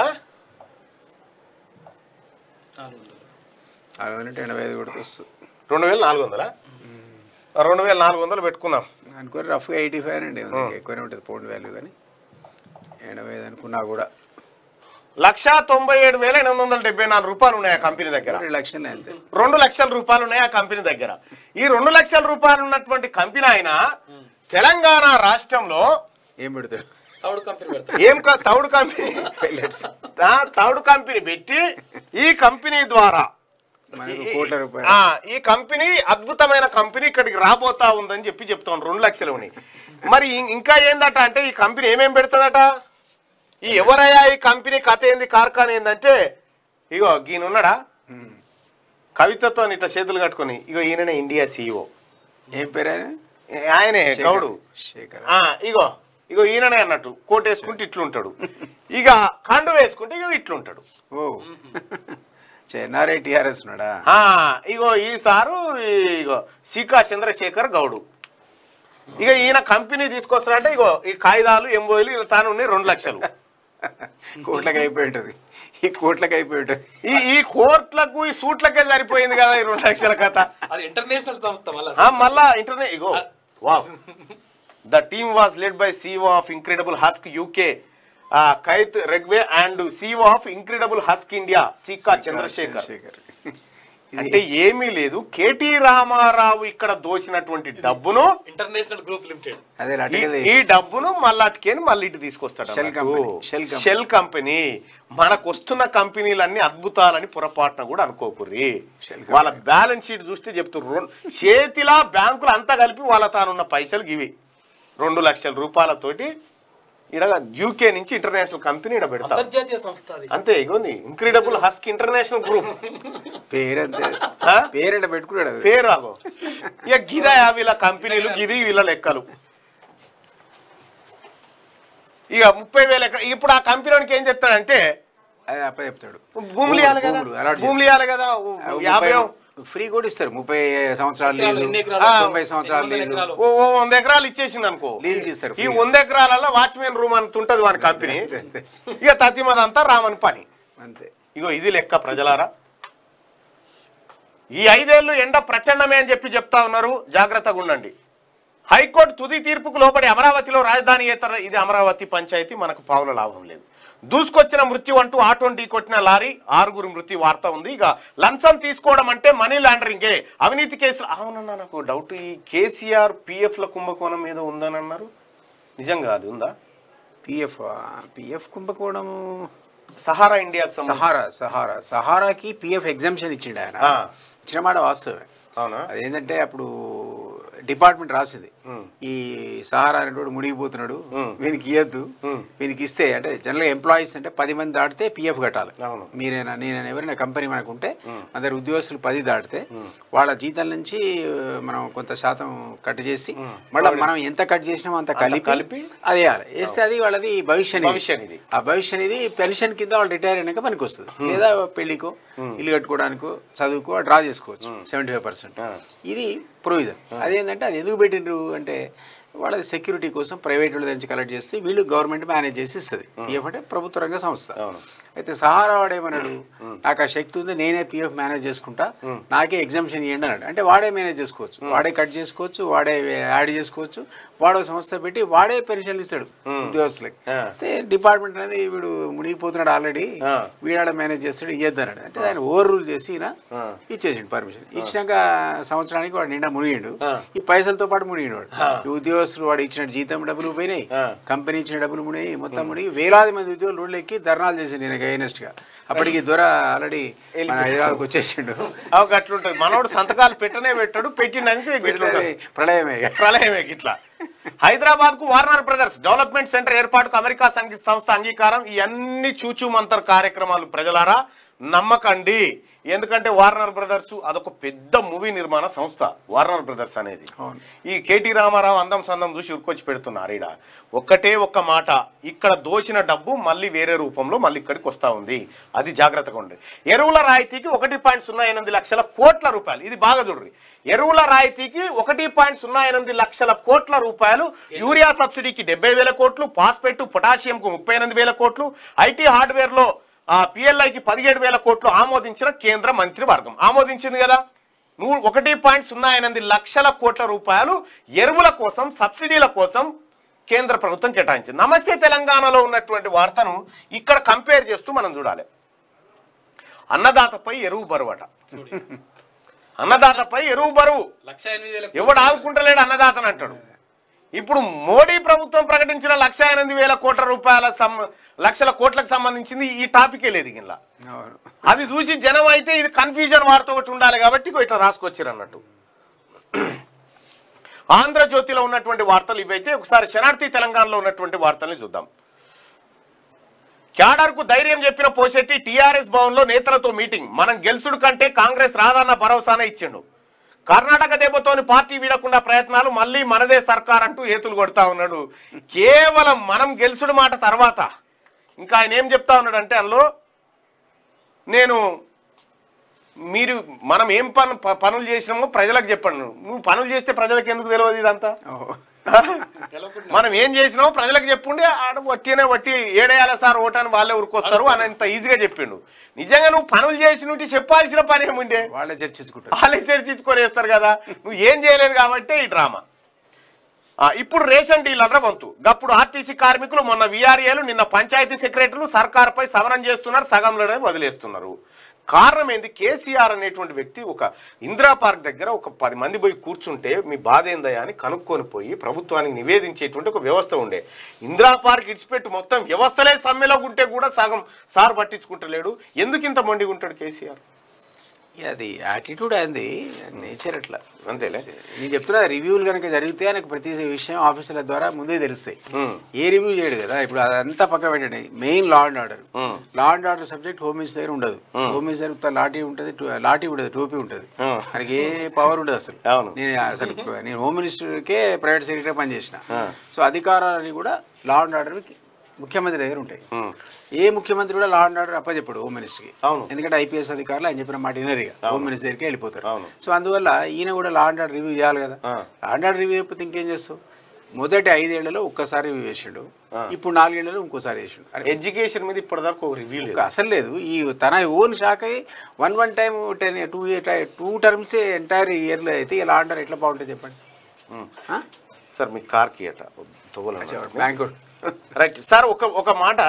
నాలుగు వందలు ఎనభై ఐదు కొడితే వస్తుంది. రెండు వేల నాలుగు వందలా? రెండు వేల నాలుగు వందలు పెట్టుకుందాం. అనుకో రఫ్గా ఎయిటీ ఫైవ్ అండి ఎక్కువనే ఉంటుంది పౌండ్ వాల్యూ కానీ. ఎనభై ఐదు అనుకున్నా కూడా. లక్ష తొంభై ఏడు వేల ఎనిమిది వందల డెబ్బై నాలుగు రూపాయలు ఉన్నాయి ఆ కంపెనీ దగ్గర. రెండు లక్షలే రూపాయలు ఉన్నాయి ఆ కంపెనీ దగ్గర. ఈ రెండు లక్షల రూపాయలు ఉన్నటువంటి కంపెనీ ఆయన తెలంగాణ రాష్ట్రంలో ఏం పెడతాడు? ఏం తౌడు కంపెనీ? తౌడు కంపెనీ పెట్టి ఈ కంపెనీ ద్వారా మనకు ఈ- కోట్ల రూపాయలు. ఆ, ఈ కంపెనీ అద్భుతమైన కంపెనీ ఇక్కడికి రాబోతా ఉందని చెప్పి చెప్తాను. రెండు లక్షలు ఉన్నాయి. మరి ఇం- ఇంకా ఏందట అంటే ఈ కంపెనీ ఏమేం పెడుతుందట? ఈ ఎవరయ్యా ఈ కంపెనీ కథ ఏంది కార్ఖానా ఏందంటే ఇగో ఈయన ఉన్నాడా. కవితతో ఇట్లా చేతులు కట్టుకొని ఇగో ఈయననే ఇండియా సీఈఓ. ఏం పేరు ఆయన. గౌడు. శేఖర్. ఆ, ఇగో ఇగో ఈయననే అన్నట్టు కోట్ వేసుకుంటే ఇట్లుంటాడు. ఇక కండు వేసుకుంటే ఇగో ఇట్లుంటాడు. ఓ. చెన్నారే టిఆర్ఎస్ ఉన్నాడా? ఇగో ఈ సారు ఇగో సీకా చంద్రశేఖర్ గౌడు. ఇక ఈయన కంపెనీ తీసుకొస్తారంటే ఇగో ఈ కాగితాలు ఎంబోయిలు ఇలా తాను ఉన్నాయి రెండు లక్షలు. కోట్లకి అయిపోయి ఉంటుంది ఈ కోట్లకి అయిపోయి ఉంటుంది ఈ ఈ కోట్లకు ఈ సూట్లకే సరిపోయింది కదా ఈ రెండు లక్షల కథ. అది ఇంటర్నేషనల్ సంస్థ మళ్ళీ. Internet ego wow. The team was led by CEO of incredible husk UK Keith Ridgway and CEO of incredible husk India Seeka Chandrasekhar Chandrasekhar అంటే ఏమీ లేదు. కేటీ రామారావు ఇక్కడ దోచినటువంటి డబ్బును ఇంటర్నేషనల్ గ్రూప్ లిమిటెడ్. అదే ఈ- డబ్బును మళ్ళీ అటుకేని మళ్ళీ ఇటు తీసుకొస్తాడు Shell అన్నట్టు. company, Shell company. Shell company. మనకు వస్తున్న కంపెనీలన్నీ అద్భుతాలని పొరపాటున కూడా అనుకోకుర్రి. Shell వాళ్ళ బ్యాలెన్స్ షీట్ చూస్తే చెప్తుర్రు. చేతిలా బ్యాంకులు అంతా కలిపి వాళ్ళ తానున్న పైసలు ఇవి రెండు లక్షల రూపాయలతోటి ఇడ యూకే నుంచి ఇంటర్నేషనల్ కంపెనీ ఇడ పెడతారు. అంతర్జాతీయ సంస్థ అది. అంతే ఇగోంది ఇంక్రెడిబుల్ హస్క్ ఇంటర్నేషనల్ గ్రూప్ పేరంతే? పేరంటే పెట్టుకున్నాడు ఇక గిదా వీళ్ళ కంపెనీలు గివి వీళ్ళ లెక్కలు. ఇక ముప్పై వేల ఇప్పుడు ఆ కంపెనీకి ఏం చెప్తాడంటే అప్ప చెప్తాడు. భూములు ఇవ్వాలి కదా భూములు. ఇవ్వాలి కదా యాభై ఫ్రీ కూడా ఇస్తారు. ముప్పై సంవత్సరాల ఎకరాలు, లీజు? తొంభై సంవత్సరాల లీజు? ఓ ఓ వంద ఎకరాలు ఇచ్చేసింది అనుకో లీజుకి ఇస్తారు ఈ. వంద ఎకరాలలో వాచ్మెన్ రూమ్ అంత ఉంటది వాని కంపెనీ. ఇక తతిమదంతా రామని పని. అంతే. ఇగో ఇది లెక్క ప్రజలారా. ఈ ఐదేళ్ళు ఎండ ప్రచండమే అని చెప్పి చెప్తా ఉన్నారు. జాగ్రత్తగా ఉండండి. హైకోర్టు తుది తీర్పుకు లోబడి అమరావతిలో రాజధానియేతర ఇది అమరావతి పంచాయతీ మనకు పావుల లాభం లేదు. దూసుకొచ్చిన మృత్యు అంటూ ఆటో ఢీ కొట్టిన లారీ ఆరుగురు మృత్యు వార్త ఉంది. ఇక లంచం తీసుకోవడం అంటే మనీ లాండరింగే అవినీతి కేసులు అవునన్నా నాకు డౌట్ ఈ కేసీఆర్ పిఎఫ్ల కుంభకోణం మీద ఉందని అన్నారు. నిజంగా అది ఉందా? పిఎఫ్ పిఎఫ్ కుంభకోణము సహారా ఇండియాకి సహారా సహారా. సహారాకి పిఎఫ్ ఎగ్జామ్షన్ ఇచ్చిండు ఆయన. ఇచ్చిన మాట వాస్తవమే. అవునా? అదేంటంటే అప్పుడు డిపార్ట్మెంట్ రాసింది. ఈ సహారా అనేటోడు మునిగిపోతున్నాడు. వీనికి ఇవ్వద్దు. వీనికి ఇస్తే అంటే జనరల్గా ఎంప్లాయీస్ అంటే పది మంది దాటితే పిఎఫ్ కట్టాలి. మీరైనా నేనైనా ఎవరైనా కంపెనీ మనకు ఉంటే అందరు ఉద్యోగస్తులు పది దాటితే వాళ్ళ జీతం నుంచి మనం కొంత శాతం కట్ చేసి మళ్ళీ మనం ఎంత కట్ చేసినామో అంత కలిపి కలిపి అది వేస్తే అది వాళ్ళది భవిష్య నిధి. భవిష్య నిధి. ఆ భవిష్య నిధి పెన్షన్ కింద వాళ్ళు రిటైర్ అయినాక పనికి వస్తుంది లేదా పెళ్ళికో ఇల్లు కట్టుకోవడానికో చదువుకో డ్రా చేసుకోవచ్చు సెవెంటీ ఫైవ్ పర్సెంట్ ఇది ప్రొవిజన్ అదేంటంటే అది ఎందుకు పెట్టిండ్రు అంటే వాళ్ళది సెక్యూరిటీ కోసం ప్రైవేట్ వాళ్ళ నుంచి కలెక్ట్ చేస్తే వీళ్ళు గవర్నమెంట్ మేనేజ్ చేసి ఇస్తుంది. పిఎఫ్ అంటే ప్రభుత్వ రంగ సంస్థ. అయితే సహారా వాడేమన్నాడు నాకు ఆ శక్తి ఉంది నేనే పిఎఫ్ మేనేజ్ చేసుకుంటా. నాకే ఎగ్జామ్షన్ ఇవ్వండి అన్నాడు. అంటే వాడే మేనేజ్ చేసుకోవచ్చు. వాడే కట్ చేసుకోవచ్చు వాడే యాడ్ చేసుకోవచ్చు వాడో సంస్థ పెట్టి వాడే పెన్షన్లు ఇస్తాడు ఉద్యోగస్తులకి. అయితే డిపార్ట్మెంట్ అనేది వీడు మునిగిపోతున్నాడు ఆల్రెడీ. వీడాడ మేనేజ్ చేస్తాడు ఇయ్యద్దు అన్నాడు. అంటే ఆయన ఓవర్ రూల్ చేసి. ఇచ్చేసిండు పర్మిషన్ ఇచ్చినాక సంవత్సరానికి వాడు నిండా మునిగిండు. ఈ పైసలతో పాటు మునిగిండు వాడు. ఈ ఉద్యోగస్తులు వాడు ఇచ్చిన జీతం డబ్బులు పోయినాయి. కంపెనీ ఇచ్చిన డబ్బులు మునిగి మొత్తం మునిగి వేలాది మంది ఉద్యోగులు రోడ్లు ఎక్కి ధర్నాలు చేసిండు నేను అప్పటికి దొర ఆల్రెడీ మన హైదరాబాద్కి వచ్చేసిండు. అట్లుంటది. మనోడు సంతకాలు పెట్టనే పెట్టాడు ఇట్లుంటది. ప్రళయమే. ప్రళయమే ఇట్లా. హైదరాబాద్కు వార్నర్ బ్రదర్స్ డెవలప్మెంట్ సెంటర్ ఏర్పాటుకు అమెరికా సంఘ సంస్థ అంగీకారం. ఈ అన్ని చూచూ మంతర్ కార్యక్రమాలు ప్రజలారా నమ్మకండి. ఎందుకంటే వార్నర్ బ్రదర్స్ అదొక పెద్ద మూవీ నిర్మాణ సంస్థ వార్నర్ బ్రదర్స్ అనేది. ఈ కేటీ రామారావు అందం సందం చూసి ఉరుకొచ్చి పెడుతున్నారు ఈడ. ఒక్కటే ఒక్క మాట ఇక్కడ దోచిన డబ్బు మళ్ళీ వేరే రూపంలో మళ్ళీ ఇక్కడికి వస్తా ఉంది. అది జాగ్రత్తగా ఉండండి. ఎరువుల రాయితీకి ఒకటి పాయింట్ సున్నా ఎనిమిది లక్షల కోట్ల రూపాయలు. ఇది బాగా చూడండి. ఎరువుల రాయితీకి ఒకటి పాయింట్ సున్నా ఎనిమిది లక్షల కోట్ల రూపాయలు. యూరియా సబ్సిడీకి డెబ్బై వేల కోట్లు ఫాస్ఫేట్ పొటాషియంకు ముప్పై ఎనిమిది వేల కోట్లు. ఐటీ హార్డ్వేర్లో పిఎల్ఐకి పదిహేడు వేల కోట్లు ఆమోదించిన కేంద్ర మంత్రివర్గం. ఆమోదించింది కదా? నువ్వు ఒకటి పాయింట్ సున్నా ఎనిమిది లక్షల కోట్ల రూపాయలు ఎరువుల కోసం సబ్సిడీల కోసం కేంద్ర ప్రభుత్వం కేటాయించింది. నమస్తే తెలంగాణలో ఉన్నటువంటి వార్తను ఇక్కడ కంపేర్ చేస్తూ మనం చూడాలి. అన్నదాతపై ఎరువు బరువట. అన్నదాతపై ఎరువు బరువు. ఎవడు ఆదుకుంటలేడు అన్నదాతని అంటాడు. ఇప్పుడు మోడీ ప్రభుత్వం ప్రకటించిన లక్ష ఎనిమిది వేల కోట్ల రూపాయల లక్షల కోట్లకు సంబంధించింది ఈ టాపికే లేదు ఇలా అది చూసి జనం అయితే ఇది కన్ఫ్యూజన్ వార్త ఒకటి ఉండాలి కాబట్టి ఇట్లా రాసుకొచ్చారు అన్నట్టు ఆంధ్రజ్యోతిలో ఉన్నటువంటి వార్తలు ఇవైతే ఒకసారి శనార్థి తెలంగాణలో ఉన్నటువంటి వార్తల్ని చూద్దాం. క్యాడర్కు ధైర్యం చెప్పిన పోషెట్టి టీఆర్ఎస్ భవన్లో నేతలతో మీటింగ్. మనం గెలుసుడు కంటే కాంగ్రెస్ రాదన్న భరోసానే ఇచ్చిండు. కర్ణాటక దెబ్బతోని పార్టీ వీడకుండా ప్రయత్నాలు మళ్ళీ మనదే సర్కార్ అంటూ ఏతులు కొడతా ఉన్నాడు. కేవలం మనం గెలుసుడు మాట తర్వాత ఇంకా ఆయన ఏం చెప్తా ఉన్నాడు అంటే అందులో నేను మీరు మనం ఏం పను పనులు చేసినామో ప్రజలకు చెప్పండి. నువ్వు పనులు చేస్తే ప్రజలకు ఎందుకు తెలియదు ఇదంతా? మనం ఏం చేసినామో ప్రజలకు చెప్పుండి ఆడ వట్టినే వట్టి ఏడేయాల సార్ ఓటాన్ని వాళ్ళే ఉరుకొస్తారు అని అంత ఈజీగా చెప్పిండు. నిజంగా నువ్వు పనులు చేసినట్టు చెప్పాల్సిన పని ఏముండే? వాళ్ళే చర్చించుకుంటారు. వాళ్ళే చర్చించుకొని వేస్తారు కదా. నువ్వు ఏం చేయలేదు కాబట్టి ఈ డ్రామా. ఇప్పుడు రేషన్ డీలర్ల వంతు. గప్పుడు ఆర్టీసీ కార్మికులు మొన్న విఆర్ఏలు నిన్న పంచాయతీ సెక్రటరీలు సర్కార్పై సమరం చేస్తున్నారు సగంలోనే వదిలేస్తున్నారు. కారణం ఏంది కేసీఆర్ అనేటువంటి వ్యక్తి ఒక ఇందిరా పార్క్ దగ్గర ఒక పది మంది పోయి కూర్చుంటే మీ బాధ ఏందయా అని కనుక్కొని పోయి ప్రభుత్వానికి నివేదించేటువంటి ఒక వ్యవస్థ ఉండే. ఇందిరా పార్క్ ఇడిచిపెట్టి మొత్తం వ్యవస్థలే సమ్మెలో ఉంటే కూడా సగం సార్ పట్టించుకుంటలేడు. ఎందుకు ఇంత మొండిగా ఉంటాడు కేసీఆర్? అది యాటిట్యూడ్ అయింది నేచర్ అట్లా. అంతేలే. నేను చెప్తున్నా రివ్యూలు కనుక జరిగితే ఆయనకు ప్రతి విషయం ఆఫీసుల ద్వారా ముందే తెలుస్తాయి. ఏ రివ్యూ చేయడు కదా ఇప్పుడు అదంతా పక్క పెట్టండి. Main law and order. Law and order subject home minister దగ్గర ఉండదు. హోమ్. మినిస్టర్ లాఠీ ఉంటుంది లాఠీ ఉండదు టోపీ ఉంటుంది. మనకి ఏ పవర్ ఉండదు అసలు. నేను అసలు నేను హోమ్ మినిస్టర్కే ప్రైవేట్ సెక్రటరీ పనిచేసిన. సో అధికారాలని కూడా లా అండ్ ఆర్డర్ ముఖ్యమంత్రి దగ్గర ఉంటాయి. ఏ ముఖ్యమంత్రి కూడా లా అండ్ ఆర్డర్ అప్పచెప్పడు హోమ్ మినిస్టర్కి అవును. ఎందుకంటే ఐపీఎస్ అధికారులు ఆయన చెప్పిన మాట వినరిగా హోమ్ మినిస్టర్ దగ్గరికి వెళ్ళిపోతారు. అవును. సో అందువల్ల ఈయన కూడా లా అండ్ ఆర్డర్ రివ్యూ చేయాలి కదా. లా అండ్ ఆర్డర్ రివ్యూ అయిపోతే ఇంకేం చేస్తావు? మొదటి ఐదేళ్ళలో ఒక్కసారి రివ్యూ చేసిండు. ఇప్పుడు నాలుగేళ్ళలో ఇంకోసారి చేసిండు. ఎడ్యుకేషన్ మీద ఇప్పటిదాకా ఒక రివ్యూ లేదు. అసలు లేదు. ఈ తన ఓన్ షాక్ అయ్యి one one time ten two year two terms entire ఇయర్లో అయితే ఇలా ఆర్డర్ ఎట్లా బాగుంటుంది చెప్పండి. సార్ మీ కార్కి అట బ్యాంక్ రైట్ సార్ ఒక ఒక మాట.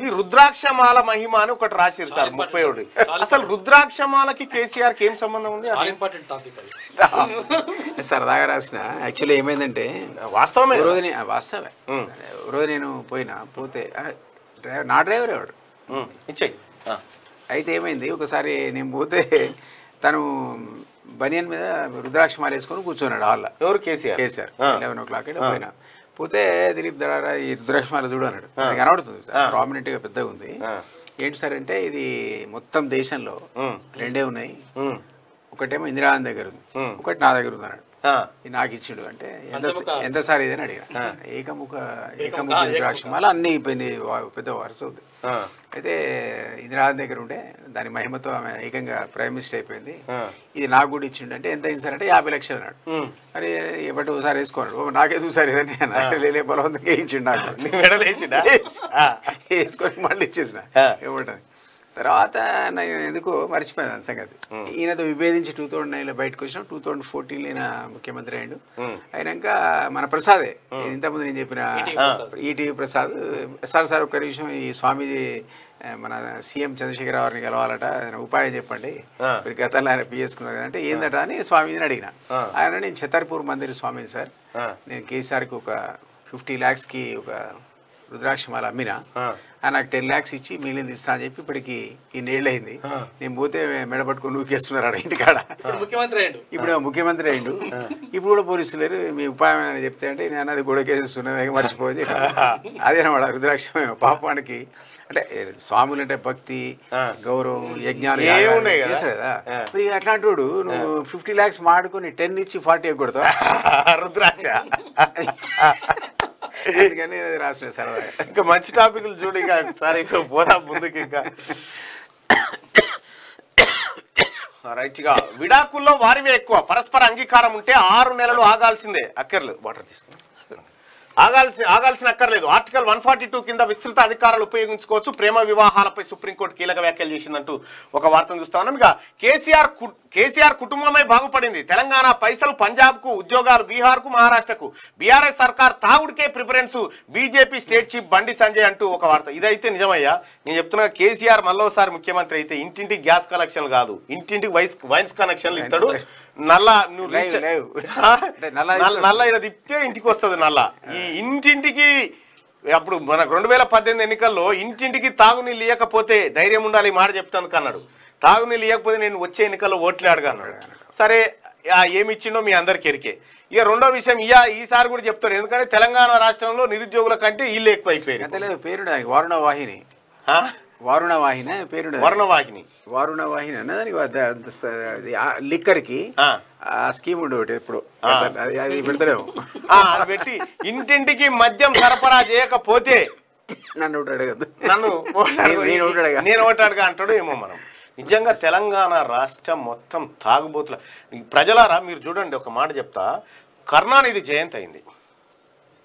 ఈ రుద్రాక్షమాల మహిమ అని ఒకటి రాసిరు సార్ ముప్పై ఒకటి. అసలు రుద్రాక్షమాలకి కేసీఆర్కి ఏం సంబంధం ఉంది? ఇంపార్టెంట్ టాపిక్ అది. సరదాగా రాసిన. యాక్చువల్లీ ఏమైందంటే వాస్తవమే రోజు వాస్తవే రోజు నేను పోయినా పోతే డ్రైవర్ నా డ్రైవర్ ఎవడు ఇచ్చేయి. ఆ. అయితే ఏమైంది ఒకసారి నేను పోతే తను బనియన్ మీద రుద్రాక్షమాల వేసుకొని కూర్చున్నాడు హాల్లో. ఎవరు కేసీఆర్? కేసీఆర్. Eleven o'clock. పోతే దిలీప్ దడారా ఈ రుద్రాక్షమాల చూడు అన్నాడు. కనబడుతుంది ప్రామినెంట్గా పెద్దగా ఉంది. ఏంటి సార్ అంటే ఇది మొత్తం దేశంలో రెండే ఉన్నాయి. ఒకటేమో ఇందిరాగాంధీ దగ్గర ఉంది. ఒకటి నా దగ్గర ఉంది అన్నాడు. నాకు ఇచ్చిండు అంటే ఎంత పంచముఖ. ఎంత సార్ ఇదని అడిగిన ఏకముఖ ఏకముఖ రుద్రాక్షమాల అన్ని పెద్ద వరుస ఉంది. అయితే ఇందిరాగాంధీ దగ్గర ఉంటే దాని మహిమతో ఆమె ఏకంగా ప్రైమ్ మినిస్టర్ అయిపోయింది. ఇది నాకు కూడా ఇచ్చిండు అంటే ఎంత అయింది సార్ అంటే యాభై లక్షలు అన్నాడు. ఉమ్. అరే ఎప్పటి ఒకసారి వేసుకోన్నాడు. ఓ నాకేదో సారి ఇదని నాకు లేలే బలవంతంగా ఇచ్చిండు నాకు. వేసుకొని మళ్ళీ ఇచ్చేసిన. ఆ. తర్వాత నేను ఎందుకో మర్చిపోయాను సంగతి. ఈయనతో విభేదించి టూ థౌజండ్ నైన్లో బయటకు వచ్చినాం. టూ థౌజండ్ ఫోర్టీన్ ఈయన ముఖ్యమంత్రి అయ్యిండు. అయినాక మన ప్రసాదే ఇంతకుముందు నేను చెప్పిన ఈటీవీ ప్రసాద్. సార్ సార్ ఒక్క నిమిషం ఈ స్వామీజీ మన సీఎం చంద్రశేఖర వారిని కలవాలట ఉపాయం చెప్పండి. మీరు గతంలో ఆయన పిఎస్కున్నారు అంటే ఏందట అని స్వామీజీని అడిగిన. ఆయన నేను ఛతర్పూర్ మందిర్ స్వామిని సార్. నేను కేసీఆర్కి ఒక ఫిఫ్టీ ల్యాక్స్కి ఒక రుద్రాక్షమాల అమ్మిన. నాకు టెన్ ల్యాక్స్ ఇచ్చి మిగిలింది ఇస్తా అని చెప్పి ఇప్పటికి ఈ నేళ్ళు అయింది నేను పోతే మెడ పట్టుకొని నూకేస్తున్నారు ఆడ ఇంటికాడ. ఇప్పుడు ముఖ్యమంత్రి అయ్యాడు. ఇప్పుడు ముఖ్యమంత్రి అయిండు ఇప్పుడు కూడా పోలీసులు లేరు. మీ ఉపాయం అని చెప్తే అంటే నేను అది గొడవ కేసుకున్నా మర్చిపోయింది. అదేనమాట రుద్రాక్షమే. పాపానికి అంటే స్వాములు అంటే భక్తి గౌరవం యజ్ఞాలు ఉన్నాయి కదా? చేస్తాడు కదా. మరి అట్లాంటి వాడు నువ్వు ఫిఫ్టీ ల్యాక్స్ మాడుకొని టెన్ ఇచ్చి ఫార్టీ కొడతావు రుద్రాక్ష. అందుకని రాసిన సరదాగా ఇంకా మంచి టాపిక్లు చూడు ఇక సరే పోదా పోదాం ముందుకి ఇంకా. రైట్గా విడాకుల్లో వారివే ఎక్కువ. పరస్పర అంగీకారం ఉంటే ఆరు నెలలు ఆగాల్సిందే. అక్కర్లేదు. వాటర్ తీసుకుని. ఆగాల్సి ఆగాల్సిన అక్కర్లేదు ఆర్టికల్ వన్ ఫార్టీ టూ కింద విస్తృత అధికారాలు ఉపయోగించుకోవచ్చు. ప్రేమ వివాహాలపై సుప్రీంకోర్టు కీలక వ్యాఖ్యలు చేసిందంటూ ఒక వార్తను చూస్తా ఉన్నాం. ఇక కేసీఆర్ కేసీఆర్ కుటుంబమే బాగుపడింది. తెలంగాణ పైసలు పంజాబ్కు ఉద్యోగాలు బీహార్కు మహారాష్ట్రకు. బీఆర్ఎస్ సర్కార్ తాగుడికే preference BJP state chief Bandi Sanjay అంటూ ఒక వార్త. ఇదైతే నిజమయ్యా. నేను చెప్తున్నా కేసీఆర్ మళ్ళోసారి ముఖ్యమంత్రి అయితే ఇంటింటికి గ్యాస్ కనెక్షన్ కాదు. ఇంటింటికి వైస్ వైన్స్ కనెక్షన్లు ఇస్తాడు. నల్ల నువ్వు నల్ల ఇలా తిప్పితే ఇంటికి వస్తుంది నల్ల ఈ ఇంటింటికి అప్పుడు మనకు రెండు వేల పద్దెనిమిది ఎన్నికల్లో ఇంటింటికి తాగునీళ్ళు ఇవ్వకపోతే ధైర్యం ఉండాలి మాట చెప్తాను కన్నాడు. తాగునీళ్ళు ఇవ్వకపోతే నేను వచ్చే ఎన్నికల్లో ఓట్లు అడగన్నాడు సరే ఆ ఏమి ఇచ్చిండో మీ అందరికి ఎరికే ఇక రెండో విషయం ఇయా ఈసారి కూడా చెప్తాడు. ఎందుకంటే తెలంగాణ రాష్ట్రంలో నిరుద్యోగుల కంటే వీళ్ళు ఎక్కువ అయిపోయారు పేరు వారుణ వాహిని ఆ? వారుణ వాహిని పేరు వర్ణవాహిని వారుణ వాహిని అన్నదానికి లిక్కర్కి ఆ. ఆ స్కీమ్ ఉండే ఒకటి ఇప్పుడు అది పెడతలేము పెట్టి ఇంటింటికి మద్యం సరఫరా చేయకపోతే నన్ను ఒకటి అడగద్దు. నన్ను ఓటాడు- నేను. నేను ఓటాడుగా అంటాడు ఏమో మనం. నిజంగా తెలంగాణ రాష్ట్రం మొత్తం తాగుబోతుల ప్రజలారా మీరు చూడండి ఒక మాట చెప్తా. కరుణానిధి జయంతి అయింది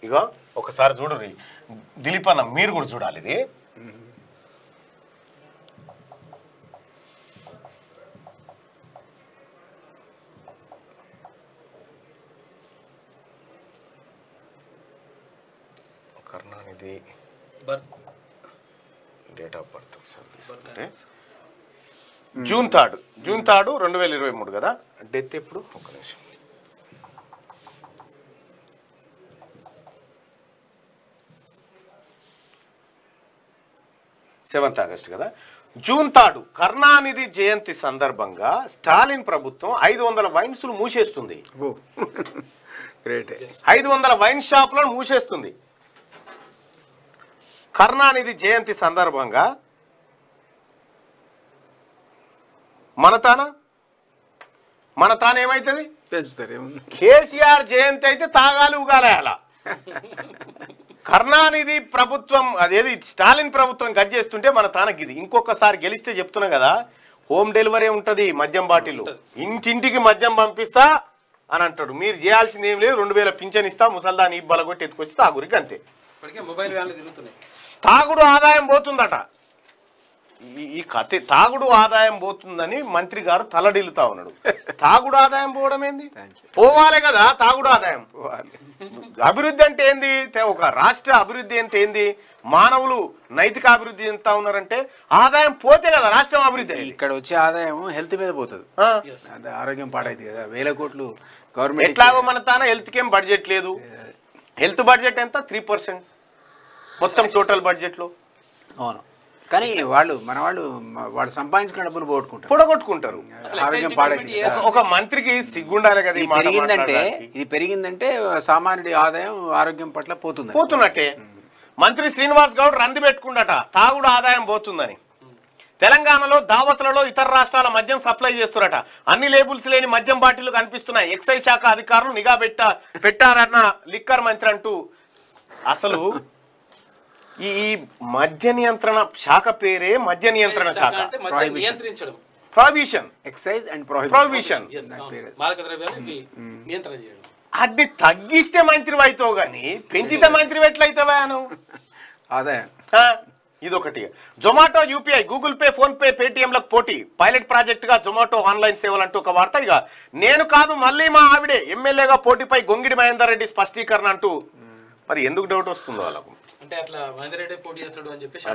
ఇగో ఒకసారి చూడరు దిలీప్ అన్న మీరు కూడా చూడాలి ఇది బర్త్. డేట్ ఆఫ్ బర్త్ ఒకసారి తీసుకుంటే. June third. జూన్ థర్డ్ రెండు వేల ఇరవై మూడు కదా? డెత్ ఎప్పుడు? ఒక నిమిషం. సెవెంత్ ఆగస్ట్ కదా? జూన్ థర్డ్ కరుణానిధి జయంతి సందర్భంగా స్టాలిన్ ప్రభుత్వం ఐదు వందల వైన్స్లు మూసేస్తుంది. ఐదు వందల వైన్ షాపులను మూసేస్తుంది. కరుణానిధి జయంతి సందర్భంగా మన తాన? మన తాన ఏమవుతుంది పెంచుతారు ఏముంది కేసీఆర్ జయంతి అయితే తాగాలి ఉగాలి అలా. కరుణానిధి ప్రభుత్వం అదేది స్టాలిన్ ప్రభుత్వం గది చేస్తుంటే మన తానకిది ఇంకొకసారి గెలిస్తే చెప్తున్నా కదా హోమ్ డెలివరీ ఉంటది మద్యం బాటిల్. ఇంటింటికి మద్యం పంపిస్తా అని అంటాడు. మీరు చేయాల్సింది ఏం లేదు రెండు వేల పింఛన్ ఇస్తా ముసల్దాని బలగొట్టి ఎత్తుకొచ్చి తాగురికి అంతే. ఇప్పటికే మొబైల్ వ్యాన్లు తిరుగుతున్నాయి. తాగుడు ఆదాయం పోతుందట. ఈ- కథ తాగుడు ఆదాయం పోతుందని మంత్రి గారు తలడిల్లుతా ఉన్నాడు. తాగుడు ఆదాయం పోవడం ఏంది. పోవాలే కదా తాగుడు ఆదాయం. పోవాలి. అభివృద్ధి అంటే ఏంది? ఒక రాష్ట్ర అభివృద్ధి అంటే ఏంది? మానవులు నైతిక అభివృద్ధి ఎంత ఉన్నారంటే ఆదాయం పోతే కదా రాష్ట్రం అభివృద్ధి. ఇక్కడ వచ్చే ఆదాయం హెల్త్ మీద పోతుంది. ఆరోగ్యం పాడైంది కదా. వేల కోట్లు గవర్నమెంట్ ఎట్లాగో మన తాన హెల్త్ కేం బడ్జెట్ లేదు హెల్త్ బడ్జెట్ ఎంత? త్రీ పర్సెంట్ మొత్తం టోటల్ బడ్జెట్లో? అవును. కానీ వాళ్ళు మన వాళ్ళు వాళ్ళు సంపాదించుకున్న డబ్బులు పోగొట్టుకుంటారు. పొడగొట్టుకుంటారు ఆరోగ్యం పాడైంది ఒక- మంత్రికి సిగ్గుండాలి కదా ఇది పెరిగిందంటే. ఇది పెరిగిందంటే సామాన్యుడి ఆదాయం ఆరోగ్యం పట్ల పోతుంది పోతున్నట్టే. మంత్రి శ్రీనివాస్ గౌడ్ రంది పెట్టుకుండట తాగుడు ఆదాయం పోతుందని. తెలంగాణలో దావతులలో ఇతర రాష్ట్రాల మద్యం సప్లై చేస్తున్నట. అన్ని లేబుల్స్ లేని మద్యం బాటిల్ కనిపిస్తున్నాయి. ఎక్సైజ్ శాఖ అధికారులు నిఘా పెట్ట పెట్టారన్న లిక్కర్ మంత్రి అంటూ అసలు ఈ మద్య నియంత్రణ శాఖ పేరే మద్య నియంత్రణ శాఖ. నియంత్రించడం. Provision excise and Prohibition. Yes, నాకు అవును. పేరు. మాదక ద్రవ్యాలు ఇవి నియంత్రణ చేయడం. అది తగ్గిస్తే మంత్రి అవుతావు గాని పెంచితే మంత్రి ఎట్లయితావా నువ్వు? ఆదాయం ఆ, ఇదొకటి. Zomato UPI Google Pay PhonePe పేటిఎంలకు పోటీ. పైలట్ ప్రాజెక్ట్గా జొమాటో ఆన్లైన్ సేవలు అంటూ ఒక వార్త ఇక. నేను కాదు మళ్ళీ మా ఆవిడే ఎమ్మెల్యేగా పోటీపై గొంగిడి మహేందర్ రెడ్డి స్పష్టీకరణ అంటూ. మరి ఎందుకు డౌట్ వస్తుందో వాళ్ళకు? అంటే అట్లా మహేందర్ రెడ్డి పోటీ చేస్తాడు అని చెప్పేసి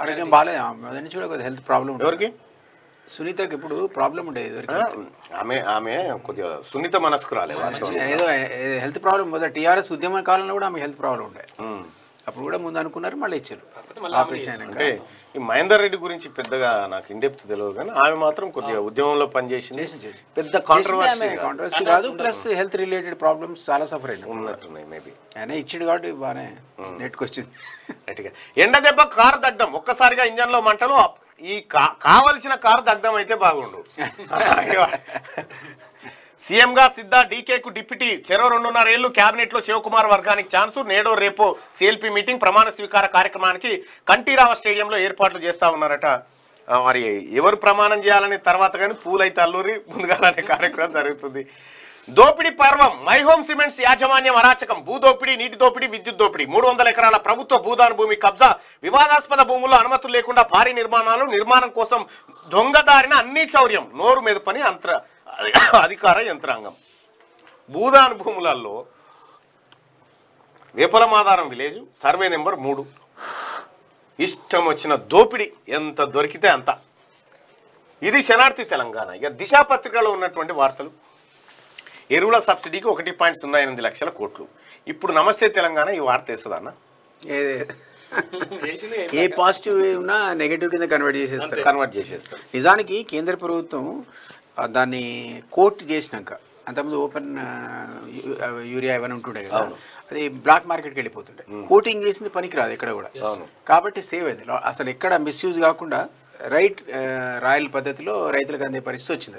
ఆరోగ్యం నుంచి కూడా కొద్దిగా హెల్త్ ప్రాబ్లం ఎవరికి? సునీతకి ఇప్పుడు ప్రాబ్లం ఉండేది ఆమె ఆమె కొద్దిగా సున్నిత మనస్కురాలే వాస్తవం ఏదో హెల్త్ ప్రాబ్లం మొదటి టీఆర్ఎస్ ఉద్యమ కాలంలో కూడా ఆమె హెల్త్ ప్రాబ్లం ఉండే. అప్పుడు కూడా ముందు అనుకున్నారు మళ్ళీ ఇచ్చారు. కాకపోతే మళ్ళీ ఆపరేషన్. అంటే ఈ మహేందర్ రెడ్డి గురించి పెద్దగా నాకు ఇండెప్త్ తెలియదు కానీ ఆమె మాత్రం కొద్దిగా ఉద్యమంలో పనిచేసింది. చేసి చేసి. పెద్ద కాంట్రవర్సీ కాదు. ప్లస్ హెల్త్ రిలేటెడ్ ప్రాబ్లమ్స్ చాలా సఫర్ అయినాయి. ఉన్నట్టున్నాయి మేబీ ఆయన ఇచ్చిండు కాబట్టి బాగానే నెట్కి వచ్చింది గట్టిగా ఎండ దెబ్బ కారు దగ్ధం. ఒక్కసారిగా ఇంజన్లో మంటలు ఈ కా- కావలసిన కారు దగ్ధం అయితే బాగుండు. సీఎంగా సిద్ధ డీకేకు డిప్యూటీ చెరో రెండున్నర ఏళ్ళు క్యాబినెట్లో శివకుమార్ వర్గానికి ఛాన్సు నేడో రేపో సిఎల్పి మీటింగ్ ప్రమాణ స్వీకార కార్యక్రమానికి కంఠీరావ స్టేడియంలో ఏర్పాట్లు చేస్తా ఉన్నారట. మరి ఎవరు ప్రమాణం చేయాలని తర్వాత కానీ పూలైతే అల్లూరి ముందుగాలనే కార్యక్రమం జరుగుతుంది. దోపిడీ పర్వం మై హోమ్ సిమెంట్స్ యాజమాన్యం అరాచకం భూదోపిడీ నీటి దోపిడీ విద్యుత్ దోపిడీ మూడు వందల ఎకరాల ప్రభుత్వ భూదాన భూమి కబ్జా వివాదాస్పద భూముల్లో అనుమతులు లేకుండా భారీ నిర్మాణాలు నిర్మాణం కోసం దొంగదారిన అన్ని చౌర్యం నోరు మీద పని అంతర అధికార యంత్రాంగం. భూదాన భూములలో వేపలమాధారం విలేజ్ సర్వే నెంబర్ మూడు. ఇష్టం వచ్చిన దోపిడీ ఎంత దొరికితే అంత. ఇది శనార్థి తెలంగాణ. ఇక దిశా పత్రికలో ఉన్నటువంటి వార్తలు. ఎరువుల సబ్సిడీకి ఒకటి పాయింట్ సున్నా ఎనిమిది లక్షల కోట్లు. ఇప్పుడు నమస్తే తెలంగాణ ఈ వార్త వేస్తుందా అన్న? ఏ- పాజిటివ్ ఉన్నా నెగటివ్ కింద కన్వర్ట్ చేసేస్తారు. కన్వర్ట్ చేసేస్తారు. నిజానికి కేంద్ర ప్రభుత్వం దాన్ని కోట్ చేసినాక అంతకుముందు ఓపెన్ యూరియా ఇవన్నీ ఉంటుండే కదా అది బ్లాక్ మార్కెట్కి వెళ్ళిపోతుండే. కోటింగ్ చేసింది పనికిరాదు ఎక్కడ కూడా. కాబట్టి సేవ్ అయింది. అసలు ఎక్కడ మిస్యూజ్ కాకుండా రైట్ రాయల్ పద్ధతిలో రైతులకు అందే పరిస్థితి వచ్చింది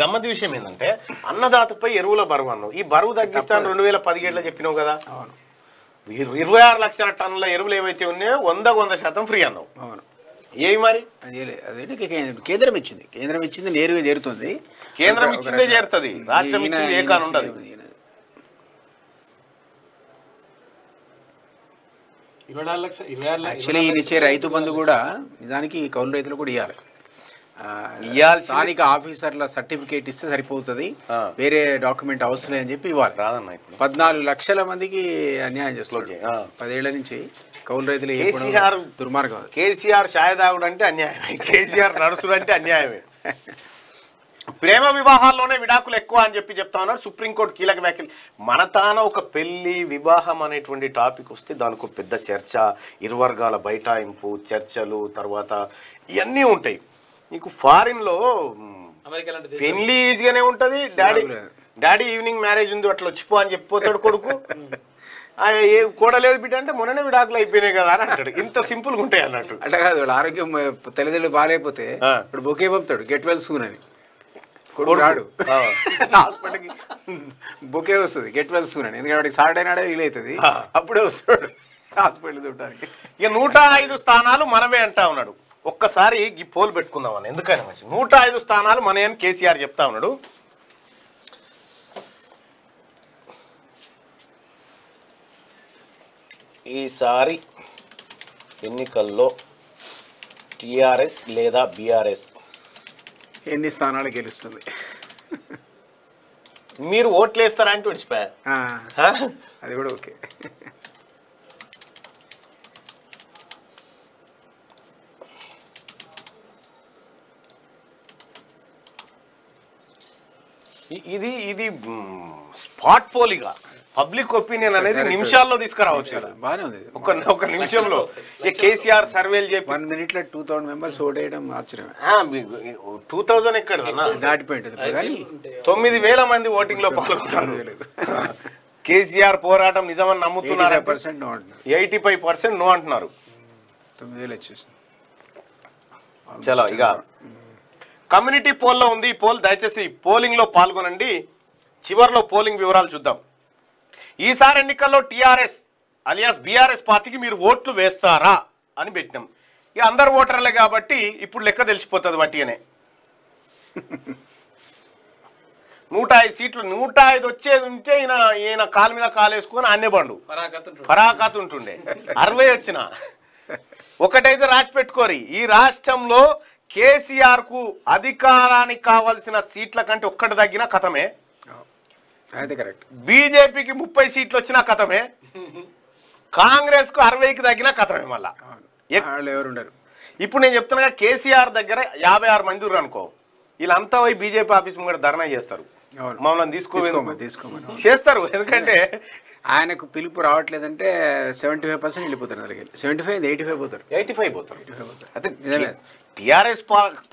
గమ్మత్ విషయం ఏంటంటే అన్నదాతపై ఎరువుల బరువు అన్నావు. ఈ బరువు తగ్గిస్తాను రెండు వేల పదిహేడులో చెప్పినావు కదా. ఇరవై ఆరు లక్షల టన్నుల ఎరువులు ఏవైతే ఉన్నాయో వంద వంద శాతం ఫ్రీ అన్నావు. అవును. ఏవి మరి అదే కేంద్రం ఇచ్చింది కేంద్రం ఇచ్చింది నేరుగా చేరుతుంది కేంద్రం ఇచ్చిందే. చేరుతుంది రాష్ట్రం ఇచ్చింది ఏ కాని ఉండదు యాక్చువల్లీ ఈయన ఇచ్చే రైతు బంధు కూడా నిజానికి కౌలు రైతులు కూడా ఇవ్వాలి స్థానిక ఆఫీసర్ల సర్టిఫికేట్ ఇస్తే సరిపోతుంది. వేరే డాక్యుమెంట్ అవసరం లేదని చెప్పి ఇవ్వాలి రాదన్న ఇప్పుడు పద్నాలుగు లక్షల మందికి అన్యాయం చేస్తారు. ఆ. పదేళ్ళ నుంచి కౌలు రైతులు కేసీఆర్ దుర్మార్గం. కేసీఆర్ షాయదాగుడు అంటే అన్యాయమే కేసీఆర్ నడుసుడు అంటే అన్యాయమే ప్రేమ వివాహాల్లోనే విడాకులు ఎక్కువ అని చెప్పి చెప్తా ఉన్నారు. సుప్రీంకోర్టు కీలక వ్యాఖ్యలు. మన తాన ఒక పెళ్ళి వివాహం అనేటువంటి టాపిక్ వస్తే దానికి ఒక పెద్ద చర్చ ఇరు వర్గాల బైఠాయింపు చర్చలు తర్వాత ఇవన్నీ ఉంటాయి. నీకు ఫారిన్లో పెళ్ళి ఈజీగానే ఉంటది. డాడీ. డాడీ ఈవినింగ్ మ్యారేజ్ ఉంది అట్లా వచ్చిపో అని చెప్పిపోతాడు కొడుకు. ఏ కూడలేదు బిడ్డ అంటే మొన్ననే విడాకులు అయిపోయినాయి కదా అని అంటాడు. ఇంత సింపుల్గా ఉంటాయి అన్నట్టు. అట్లా కాదు వాళ్ళ ఆరోగ్యం తల్లిదండ్రులు బాగాలేకపోతే. ఇప్పుడు బొకే పంపుతాడు గెట్ వెల్ సూన్ అని. కొడుకు. రాడు. హాస్పిటల్కి బొకే వస్తుంది గెట్ వెల్ సూన్ అని. ఎందుకంటే వాడికి సాటర్డే నాడే వీలవుతుంది. అప్పుడే వస్తాడు హాస్పిటల్ చూడడానికి. ఇక నూట ఐదు స్థానాలు మనమే అంటా ఉన్నాడు. ఒక్కసారి ఈ పోల్ పెట్టుకుందాం అని ఎందుకని మంచి నూట ఐదు స్థానాలు మనమే అని కేసీఆర్ చెప్తా ఉన్నాడు. ఈసారి ఎన్నికల్లో టిఆర్ఎస్ లేదా బీఆర్ఎస్? ఎన్ని స్థానాలు గెలుస్తుంది? మీరు ఓట్లు వేస్తారా అంటే విడిచిపోయా? ఆ, అది కూడా ఓకే. ఇది ఇది స్పాట్ పోలిగా. పబ్లిక్ ఒపీనియన్ అనేది. నిమిషాల్లో తీసుకురావచ్చు. బాగానే ఉంది. ఒక ఒక నిమిషంలో ఈ కేసీఆర్ సర్వేలు చెప్పి వన్ మినిట్లో టూ థౌసండ్ మెంబర్స్ ఓటేయడం ఆశ్చర్యమే. టూ థౌజండ్ ఎక్కడ దాటిపోయింటుంది తొమ్మిది వేల మంది ఓటింగ్లో పాల్గొన్నారు కేసీఆర్ పోరాటం నిజమని నమ్ముతున్నారు? పర్సెంట్ నో అంటున్నారు. ఎయిటీ ఫైవ్ పర్సెంట్ నో అంటున్నారు. తొమ్మిది వేలు వచ్చేసింది. చలో ఇక. కమ్యూనిటీ పోల్లో ఉంది. ఈ పోల్ దయచేసి పోలింగ్లో పాల్గొనండి. చివర్లో పోలింగ్ వివరాలు చూద్దాం. ఈసారి ఎన్నికల్లో టీఆర్ఎస్ అలియాస్ బీఆర్ఎస్ పార్టీకి మీరు ఓట్లు వేస్తారా అని పెట్టినాం. ఇక అందరు ఓటర్లే కాబట్టి ఇప్పుడు లెక్క తెలిసిపోతుంది వట్టిగానే నూట ఐదు సీట్లు నూట ఐదు వచ్చేది ఉంటే ఈయన ఈయన కాలు మీద కాలు వేసుకొని అన్నే బండు పరాకత్ పరాకాత ఉంటుండే అరవై వచ్చిన. ఒకటైతే రాసి పెట్టుకోరి ఈ రాష్ట్రంలో కేసీఆర్కు అధికారానికి కావలసిన సీట్ల కంటే ఒక్కటి తగ్గిన కథమే. అయితే కరెక్ట్ బీజేపీకి ముప్పై సీట్లు వచ్చినా కథమే కాంగ్రెస్కు అరవైకి తగ్గిన కథమే మళ్ళా ఎవరు ఉండరు ఇప్పుడు నేను చెప్తున్నా కేసీఆర్ దగ్గర యాభై ఆరు మంది అనుకో వీళ్ళంతా పోయి బీజేపీ ఆఫీస్ ముంగట ధర్నా చేస్తారు. మమ్మల్ని తీసుకో తీసుకోమని తీసుకోమని చేస్తారు ఎందుకంటే ఆయనకు పిలుపు రావట్లేదంటే సెవెంటీ ఫైవ్ పర్సెంట్ వెళ్ళిపోతారు అలాగే సెవెంటీ ఫైవ్ ఎయిటీ ఫైవ్ పోతారు ఎయిటీ ఫైవ్ పోతారు అయితే. టిఆర్ఎస్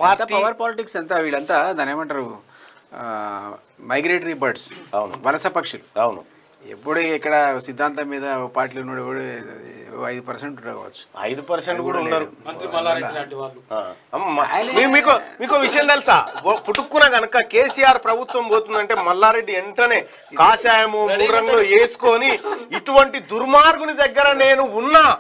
పార్టీ పవర్ పాలిటిక్స్ అంతా వీళ్ళంతా దాని ఏమంటారు మైగ్రేటరీ బర్డ్స్ అవును. వలస పక్షులు. అవును. ఎప్పుడు ఇక్కడ సిద్ధాంతం మీద పార్టీలో ఉన్నాడు కూడా ఐదు పర్సెంట్ కావచ్చు. ఐదు పర్సెంట్ కూడా ఉన్నారు. మంత్రి మల్లారెడ్డి లాంటి వాళ్ళు. ఆ, అమ్మ, మీ- మీకు మీకు విషయం తెలుసా? ఓ పుట్టుక్కున గనక కేసీఆర్ ప్రభుత్వం పోతుందంటే మల్లారెడ్డి వెంటనే కాషాయము మూడు రంగులు వేసుకొని ఇటువంటి దుర్మార్గుని దగ్గర నేను ఉన్నా.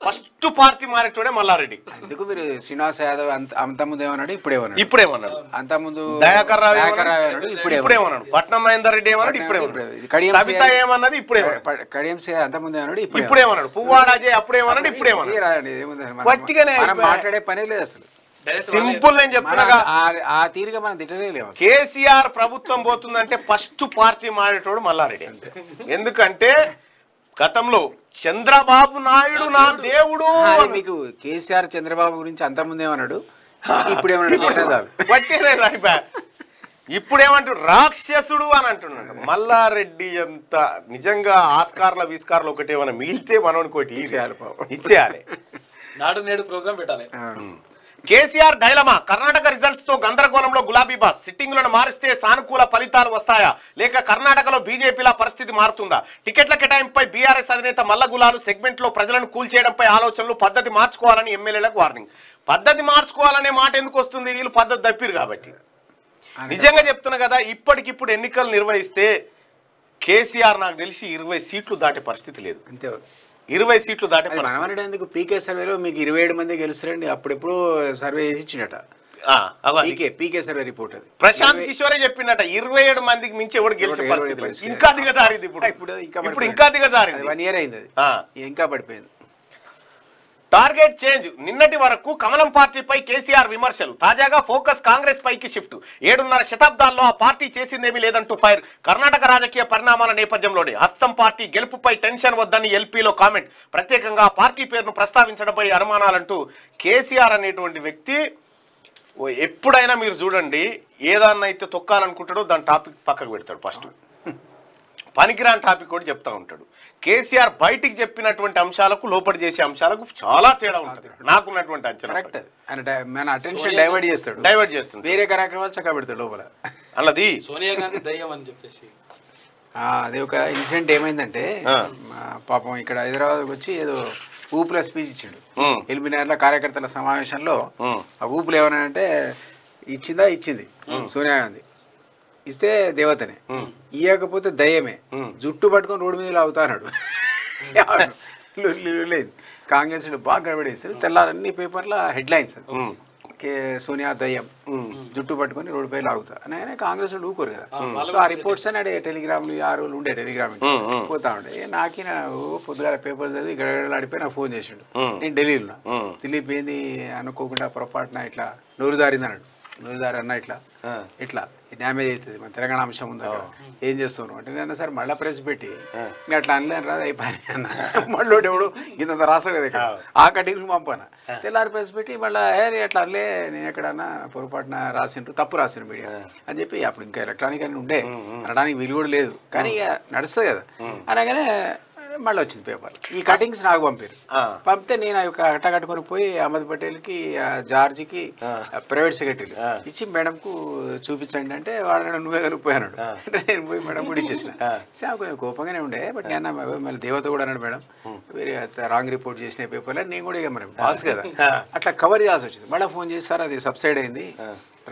ఫస్ట్ పార్టీ మారేటోడే మల్లారెడ్డి. అందుకు మీరు శ్రీనివాస్ యాదవ్ అంత అంత ముందు ఏమన్నాడు? ఇప్పుడు ఏమన్నాడు? ఇప్పుడేమన్నాడు అంత ముందు దయాకర్ రావు ఇప్పుడు ఇప్పుడేమన్నాడు పట్నం మహేందర్ రెడ్డి ఏమన్నాడు? ఇప్పుడు ఇప్పుడేమన్నాడు సబిత ఏమన్నది? ఇప్పుడేమన్నాడు కడియం సే అంత ముందు ఏమన్నాడు? ఇప్పుడు ఇప్పుడేమన్నాడు పువ్వాడ అజయ్ అప్పుడేమన్నాడు ఇప్పుడేమన్నాడు అయిపోయా. మాట్లాడే పనే లేదు అసలు. సింపుల్ నేను మన చెప్తున్నాగా ఆ- తీరుగా మనం అసలు. కేసీఆర్ ప్రభుత్వం పోతుందంటే ఫస్ట్ పార్టీ మారేటోడు మల్లారెడ్డి. ఎందుకంటే గతంలో చంద్రబాబు నాయుడు నా దేవుడు మీకు కేసీఆర్ చంద్రబాబు గురించి అంత ముందు ఏమన్నాడు ఇప్పుడు ఏమన్నాడు ఇప్పుడు ఏమంటారు రాక్షసుడు అని అంటున్నాడు. మల్లారెడ్డి అంత నిజంగా ఆస్కార్ల విస్కార్లు ఒకటి ఏమైనా మిగిలితే మనోనికి ఇచ్చేయాలి. పాపం. ఇచ్చేయాలి. నాడు నేడు ప్రోగ్రామ్ పెట్టాలి. కేసీఆర్ డైలమా? కర్ణాటక రిజల్ట్స్తో గందరగోళంలో గులాబీ బాస్. సిట్టింగులను మారిస్తే సానుకూల ఫలితాలు వస్తాయా? లేక కర్ణాటకలో బీజేపీల పరిస్థితి మారుతుందా? టికెట్ల కేటాయింపుపై బీఆర్ఎస్ అధినేత మల్లగులాలు సెగ్మెంట్లో ప్రజలను కూల్చేయడంపై ఆలోచనలు పద్ధతి మార్చుకోవాలని ఎమ్మెల్యేలకు వార్నింగ్ పద్ధతి మార్చుకోవాలనే మాట ఎందుకు వస్తుంది? వీళ్ళు పద్ధతి తప్పిరు కాబట్టి. నిజంగా చెప్తున్నా కదా ఇప్పటికిప్పుడు ఎన్నికలు నిర్వహిస్తే కేసీఆర్ నాకు తెలిసి ఇరవై సీట్లు దాటే పరిస్థితి లేదు. అంతే. ఇరవై సీట్లు దాటే మనమనడం ఎందుకు? పీకే సర్వేలో మీకు ఇరవై ఏడు మంది గెలుస్తారండి. అప్పుడెప్పుడు సర్వే చేసి. పీకే పీకే సర్వే రిపోర్ట్ అది. ప్రశాంత్ కిషోరే చెప్పిండట ఇరవై ఏడు మందికి మించి ఎవడు గెలిచే పరిస్థితి. ఇంకా దిగజారింది ఇప్పుడు. ఇప్పుడు ఇంకా దిగజారింది. వన్ ఇయర్ అయింది అది. ఇంకా పడిపోయింది. Target change. నిన్నటి వరకు కమలం పార్టీపై కేసీఆర్ విమర్శలు. తాజాగా ఫోకస్ కాంగ్రెస్ పైకి షిఫ్ట్. ఏడున్నర శతాబ్దాల్లో ఆ పార్టీ చేసిందేమీ లేదంటూ ఫైర్. కర్ణాటక రాజకీయ పరిణామాల నేపథ్యంలోనే హస్తం పార్టీ గెలుపుపై టెన్షన్ వద్దని ఎల్పీలో కామెంట్. ప్రత్యేకంగా పార్టీ పేరును ప్రస్తావించడంపై అనుమానాలంటూ కేసీఆర్ అనేటువంటి వ్యక్తి ఎప్పుడైనా మీరు చూడండి ఏదాన్నైతే తొక్కాలనుకుంటాడో దాని టాపిక్ పక్కకు పెడతాడు ఫస్ట్. పనికిరాని టాపిక్ కూడా చెప్తా ఉంటాడు. కేసీఆర్ బయటికి చెప్పినటువంటి అంశాలకు లోపలి చేసే అంశాలకు చాలా తేడా ఉంటుంది. నాకున్నటువంటి అంచనా అటెన్షన్ డైవర్ట్ చేస్తాడు. డైవర్ట్ చేస్తుంది వేరే కార్యక్రమాలు చక్క పెడతాడు లోపల. అన్నది సోనియా గాంధీ దయ్యం అని చెప్పేసి. ఆ, అది ఒక ఇన్సిడెంట్ ఏమైందంటే పాపం ఇక్కడ హైదరాబాద్కి వచ్చి ఏదో ఊపుల స్పీచ్ ఇచ్చిండు. ఎల్బినార్ల కార్యకర్తల సమావేశంలో ఆ ఊపులు ఏమన్నాయంటే ఇచ్చిందా? ఇచ్చింది. సోనియా గాంధీ. ఇస్తే దేవతనే. ఇయ్యకపోతే దయ్యమే. జుట్టు పట్టుకొని రోడ్డు మీద లాగుతా అన్నాడు లొల్లి లేదు. కాంగ్రెస్ బాగా గడబడేస్తారు తెల్లారన్ని పేపర్ల హెడ్లైన్స్. సోనియా దయ్యం. జుట్టు పట్టుకొని రోడ్డుపై లాగుతా. అని ఆయన కాంగ్రెస్ వాళ్ళు ఊకోరు కదా. సో ఆ రిపోర్ట్స్ అని టెలిగ్రామ్ ఆ రోజులు ఉండే టెలిగ్రామ్. పోతా ఉండే. ఓ పొద్దుగాల పేపర్ చదివి గడగడలాడిపోయి నాకు ఫోన్ చేసిండు. నేను ఢిల్లీలో. దిలీప్ ఏంది అనుకోకుండా పొరపాటున ఇట్లా నోరు దారింది అన్నాడు నోరు దారి అన్న ఇట్లా. ఇట్లా డ్యామేజ్ అవుతుంది. మన తెలంగాణ అంశం ఉంది ఏం చేస్తున్నావు? అంటే నేను సార్ మళ్ళీ ప్రెస్ పెట్టి నేను అట్లా అనలేను రాదు అయిపోయి అన్న. మళ్ళీ ఎవడు? ఇంత రాస్తాడు కదా ఇక్కడ. ఆ. కటింగ్ పంపాను. తెల్లారి ప్రెస్ పెట్టి మళ్ళీ ఏ అట్లా అనలే నేను ఎక్కడన్నా పొరపాటున రాసిండ్రు తప్పు రాసిండ్రు మీడియా. అని చెప్పి అప్పుడు ఇంకా ఎలక్ట్రానిక్ అని ఉండే. అనడానికి వీలు కూడా లేదు. కానీ ఇక నడుస్తుంది కదా. అనగానే మళ్ళీ వచ్చింది పేపర్. ఈ కటింగ్స్ నాకు పంపారు. పంపితే నేను అవి కట్ట కట్టుకొని పోయి అహ్మద్ పటేల్కి ఆ జార్జికి ప్రైవేట్ సెక్రటరీ ఇచ్చి మేడంకు చూపించండి అంటే వాడు నువ్వే కనుక్కుపోయాడు అంటే నేను పోయి మేడం కూడా ఇచ్చేసిన. కొంచెం కోపంగానే ఉండే బట్ నేను మళ్ళీ దేవత కూడా అన్నాడు మేడం. వేరే రాంగ్ రిపోర్ట్ చేసిన పేపర్లో నేను కూడా ఇక మరి బాస్ కదా. అట్లా కవర్ చేయాల్సి వచ్చింది. మళ్ళీ ఫోన్ చేసి సార్ అది సబ్సైడ్ అయింది.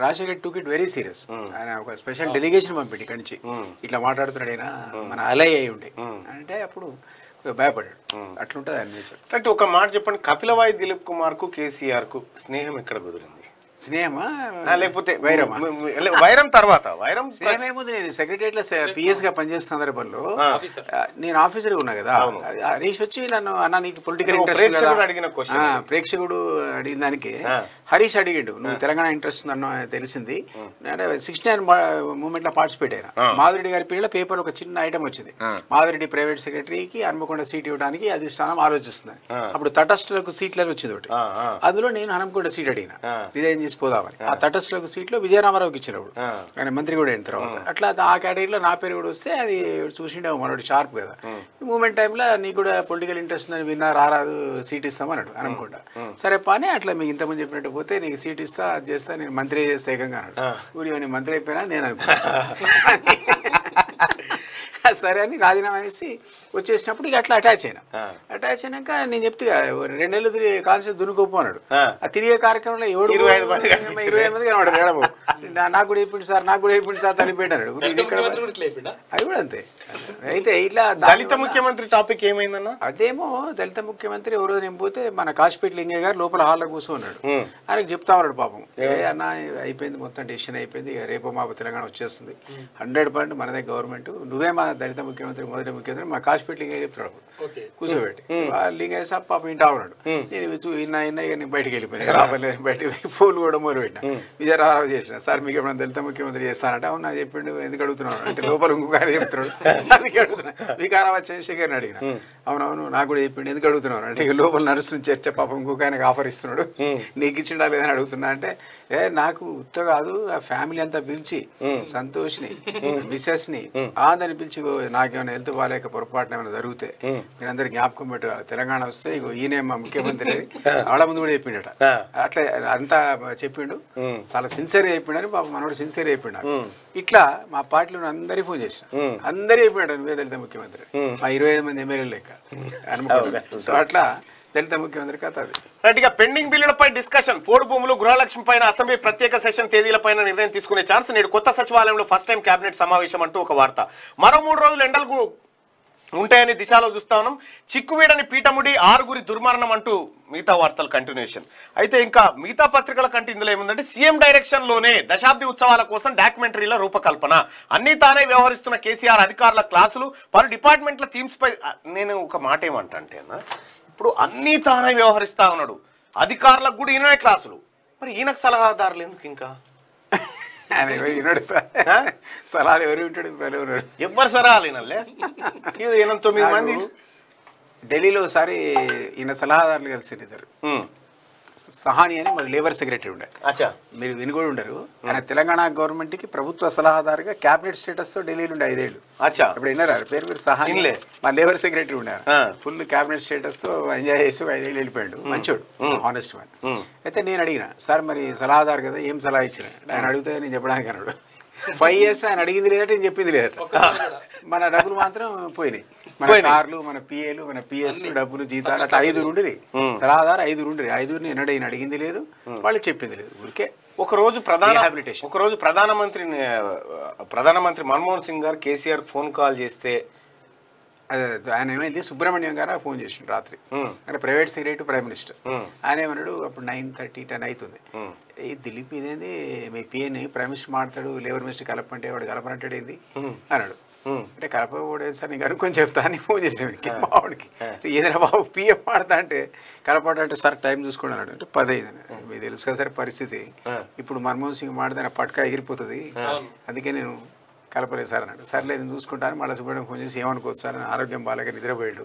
Rajasekhar took it very serious. ఆయన ఒక స్పెషల్ డెలిగేషన్ పంపిండి ఇక్కడి నుంచి. ఇట్లా మాట్లాడుతున్నాడు ఆయన మన అలై అయి ఉండే. అంటే అప్పుడు భయపడ్డాడు. అట్లుంటుంది ఆయన నేచర్ ఒక మాట చెప్పండి కపిలవాయి దిలీప్ కుమార్కు కేసీఆర్కు స్నేహం ఎక్కడ కుదిరింది? స్నేహమా లేకపోతే వైరమా? లే, వైరం తర్వాత. వైరం స్నేహం ఏముంది నేను సెక్రటరియట్లో పిఎస్గా పనిచేసిన సందర్భంలో నేను ఆఫీసర్ ఉన్నా కదా. హరీష్ వచ్చి నన్ను అన్న నీకు పొలిటికల్ ఇంట్రెస్ట్ ప్రేక్షకుడు అడిగిన ప్రేక్షకుడు అడిగిన దానికి. హరీష్ అడిగిండు నువ్వు తెలంగాణ ఇంట్రెస్ట్ ఉందన్న తెలిసింది. సిక్స్టీ నైన్ మూమెంట్లో పార్టిసిపేట్ అయినా. మాధురెడ్డి గారి పీరియడ్ పేపర్ ఒక చిన్న ఐటమ్ వచ్చింది. మాధురెడ్డి ప్రైవేట్ సెక్రటరీకి హనుమకొండ సీట్ ఇవ్వడానికి అధిష్టానం ఆలోచిస్తుంది. అప్పుడు తటస్థులకు సీట్లని వచ్చింది ఒకటి. అందులో నేను హనుమకొండ సీట్ అడిగిన. రిజైన్ చేసి పోదామని ఆ తటస్థులకు సీట్లో విజయరామారావుకి ఇచ్చినప్పుడు. ఆయన మంత్రి కూడా అయిన తర్వాత. అట్లా ఆ కేటగిరీలో నా పేరు కూడా వస్తే అది చూసిండే మనోడు షార్ప్ కదా. మూమెంట్ టైంలో నీకు కూడా పొలిటికల్ ఇంట్రెస్ట్ ఉందని విన్నా రారాదు సీట్ ఇస్తామన్నాడు అనుకుంటా. సరే పని అట్లా మీకు ఇంతమంది చెప్పినట్టు పోతే నీకు సీట్ ఇస్తా అది చేస్తా నేను మంత్రి చేస్తే ఏకంగా అన్నాడు. ఊరి మంత్రి అయిపోయినా నేను అనుకున్నా సరే అని రాజీనామా చేసి వచ్చేసినప్పుడు ఇక అట్లా అటాచ్ అయినా. అటాచ్ అయినాక నేను చెప్తే రెండు నెలలు తిరిగి కాన్సెప్ట్ దున్నుకోపో అన్నాడు. ఆ. తిరిగే కార్యక్రమంలో ఎవడు ఇరవై ఐదు మంది ఏడబో. నా- నాకు కూడా చెప్పిండు సార్ నాకు కూడా చెప్పిండు సార్ ఇట్లా అయిపోయిందా అది కూడా అంతే. అయితే ఇట్లా దళిత ముఖ్యమంత్రి టాపిక్ ఏమైందన్న? అదేమో దళిత ముఖ్యమంత్రి ఎవరో నేను పోతే మన కాశీపేట లింగయ్య గారు లోపల హాల్లో కూర్చున్నాడు. ఆయనకు చెప్తా ఉన్నాడు పాపం. ఏ? అన్న అయిపోయింది మొత్తం డెసిషన్ అయిపోయింది ఇక రేపు మాపు తెలంగాణ వచ్చేస్తుంది. హండ్రెడ్ పర్సెంట్ మనదే గవర్నమెంట్. నువ్వే మా దళిత ముఖ్యమంత్రి మొదటి ముఖ్యమంత్రి మా కాశీపేట లింగయ్య చెప్తాడు? కూర్చోబెట్టి. ఆ లింగయ్య సాబ్ పాప ఇంటా ఉన్నాడు. నేను చూ- ఇన్న ఇన్న ఇక నేను బయటికి వెళ్ళిపోయాను. రాబోలేదు బయటికి పోయి పూలు కూడా మొదలు పెట్టిన విజయరావు చేసిన సార్ మీకు ఎప్పుడైనా దళిత ముఖ్యమంత్రి చేస్తానంటే అవునా చెప్పిండు ఎందుకు అడుగుతున్నాడు అంటే లోపల ఇంకొక ఆయన చెప్తున్నాడు. అందుకే అడుగుతున్నా. వికారాబాద్ చంద్రశేఖర్ని అడిగిన. అవునవును నాకు కూడా చెప్పిండు ఎందుకు అడుగుతున్నాడు అంటే లోపల నడుస్తుంది చర్చ పాపం ఇంకొక ఆయనకు ఆఫర్ ఇస్తున్నాడు. నీకు ఇచ్చిండా లేదని అడుగుతున్నా. అంటే ఏ నాకు ఉత్త కాదు ఆ ఫ్యామిలీ అంతా పిలిచి సంతోష్ని మిసెస్ని ఆందని పిలిచి "ఇగో నాకేమైనా హెల్త్ బాగాలేక పొరపాటున ఏమైనా జరిగితే మీరందరూ జ్ఞాపకం పెట్టాలి తెలంగాణ వస్తే ఇగో ఈయనే మా ముఖ్యమంత్రి ఆడ ముందు కూడా చెప్పిండట. అట్లా అంతా చెప్పిండు. చాలా సిన్సియర్ చెప్పిండని పాప మనోడు సిన్సియర్ చెప్పిండు నాకు. ఇట్లా మా పార్టీలో అందరికీ ఫోన్ చేసిన. అందరూ చెప్పాడు నువ్వే దళిత ముఖ్యమంత్రి. మా. ఇరవై ఐదు మంది ఎమ్మెల్యేలు లెక్క. సో అట్లా దళిత ముఖ్యమంత్రి కథ అది. రైట్ ఇక పెండింగ్ బిల్లులపై డిస్కషన్. పోడు భూములు గృహలక్ష్మి పైన అసెంబ్లీ ప్రత్యేక సెషన్ తేదీలపైన నిర్ణయం తీసుకునే ఛాన్స్ నేడు కొత్త సచివాలయంలో ఫస్ట్ టైం కేబినెట్ సమావేశం అంటూ ఒక వార్త. మరో మూడు రోజులు ఎండలు ఉంటాయని దిశలో చూస్తా ఉన్నాం. చిక్కువీడని పీఠముడి ఆరుగురి దుర్మరణం అంటూ మిగతా వార్తలు కంటిన్యూషన్ అయితే ఇంకా మిగతా పత్రికల కంటే ఇందులో ఏముందంటే సీఎం డైరెక్షన్లోనే దశాబ్ది ఉత్సవాల కోసం డాక్యుమెంటరీల రూపకల్పన. అన్ని తానే వ్యవహరిస్తున్న కేసీఆర్ అధికారుల క్లాసులు పలు డిపార్ట్మెంట్ల థీమ్స్పై నేను ఒక మాట ఏమంటా అంటేనా? ఇప్పుడు అన్ని తానే వ్యవహరిస్తా ఉన్నాడు. అధికారులకు కూడా ఈయననే క్లాసులు. మరి ఈయనకు సలహాదారులు ఎందుకు ఇంకా? ఆయన ఎవరు విన్నాడు సార్. ఆ? సలహాలు ఎవరు వింటాడు? ఎవరు ఇది ఈయన తొమ్మిది మంది. ఢిల్లీలో ఒకసారి ఈయన సలహాదారులు కలిసి ఇద్దరు. సహాని అని మరి లేబర్ సెక్రటరీ ఉండే. అచ్చా. మీరు విని కూడా ఉండరు. ఆయన తెలంగాణ గవర్నమెంట్కి ప్రభుత్వ సలహాదారుగా క్యాబినెట్ స్టేటస్తో ఢిల్లీలో ఉండే ఐదేళ్ళు. అచ్చా. ఇప్పుడు విన్నారా? పేరు మీరు సహాని. మా లేబర్ సెక్రటరీ ఉండే ఆ. ఫుల్ క్యాబినెట్ స్టేటస్తో ఎంజాయ్ చేసి ఐదేళ్ళు వెళ్ళిపోయాడు. మంచోడు. Honest man. అయితే నేను అడిగిన సార్ మరి సలహాదారు కదా ఏం సలహా ఇచ్చిన ఆయన అడిగితే నేను చెప్పడానికి అన్నాడు ఫైవ్ ఇయర్స్ ఆయన అడిగింది లేదట నేను చెప్పింది లేదట మన డబ్బులు మాత్రం పోయినాయి. మన. కార్లు మన పిఏలు మన పిఎస్ డబ్బులు జీతాలు అట్లా ఐదుగురు ఉండిరి సలహాదారు ఐదుగురు ఉండిరి ఐదుగురిని ఎన్నడూ ఈయన అడిగింది లేదు వాళ్ళు చెప్పింది లేదు ఊరికే ఒక రోజు ప్రధాన. ఒక రోజు ప్రధానమంత్రి ప్రధానమంత్రి మన్మోహన్ సింగ్ గారు కేసీఆర్ ఫోన్ కాల్ చేస్తే. ఆయన ఏమైంది సుబ్రహ్మణ్యం గారు ఫోన్ చేసిండు రాత్రి. అంటే ప్రైవేట్ సెక్రటరీ ప్రైమ్ మినిస్టర్. ఆయన ఏమన్నాడు అప్పుడు నైన్ థర్టీ టెన్ అవుతుంది. ఈ దిలీప్ ఇదేంది మీ పిఎన్ ప్రైమ్ మినిస్టర్ మాట్లాడు లేబర్ మినిస్టర్ కలపంటే వాడు కలపనంటాడు ఏంది అన్నాడు. అంటే కలపకూడదు సార్ నీకు అనుకొని చెప్తా అని ఫోన్ చేసిన మావాడికి ఏదైనా బాబు పిఎం మాడతా అంటే కలపడంటే సార్ టైం చూసుకోండి అన్నాడు. అంటే పది అయింది మీకు తెలుసు కదా సార్ పరిస్థితి. ఇప్పుడు మన్మోహన్ సింగ్ మాడితే నా పట్క ఎగిరిపోతుంది. అందుకే నేను కలపలేదు సార్ అన్నాడు. సర్లే నేను చూసుకుంటాను. మళ్ళీ సుబ్రహ్మణ్యం ఫోన్ చేసి ఏమనుకోవచ్చు సార్ నా ఆరోగ్యం బాగాలేక నిద్రపోయాడు.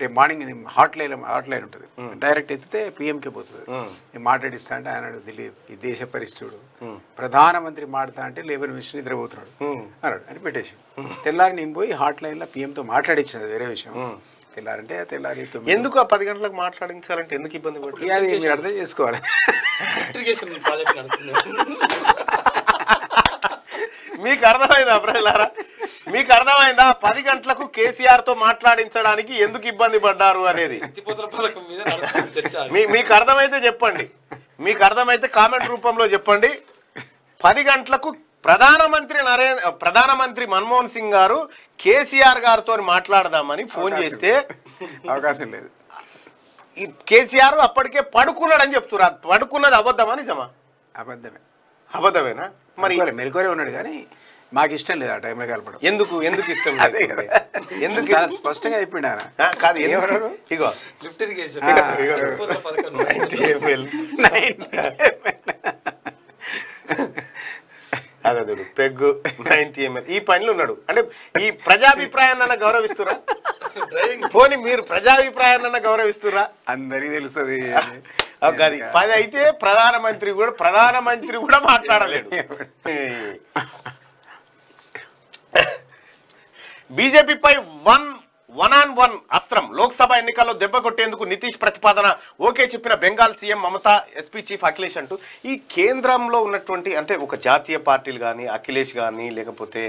రేపు మార్నింగ్ నేను హాట్ లైన్ హాట్ లైన్ ఉంటుంది. డైరెక్ట్ ఎత్తితే పిఎంకే పోతుంది. నేను మాట్లాడిస్తా అంటే ఆయన అన్నాడు, దిలీప్ ఈ దేశ పరిస్థితుడు ప్రధానమంత్రి మాడతా అంటే లేబర్ మినిస్టర్ నిద్రపోతున్నాడు. అన్నాడు. అని పెట్టేసి. తెల్లారి నేను పోయి హాట్ లైన్లో పిఎంతో మాట్లాడించినది వేరే విషయం. తెల్లారంటే తెల్లారి ఎందుకు ఆ పది గంటలకు మాట్లాడించాలంటే ఎందుకు ఇబ్బంది పడుతుంది అది మీరు అర్థం చేసుకోవాలి. మీకు అర్థమైందా ప్రజలారా? మీకు అర్థమైందా? పది గంటలకు కేసీఆర్తో మాట్లాడించడానికి ఎందుకు ఇబ్బంది పడ్డారు అనేది? మీకు అర్థమైతే చెప్పండి. మీకు అర్థమైతే కామెంట్ రూపంలో చెప్పండి. పది గంటలకు ప్రధానమంత్రి నరేంద్ర ప్రధానమంత్రి మన్మోహన్ సింగ్ గారు కేసీఆర్ గారితో మాట్లాడదామని ఫోన్ చేస్తే అవకాశం లేదు. ఈ కేసీఆర్ అప్పటికే పడుకున్నాడని చెప్తున్నారు. పడుకున్నది అబద్ధమా నిజమా? అబద్ధమే. అబద్ధమేనా? మరి మెలకువలే ఉన్నాడు కానీ మాకు ఇష్టం లేదు ఆ టైంలో కలపడం. ఎందుకు? ఎందుకు ఇష్టం అదే లేదు? ఎందుకు? స్పష్టంగా చెప్పిండు ఆయన. కాదు ఏమన్నారు? ఇగో. Lift irrigation. ఆ. ఎత్తిపోతల పథకం 90 ml. నైన్ అదే చూడు పెగ్గు నైన్టీ ఎంఎల్ ఈ పనిలో ఉన్నాడు. అంటే ఈ ప్రజాభిప్రాయాన్ని గౌరవిస్తురా? డ్రైవింగ్. పోనీ మీరు ప్రజాభిప్రాయాన్ని గౌరవిస్తురా? అందరికీ తెలుస్తుంది. అది పది అయితే ప్రధానమంత్రి కూడా ప్రధానమంత్రి కూడా మాట్లాడలేడు. బీజేపీపై వన్ వన్ ఆన్ వన్ అస్త్రం. లోక్సభ ఎన్నికల్లో దెబ్బ కొట్టేందుకు నితీష్ ప్రతిపాదన. ఓకే చెప్పిన Bengal CM Mamata SP chief Akhilesh అంటూ ఈ కేంద్రంలో ఉన్నటువంటి అంటే ఒక జాతీయ పార్టీలు కానీ అఖిలేష్ కానీ లేకపోతే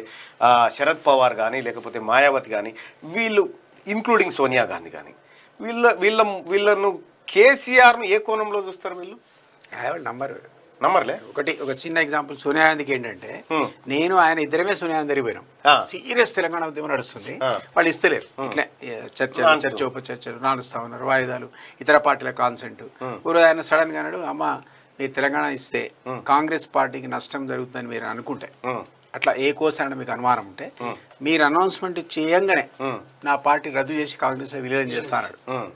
శరద్ పవార్ కానీ లేకపోతే మాయావతి కానీ వీళ్ళు ఇంక్లూడింగ్ సోనియా గాంధీ కానీ వీళ్ళ వీళ్ళ వీళ్ళను కేసీఆర్ను ఏ కోణంలో చూస్తారు వీళ్ళు? నంబర్ నమ్మర్లే ఒకటి ఒక చిన్న ఎగ్జాంపుల్ సోనియా గాంధీకి ఏంటంటే. నేను ఆయన ఇద్దరమే సోనియా గాంధీ పోయినాం. సీరియస్ తెలంగాణ ఉద్యమం నడుస్తుంది. వాళ్ళు ఇస్తలేరు. ఇట్లా చర్చలు అంటూ. చర్చ ఉప చర్చలు నడుస్తా ఉన్నారు వాయిదాలు ఇతర పార్టీల కాన్సెంట్ ఊరు ఆయన సడన్గా అన్నాడు అమ్మ మీరు తెలంగాణ ఇస్తే కాంగ్రెస్ పార్టీకి నష్టం జరుగుతుందని మీరు అనుకుంటే అట్లా ఏ కోర్స్ అని మీకు అనుమానం ఉంటే మీరు అనౌన్స్మెంట్ చేయంగానే నా పార్టీ రద్దు చేసి కాంగ్రెస్ విలీనం చేస్తా అన్నాడు. ఉమ్.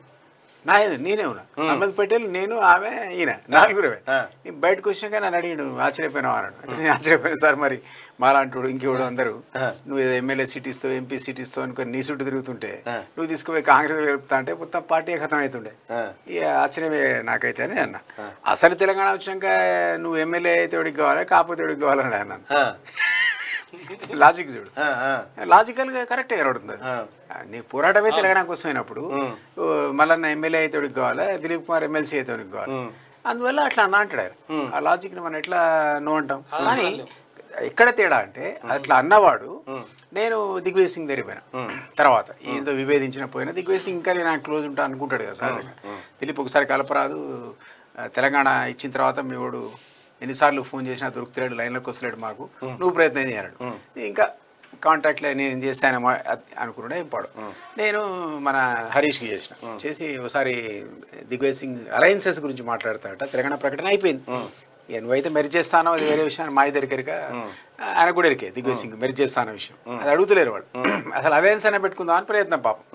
నా ఏది నేనే ఉన్నా. అహ్మద్ పటేల్ నేను ఆమె ఈయన. నలుగురమే. నేను బయటకు వచ్చినాక నన్ను అడిగాడు ఆశ్చర్యపోయినావు? అన్నాడు. నేను ఆశ్చర్యపోయాను సార్ మరి మాలాంటి ఇంకెవడు అందరూ. నువ్వు ఏదో ఎమ్మెల్యే సీట్ ఇస్తావు ఎంపీ సీట్ ఇస్తావు అనుకొని నీ చుట్టూ తిరుగుతుంటే నువ్వు తీసుకుపోయి కాంగ్రెస్ గెలుపుతా అంటే మొత్తం పార్టీ ఖతం అవుతుండే. ఇక ఆశ్చర్యమే నాకైతే అని అన్న. అసలు తెలంగాణ వచ్చినాక నువ్వు ఎమ్మెల్యే అయితే ఎవడికి కావాలి కాకపోతే ఎవడికి కావాలని అన్నాను. లాజిక్ చూడు. లాజికల్గా కరెక్టే ఆ. నీ పోరాటమే తెలంగాణ కోసం అయినప్పుడు ఓ, మళ్ళా ఎమ్మెల్యే అయితే కావాలి దిలీప్ కుమార్ ఎమ్మెల్సీ అయితే కావాలి? అందువల్ల అట్లా అన్న అంటాడు. ఆ లాజిక్ని మనం ఎట్లా నో అంటాం? కానీ ఎక్కడ తేడా అంటే అట్లా అన్నవాడు నేను దిగ్విజయ్ సింగ్ దగ్గర పోయినా. తర్వాత ఏదో విభేదించిన పోయినా. దిగ్విజయ్ సింగ్ ఇంకా నేను క్లోజ్ ఉంటా అనుకుంటాడు కదా సహజంగా దిలీప్ ఒకసారి కలపరాదు. తెలంగాణ ఇచ్చిన తర్వాత మీ వాడు ఎన్నిసార్లు ఫోన్ చేసినా దొరుకుతలేడు లైన్లోకి వస్తలేడు మాకు. నువ్వు ప్రయత్నం చేయాడు ఇంకా కాంటాక్ట్లో నేను చేస్తాను అనుకున్నాడే ఇంపాడు నేను మన హరీష్కి చేసిన. చేసి ఒకసారి దిగ్విజయ్ సింగ్ అలయన్సెస్ గురించి మాట్లాడతాడట. తెలంగాణ ప్రకటన అయిపోయింది. నువ్వైతే మెరి చేస్తానో అది వేరే విషయం మా ఇద్దరికి ఎరిక ఆయన కూడా ఎరికే దిగ్విజయ్ సింగ్ మెరి చేస్తానో విషయం. అది అడుగుతలేరు వాళ్ళు. అసలు అలయన్స్ అయినా పెట్టుకుందాం అని ప్రయత్నం పాపం.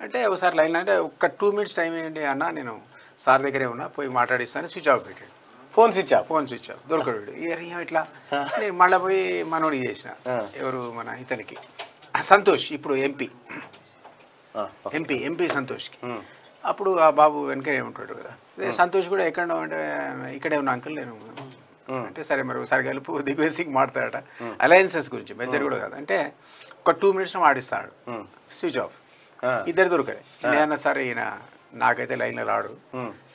అంటే ఒకసారి లైన్ అంటే ఒక్క టూ మినిట్స్ టైం ఏంటి అన్న నేను సార్ దగ్గరే ఉన్నా పోయి మాట్లాడిస్తాను స్విచ్ ఆఫ్ పెట్టాడు. Phone switch off. Phone switch off. దొరకడు ఇట్లా మళ్ళీ పోయి మనోడికి చేసిన. ఎవరు? మన ఇతనికి. సంతోష్ ఇప్పుడు ఎంపీ. MP MP సంతోష్కి. అప్పుడు ఆ బాబు వెనకనే ఉంటాడు కదా. సంతోష్ కూడా ఎక్కడ అంటే ఇక్కడే ఉన్న అంకుల్ నేను. అంటే సరే మరి ఒకసారి కలుపు దిగ్విజయ్ సింగ్ మాట్లాడట అలయన్సెస్ గురించి మెజర్ కూడా కాదు. అంటే ఒక టూ మినిట్స్లో మాడిస్తాడు స్విచ్ ఆఫ్. ఇద్దరు దొరకలే నేను సరే ఈయన నాకైతే లైన్లో రాడు.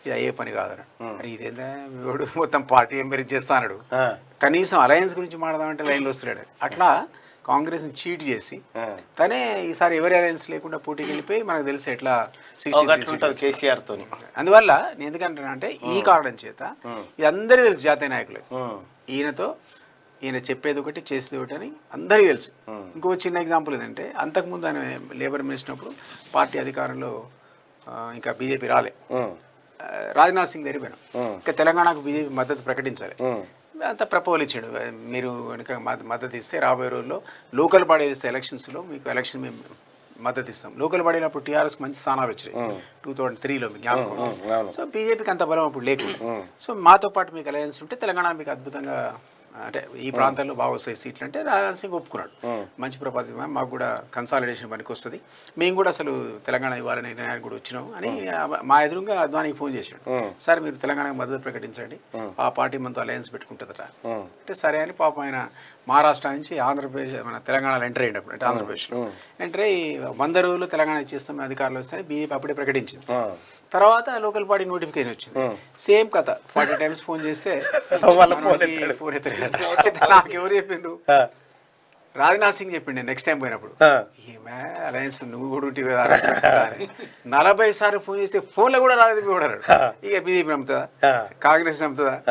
ఇది అయ్యే పని కాదన్నాడు ఇదేందా? వీడు మొత్తం పార్టీ ఎంపరీ చేస్తాడు ఆ. కనీసం అలయన్స్ గురించి మాట్లాడదామంటే లైన్లో వస్తున్నాడు. అట్లా కాంగ్రెస్ని చీట్ చేసి. తనే ఈసారి ఎవరి అలయన్స్ లేకుండా పోటీకి వెళ్ళిపోయి మనకు తెలిసి ఎట్లా ఒక 63 అట్లా ఉంటుంది కేసీఆర్ తోని అందువల్ల నేను ఎందుకంటున్నా అంటే ఈ కారణం చేత ఇది అందరికీ తెలుసు జాతీయ నాయకులకు. ఉమ్, ఈయనతో ఈయన చెప్పేది ఒకటి చేసేది ఒకటి అని అందరికీ తెలుసు. ఇంకో చిన్న ఎగ్జాంపుల్ ఏంటంటే అంతకుముందు ఆయన లేబర్ మినిస్టర్ పార్టీ అధికారంలో ఇంకా బీజేపీ రాలే. రాజ్నాథ్ సింగ్ దగ్గర పోయినాం ఇంకా తెలంగాణకు బీజేపీ మద్దతు ప్రకటించాలి. అంత ప్రపోజల్ ఇచ్చాడు మీరు కనుక మద్ద- మద్దతు ఇస్తే రాబోయే రోజుల్లో లోకల్ బాడీ ఎలక్షన్స్లో మీకు ఎలక్షన్ మేము మద్దతు ఇస్తాం. లోకల్ బాడీలో అప్పుడు టీఆర్ఎస్ మంచి స్థానాలు వచ్చాయి టూ థౌసండ్ త్రీలో మీకు జ్ఞాపకం. సో బీజేపీకి అంత బలం అప్పుడు లేకుండా. సో మాతో పాటు మీకు అలయన్స్ ఉంటే తెలంగాణ మీకు అద్భుతంగా అంటే ఈ ప్రాంతాల్లో బాగా వస్తాయి సీట్లు అంటే రాజనాథ్ సింగ్ ఒప్పుకున్నాడు. మంచి ప్రపాదం మాకు కూడా కన్సాలిడేషన్ పనికి వస్తుంది మేము కూడా అసలు తెలంగాణ ఇవ్వాలనే నిర్ణయానికి కూడా వచ్చినాం అని మా ఎదురుగా అద్వానికి ఫోన్ చేశాడు. సార్ మీరు తెలంగాణకు మద్దతు ప్రకటించండి. ఆ. పార్టీ మనతో అలయన్స్ పెట్టుకుంటుందట. అంటే సరే అని పాపం ఆయన మహారాష్ట్ర నుంచి ఆంధ్రప్రదేశ్ మన తెలంగాణలో ఎంటర్ అయ్యేటప్పుడు అంటే ఆంధ్రప్రదేశ్లో. ఎంటర్ అయ్యి వంద రోజులు తెలంగాణ ఇచ్చేస్తాం అధికారులు వస్తాయని బీజేపీ అప్పుడే ప్రకటించింది. తర్వాత లోకల్ పార్టీ నోటిఫికేషన్ వచ్చింది. సేమ్ కథ. ఫార్టీ టైమ్స్ ఫోన్ చేస్తే ఫోన్ ఎవరు చెప్పిండ్రు? ఆ, రాజ్నాథ్ సింగ్ చెప్పిండు నెక్స్ట్ టైం పోయినప్పుడు. ఏమే అలయన్స్ నువ్వు కూడా అని. నలభై సార్లు ఫోన్ చేస్తే ఫోన్లో కూడా రాలేదు కూడా. ఇక బీజేపీ నమ్ముతుందా. కాంగ్రెస్ నమ్ముతుందా?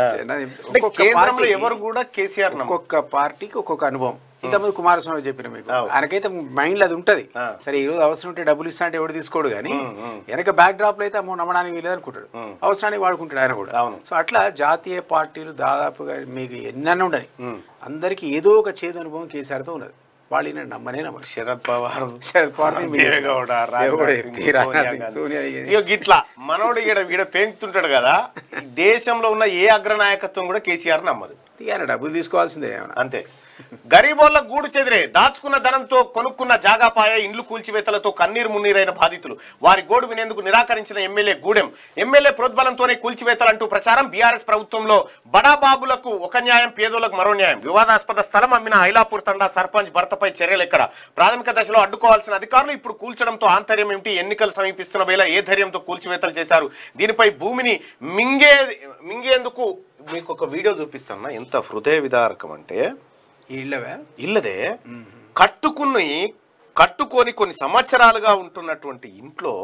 ఒక్కొక్క పార్టీకి- ఎవరు కూడా కేసీఆర్ ఒక్కొక్క పార్టీకి ఒక్కొక్క అనుభవం. ఇంతకుముందు కుమారస్వామి చెప్పిన మీకు. ఆయనకైతే మైండ్లో అది ఉంటది. సరే ఈ రోజు అవసరం ఉంటే డబ్బులు ఇస్తా అంటే ఎవడు తీసుకోడు కానీ వెనక బ్యాక్ డ్రాప్లో అయితే అమ్మో నమ్మడానికి వీలేదు అనుకుంటాడు అవసరానికి వాడుకుంటాడు ఆయన కూడా. సో అట్లా జాతీయ పార్టీలు దాదాపుగా మీకు ఎన్నెన్న ఉండని అందరికీ ఏదో ఒక చేదు అనుభవం కేసీఆర్తో ఉన్నది. వాళ్ళు ఈయన నమ్మనే నమ్మరు. శరద్ పవార్. శరద్ పవార్ గిట్లా మనోడు ఈడ ఈడ పెంచుతుంటాడు కదా దేశంలో ఉన్న ఏ అగ్రనాయకత్వం కూడా కేసీఆర్ నమ్మదు. ఇక డబ్బులు తీసుకోవాల్సిందే ఏమన్నా. అంతే. గరీబోళ్ళ గూడు చెదిరే దాచుకున్న ధనంతో కొనుక్కున్న జాగాపాయ ఇండ్లు కూల్చివేతలతో కన్నీరు మున్నీరైన బాధితులు. వారి గోడు వినేందుకు నిరాకరించిన ఎమ్మెల్యే గూడెం. ఎమ్మెల్యే ప్రోద్బలంతోనే కూల్చివేతలంటూ ప్రచారం బీఆర్ఎస్ ప్రభుత్వంలో బడాబాబులకు ఒక న్యాయం పేదోళ్ళకు మరో న్యాయం. వివాదాస్పద స్థలం అమ్మిన ఐలాపూర్ తండా సర్పంచ్ భర్తపై చర్యలు ఎక్కడ? ప్రాథమిక దశలో అడ్డుకోవాల్సిన అధికారులు ఇప్పుడు కూల్చడంతో ఆంతర్యం ఏమిటి? ఎన్నికలు సమీపిస్తున్న వేళ ఏ ధైర్యంతో కూల్చివేతలు చేశారు? దీనిపై భూమిని మింగే మింగేందుకు మీకు ఒక వీడియో చూపిస్తున్నా ఎంత హృదయ విదారకం అంటే? ఇళ్ళవే? ఇల్లదే కట్టుకుని కట్టుకొని కొన్ని సంవత్సరాలుగా ఉంటున్నటువంటి ఇంట్లో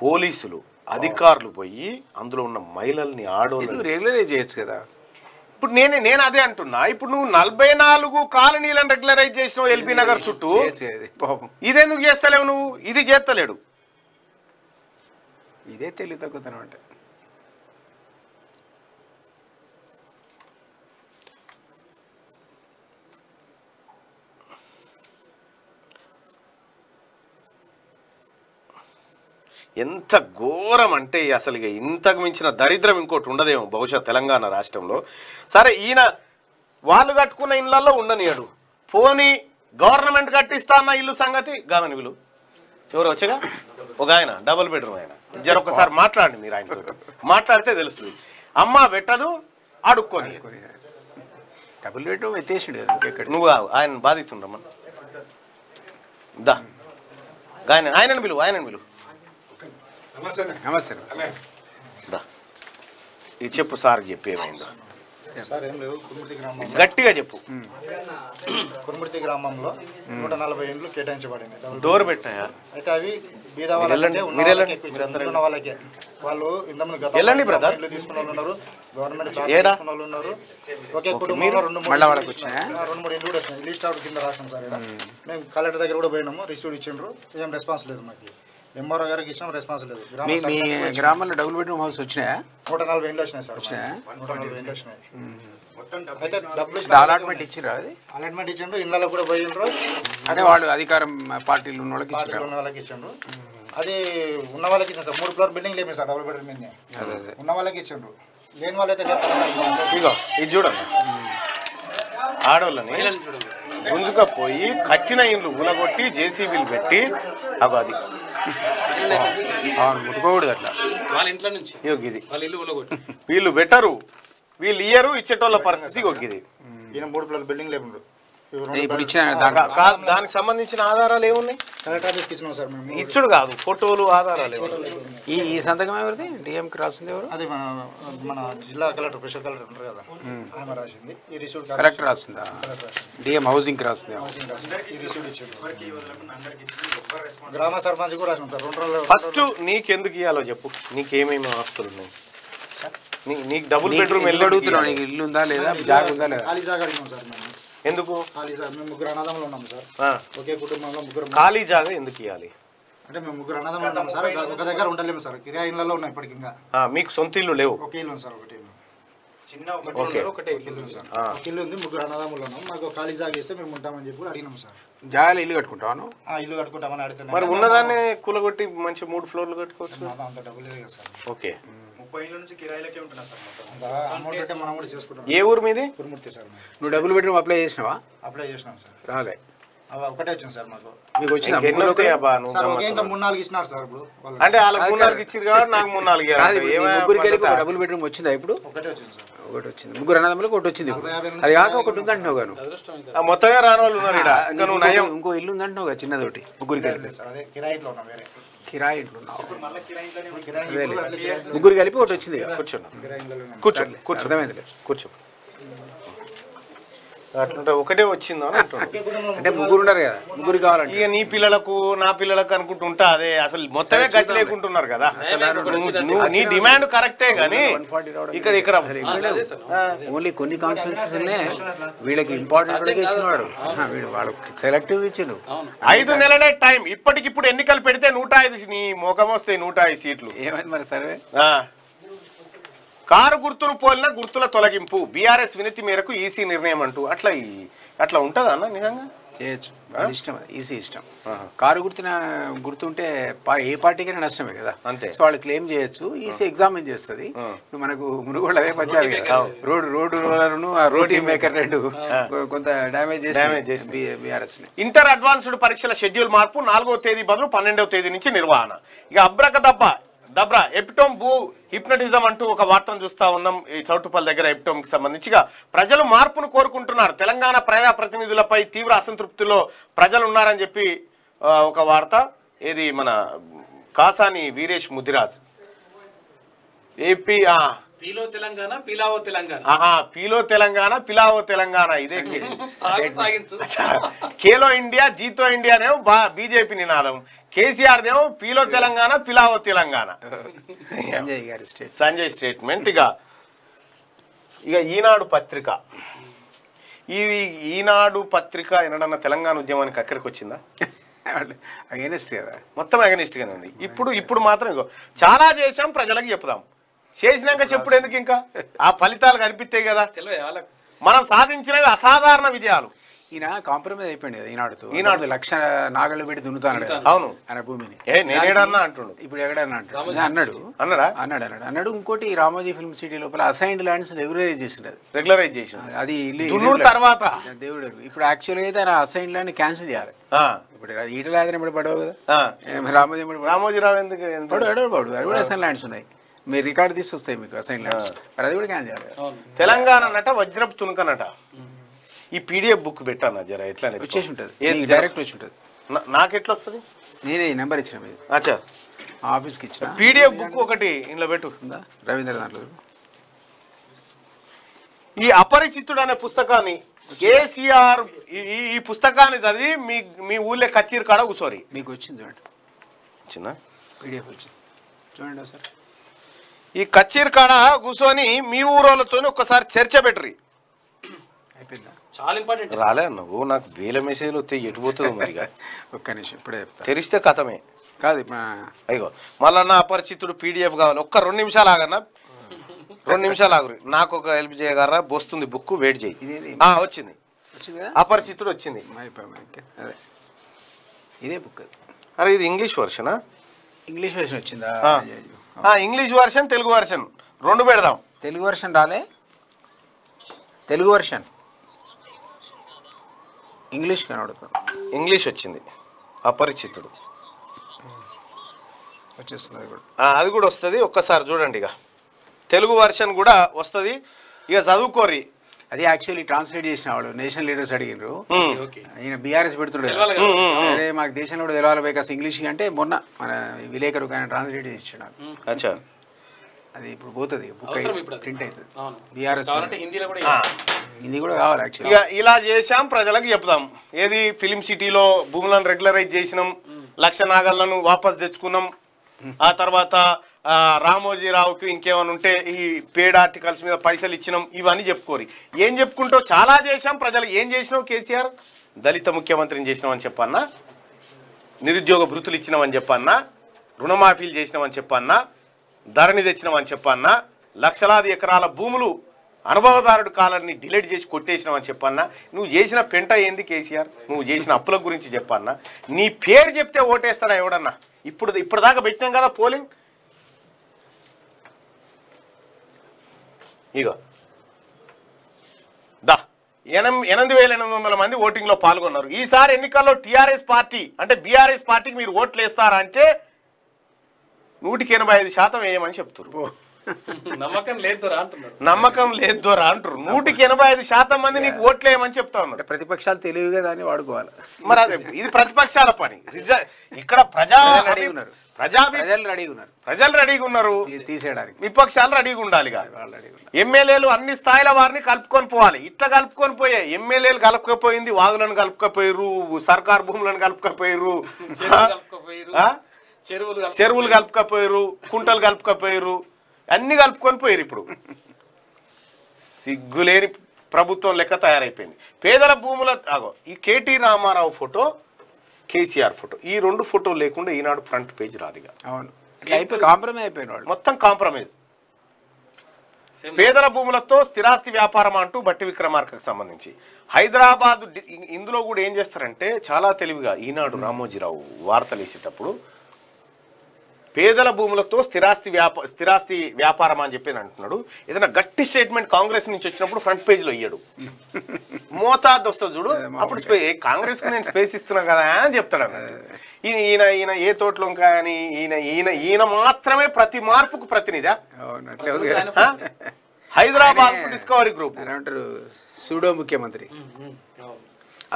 పోలీసులు అధికారులు పోయి అందులో ఉన్న మహిళల్ని ఆడోళ్ళని ఎందుకు రెగ్యులరైజ్ చేయొచ్చు కదా? ఇప్పుడు నేనే నేను అదే అంటున్నా. ఇప్పుడు నువ్వు నలభై నాలుగు కాలనీలను రెగ్యులరైజ్ చేసినావు ఎల్బీ నగర్ చుట్టూ. ఇదెందుకు చేస్తలేవు నువ్వు? ఇది చేస్తలేడు. ఇదే తగ్గుతాను అంటే. ఎంత ఘోరం అంటే అసలు ఇక ఇంతకు మించిన దరిద్రం ఇంకోటి ఉండదేమో బహుశా తెలంగాణ రాష్ట్రంలో. సరే ఈయన వాళ్ళు కట్టుకున్న ఇళ్ళల్లో ఉండనియడు. పోనీ గవర్నమెంట్ కట్టిస్తా అన్న ఇల్లు సంగతి? గమని విలు ఎవరు వచ్చగా? ఒక ఆయన డబుల్ బెడ్రూమ్ ఆయన. జర ఒకసారి మాట్లాడండి మీరు ఆయనతో మాట్లాడితే తెలుస్తుంది. అమ్మ పెట్టదు అడుక్కొని డబుల్ బెడ్రూమ్ ఎత్తేసిండు నువ్వు ఆయన బాధితుండమ్మా దా. ఆయన ఆయనను పిలువు ఆయనను పిలువు నమస్తే ఇది చెప్పు సార్ చెప్పు ఏమైందో. సార్ ఏం లేవు. కుర్మూర్తి గ్రామం. గట్టిగా చెప్పు. కుర్మూర్తి గ్రామంలో నూట నలభై ఇండ్లు కేటాయించబడింది. డోర్ పెట్టాయా? అయితే అవి బీద వాళ్ళకే వాళ్ళకే ఇప్పించారు. మీరందరూ ఉన్న వాళ్ళకే. వాళ్ళు ఇంతమంది వెళ్ళండి, brother. ఇల్లు తీసుకున్న వాళ్ళు ఉన్నారు. గవర్నమెంట్ ఏడా? వాళ్ళు ఉన్నారు. ఒకే కుటుంబంలో రెండు మూడు రెండు మూడు ఇండ్లు కూడా వచ్చినాయి. లిస్ట్ అవుట్ కింద రాసినాం సార్ మేము కలెక్టర్ దగ్గర కూడా పోయినాము రిసీవ్డ్ ఇచ్చిండ్రు. ఏం రెస్పాన్స్ లేదు మాకు. ఎంఆర్ఓ గారికి ఇచ్చాం రెస్పాన్స్ లేదు. గ్రామ మీ గ్రామంలో డబుల్ బెడ్రూమ్ హౌస్ వచ్చినాయా? నూట నలభై ఇండ్లు వచ్చినాయి సార్? నూట నలభై ఇండ్లు వచ్చినాయి. అయితే డబ్బులు అలాట్మెంట్ ఇచ్చిరా అది? అలాట్మెంట్ ఇచ్చిండ్రు ఇళ్ళలో కూడా పోయిండ్రు. అంటే వాళ్ళు అధికారం పార్టీలు ఉన్న వాళ్ళకి ఇచ్చిరా? ఉన్న వాళ్ళకి ఇచ్చిండ్రు. అది ఉన్న వాళ్ళకి ఇచ్చాను సార్. మూడు ఫ్లోర్ బిల్డింగ్ లేమే సార్ డబుల్ బెడ్రూమ్ మీద ఉన్న వాళ్ళకి ఇచ్చిండ్రు. లేని వాళ్ళైతే సార్. ఇగో ఇది చూడండి ఆడోళ్ళని గుంజుకపోయి కట్టిన ఇండ్లు ఊలగొట్టి జేసీబీలు పెట్టి అగో అది. అవును ముట్టుకోకూడదు అట్లా. వాళ్ళ ఇంట్లో నుంచి? ఇగో ఇది వాళ్ళ ఇల్లు ఊలగొట్టి వీళ్ళు బెటరు వీళ్ళు ఇయ్యరు ఇచ్చేటోళ్ళ పరిస్థితి ఇగో ఇది ఈయన మూడు ఫ్లోర్ బిల్డింగ్ లేకుండ్రు ఇప్పుడు ఇచ్చిన దాంట్లో కా- కా- దానికి సంబంధించిన ఆధారాలు ఏమున్నాయి? కలెక్టర్ ఆఫీస్కి ఇచ్చినాం సార్ మేము. ఇచ్చుడు కాదు ఫోటోలు ఆధారాలు ఈ ఈ సంతకం ఎవరిది? డిఎంకి రాసింది ఎవరు? అదే మన మన జిల్లా కలెక్టర్ స్పెషల్ కలెక్టర్ ఉంటారు కదా. ఆమె రాసింది. ఈ రిసీవ్డ్ కలెక్టర్ రాసిందా? డిఎం హౌసింగ్కి రాసింది. ఈ రిసీవ్డ్ ఇచ్చిండ్రు గ్రామ సర్పంచ్ కూడా రాసినాం సార్ రెండు రోజులు ఫస్ట్ నీకెందుకు ఇవ్వాలో చెప్పు. నీకేమేమి ఆస్తులు ఉన్నాయి? నీ- నీకు డబుల్ బెడ్రూమ్ ఇల్లు అడుగుతున్నావు నీకు ఇల్లు ఉందా లేదా? జాగ ఉందా లేదా? ఖాళీ జాగా సార్ ఎందుకు? ఖాళీ జాగా మేము ముగ్గురు అన్నదమ్ములు ఉన్నాం సార్. ఒకే కుటుంబంలో ముగ్గురు ఖాళీ జాగా ఎందుకు ఇవ్వాలి అంటే మేము ముగ్గురు అన్నదమ్ములు ఉన్నాం సార్. ఒక దగ్గర ఉండలేము సార్. కిరాయి ఇళ్ళలో ఉన్నాయి ఇప్పటికి ఇంకా. ఆ, మీకు సొంత ఇల్లు లేవు. ఒకే ఇల్లు ఉంది సార్ ఒకటి ఇల్లు. ఓకే. ఒకటే ఒక ఇల్లు ఉంది సార్. ఇల్లు ఉంది ముగ్గురు అన్నదమ్ములు ఉన్నాం మాకు ఖాళీ జాగా ఇస్తే మేము ఉంటామని చెప్పి అడిగినాం సార్. జాగాలో ఇల్లు కట్టుకుంటాను ఆ ఇల్లు కట్టుకుంటామని అడుగుతున్నాం మరి ఉన్నదాన్ని కూలగొట్టి మంచి మూడు ఫ్లోర్లు కట్టుకోవచ్చు? అంత డబ్బులు లేదు కదా సార్. ఓకే. ఏ ఊరు మీది? కురుమూర్తి సార్ మేము నువ్వు డబుల్ బెడ్రూమ్ అప్లై చేసినావా? అప్లై చేసినాం సార్. రాలే. ఒకటే వచ్చింది సార్ మాకు. మీకు? ఇంకా మూడు నాలుగు ఇచ్చినారు సార్ ఇప్పుడు వాళ్ళు. అంటే వాళ్ళకి మూడు నాలుగు కాబట్టి నాకు మూడు నాలుగు ముగ్గురికి వెళ్ళి బెడ్రూమ్ వచ్చిందా ఇప్పుడు? ఒకటే వచ్చింది సార్. ఒకటి వచ్చింది. ముగ్గురు అన్నదమ్ములకు ఒకటి వచ్చింది అది కాక ఒకటి గాను ఇంకా ఆ, మొత్తమే రాని వాళ్ళు ఉన్నారు ఇక్కడ. ఇంకా నువ్వు నయం. ఇంకో- ఇంకో ఇల్లు ఉందంటున్నావు కదా చిన్నదోటి ముగ్గురికి అదే కిరాయి ముగ్గురు కలిపి ఒకటి వచ్చింది. కూర్చోండి. కిరాయి ఇంట్లో ఉన్నాం. కూర్చో కూర్చో అర్థమైందిలే కూర్చో అట్లుంటే ఒకటే వచ్చిందా అంటే ముగ్గురు ఉన్నారు కదా ముగ్గురు కావాలంటే. ఇక నీ పిల్లలకు నా పిల్లలకు అనుకుంటుంటా అదే అసలు మొత్తమే గతి లేకుంటున్నారు కదా. నువ్వు- నీ డిమాండ్ కరెక్టే గానీ ఇక్కడ ఇక్కడ ఓన్లీ కొన్ని కాన్స్టిట్యూన్సీస్ వీళ్ళకి ఇంపార్టెంట్ ఇచ్చినాడు వీడు వాళ్ళకి సెలెక్టివ్ ఇచ్చిండు. ఐదు నెలలే టైం ఇప్పటికిప్పుడు ఎన్నికలు పెడితే నూట ఐదు నీ ముఖం వస్తాయి నూట ఐదు సీట్లు. ఏమైంది మరి సర్వే? ఆ. కారు గుర్తును పోలిన గుర్తుల తొలగింపు. బీఆర్ఎస్ వినతి మేరకు ఈసీ నిర్ణయం అంటూ. అట్లా అట్లా ఉంటుందా అన్న నిజంగా? చేయొచ్చు. ఇష్టం అది. ఈసీ ఇష్టం. కారు గుర్తున గుర్తుంటే ఏ పార్టీకైనా నష్టమే కదా. అంతే. సో వాళ్ళు క్లెయిమ్ చేయొచ్చు. ఈసీ ఎగ్జామిన్ చేస్తుంది? మనకు మునుగోడు అదే పంచాలి రోడ్ రోడ్ రోలర్ను ఆ రోటీ మేకర్ రెండు కొంత డ్యామేజ్ చేసి బీఆర్ఎస్ ఇంటర్ అడ్వాన్స్డ్ పరీక్షల షెడ్యూల్ మార్పు నాలుగో తేదీ బదులు పన్నెండవ తేదీ నుంచి నిర్వహణ. ఇక అబ్రక దబ్బ దబ్రా ఎపిటోమ్ భూ హిప్నటిజం అంటూ ఒక వార్తను చూస్తా ఉన్నాం. ఈ చౌటుపల్లి దగ్గర ఎపిటోమ్కి సంబంధించిగా ప్రజలు మార్పును కోరుకుంటున్నారు. తెలంగాణ ప్రజా ప్రతినిధులపై తీవ్ర అసంతృప్తిలో ప్రజలు ఉన్నారని చెప్పి ఒక వార్త. ఇది మన కాసాని వీరేష్ ముదిరాజ్. ఏపీ పీలో తెలంగాణ పీలావో తెలంగాణ. ఆహా పీలో తెలంగాణ పిలావో తెలంగాణ ఇదే ఖేలో ఇండియా జీతో ఇండియానేమో బా బీజేపీ నినాదం. కేసీఆర్ దేమో పీలో తెలంగాణ పిలావో తెలంగాణ. సంజయ్ గారి స్టేట్ సంజయ్ స్టేట్మెంట్ ఇక ఇక ఈనాడు పత్రిక. ఇది ఈనాడు పత్రిక ఎన్నడన్నా తెలంగాణ ఉద్యమానికి అక్కడికి వచ్చిందా అగేనెస్ట్ కదా? మొత్తం అగనిస్ట్ గానే ఉంది. ఇప్పుడు ఇప్పుడు మాత్రం ఇగో చాలా చేశాం ప్రజలకు చెప్దాం. చేసినాక చెప్పుడు ఎందుకు ఇంకా? ఆ ఫలితాలు కనిపిస్తాయి కదా. మనం సాధించినవి అసాధారణ విజయాలు. ఈయన కాంప్రమైజ్ అయిపోయింది ఈనాడుతో. ఈనాడు. ఈనాడు లక్ష నాగళ్ళు పెట్టి దున్నుతాడు అవును. ఆయన భూమిని. అంటుండు. ఇప్పుడు ఎక్కడన్నా అంటాడు. అన్నాడు. అన్నాడా? అన్నాడు అన్నాడు. అన్నాడు ఇంకోటి రామోజీ ఫిల్మ్ సిటీ లోపల అసైన్డ్ ల్యాండ్స్ రెగ్యులరైజ్ చేసిండు అది. రెగ్యులరైజ్ చేసిన అది. తర్వాత. దేవుడు. ఇప్పుడు యాక్చువల్గా అయితే ఆయన అసైన్డ్ ల్యాండ్ క్యాన్సిల్ చేయాలి. ఆ, ఇప్పుడు ఈటల రాజని ఇప్పుడు పడవు కదా? రామోజీ ఇప్పుడు రామోజీరావు ఎందుకు? ఎందుకు? పడు అడవు పడు కూడా అసైన్ ల్యాండ్స్ ఉన్నాయి. మీరు రికార్డు తీసి వస్తాయి మీకు అసైన్ ల్యాండ్స్ మరి అది కూడా క్యాన్సిల్ చేయాలి. అవును. తెలంగాణ నట వజ్రపు తునుకనట ఈ పీడిఎఫ్ బుక్ పెట్టాను జర? ఎట్లా. వచ్చేసి ఉంటుంది. నీకు డైరెక్ట్ వచ్చి ఉంటుంది. నా- నాకెట్లా వస్తుంది నేనే ఈ నెంబర్ ఇచ్చిన మీది. అచ్చా. ఆఫీస్కి ఇచ్చిన. పీడిఎఫ్ బుక్ ఒకటి ఇంట్లో పెట్టు. రవీంద్ర దాంట్లో ఈ అపరిచితుడు అనే పుస్తకాన్ని కేసీఆర్ ఈ- పుస్తకాన్ని చదివి మీ మీ ఊళ్ళో కచ్చీరు కాడ కూర్చోరి మీకు వచ్చింది చూడండి. వచ్చిందా? పీడిఎఫ్ వచ్చింది. చూడండి ఒకసారి. ఈ కచ్చీరు కాడ కూర్చొని మీ ఊరోళ్ళతో ఒక్కసారి చర్చ పెట్టరి. అయిపోయిందా? చాలా ఇంపార్టెంట్. రాలే నువ్వు నాకు వేల మెసేజ్లు వస్తే ఎటు పోతుందో మరి. ఒక్క నిమిషం ఇప్పుడే తెరిస్తే కథమే. కాదు అయ్యో మళ్ళా నా అపరిచితుడు పీడిఎఫ్ కావాలి. ఒక్క రెండు నిమిషాలు ఆగన్నా. రెండు నిమిషాలు ఆగురి. నాకు ఒక హెల్ప్ చేయగలరా? వస్తుంది బుక్ వెయిట్ చేయి. వచ్చింది. అపరిచితుడు వచ్చింది. ఇదే బుక్. అరే ఇది ఇంగ్లీష్ వర్షనా ఇంగ్లీష్ వర్షన్ వచ్చిందా? ఇంగ్లీష్ వర్షన్ తెలుగు వర్షన్ రెండు పెడదాం. తెలుగు వర్షన్ రాలే. తెలుగు వర్షన్ ఇంగ్లీష్ కనబడుతుంది ఇంగ్లీష్ వచ్చింది. అపరిచితుడు. వచ్చేస్తుంది అది కూడా. ఆ, అది కూడా వస్తుంది. ఒక్కసారి చూడండి ఇక తెలుగు వర్షన్ కూడా వస్తుంది. ఇక చదువుకోరి అది యాక్చువల్లీ ట్రాన్స్లేట్ చేసిన వాడు నేషనల్ లీడర్స్ అడిగినారు ఈయన బీఆర్ఎస్ పెడుతుండే. తెలవాలి కదా. అరే మాకు దేశంలో కూడా తెలవాలి కాస్త ఇంగ్లీష్ అంటే మొన్న మన విలేకరు ఆయన ట్రాన్స్లేట్ చేసి. అచ్చా. అది ఇప్పుడు పోతుంది బుక్. ప్రింట్ అవుతుంది అవును. బీఆర్ఎస్ హిందీలో కూడా ఆ, ఇది కూడా కావాలి యాక్చువల్లీ ఇక ఇలా చేశాం ప్రజలకు చెప్దాం. ఏది ఫిలిం సిటీలో భూములను రెగ్యులరైజ్ చేసినాం లక్ష నాగళ్ళను వాపస్ తెచ్చుకున్నాం ఆ తర్వాత రామోజీరావుకి ఇంకేమైనా ఉంటే ఈ పేడ్ ఆర్టికల్స్ మీద పైసలు ఇచ్చినాం ఇవన్నీ చెప్పుకోరి. ఏం చెప్పుకుంటావు? చాలా చేశాం ప్రజలు ఏం చేసినావు కేసీఆర్? దళిత ముఖ్యమంత్రిని చేసినామని చెప్పన్నా నిరుద్యోగ భృతులు ఇచ్చినామని చెప్పన్నా రుణమాఫీలు చేసినామని చెప్పన్నా ధరణి తెచ్చినామని చెప్పన్నా లక్షలాది ఎకరాల భూములు అనుభవదారుడు కాలాన్ని డిలీట్ చేసి కొట్టేసినామని చెప్పన్నా నువ్వు చేసిన పెంట ఏంది కేసీఆర్? నువ్వు చేసిన అప్పుల గురించి చెప్పన్నా. నీ పేరు చెప్తే ఓటేస్తాడా ఎవడన్నా? ఇప్పుడు ఇప్పుడు దాకా పెట్టినాం కదా పోలింగ్. ఇగో. దా. ఎనం ఎనిమిది వేల ఎనిమిది వందల మంది ఓటింగ్లో పాల్గొన్నారు. ఈసారి ఎన్నికల్లో టీఆర్ఎస్ పార్టీ అంటే బీఆర్ఎస్ పార్టీకి మీరు ఓట్లు వేస్తారా అంటే నూటికి ఎనభై ఐదు శాతం వేయమని చెప్తున్నారు నమ్మకం లేదు అంటున్నారు. నమ్మకం అంటారు నూటికి ఎనభై ఐదు శాతం మంది నీకు ఓట్లు వేయమని చెప్తా ఉన్నారు. అంటే ప్రతిపక్షాలు తెలివిగా దాన్ని వాడుకోవాలి. మరి అదే ఇది ప్రతిపక్షాల పని. ఇక్కడ ప్రజా. ప్రజాభి ప్రజలు రెడీగా ఉన్నారు. ప్రజలు రెడీగా ఉన్నారు. తీసేయడానికి. విపక్షాలు రెడీగా ఉండాలి ఎమ్మెల్యేలు అన్ని స్థాయిల వారిని కలుపుకొని పోవాలి. ఇట్లా కలుపుకొని పోయే ఎమ్మెల్యేలు కలుపుకపోయింది వాగులను కలుపుకపోయారు సర్కార్ భూములను కలుపుకపోయారు చెరువులు కలుపుకపోయారు కుంటలు కలుపుకపోయారు అన్ని కలుపుకొని పోయారు ఇప్పుడు. సిగ్గులేని ప్రభుత్వం లెక్క తయారైపోయింది. పేదల భూముల ఈ కేటీ రామారావు ఫోటో కేసీఆర్ ఫోటో. ఈ రెండు ఫోటోలు లేకుండా ఈనాడు ఫ్రంట్ పేజ్ రాదిగా. అవును. కాంప్రమైజ్ అయిపోయిన వాళ్ళు. మొత్తం కాంప్రమైజ్. పేదల భూములతో స్థిరాస్తి వ్యాపారం అంటూ బట్టి విక్రమార్కకు సంబంధించి. హైదరాబాద్ ఇందులో కూడా ఏం చేస్తారంటే చాలా తెలివిగా ఈనాడు రామోజీరావు వార్తలు వేసేటప్పుడు పేదల భూములతో స్థిరాస్తి వ్యాప స్థిరాస్తి వ్యాపారం అని చెప్పి అంటున్నాడు. ఏదైనా గట్టి స్టేట్మెంట్ కాంగ్రెస్ నుంచి వచ్చినప్పుడు ఫ్రంట్ పేజ్లో ఇయ్యడు. మోతాదు వస్తుంది చూడు అప్పుడు స్పే కాంగ్రెస్కు నేను స్పేస్ ఇస్తున్నా కదా అని చెప్తాడు అన్నట్టు. ఈయన ఈయన ఈయన ఏ తోటలో కానీ ఈయన ఈయన ఈయన మాత్రమే ప్రతి మార్పుకు ప్రతినిధా? హైదరాబాద్ డిస్కవరీ గ్రూప్ అంటారు సూడో ముఖ్యమంత్రి.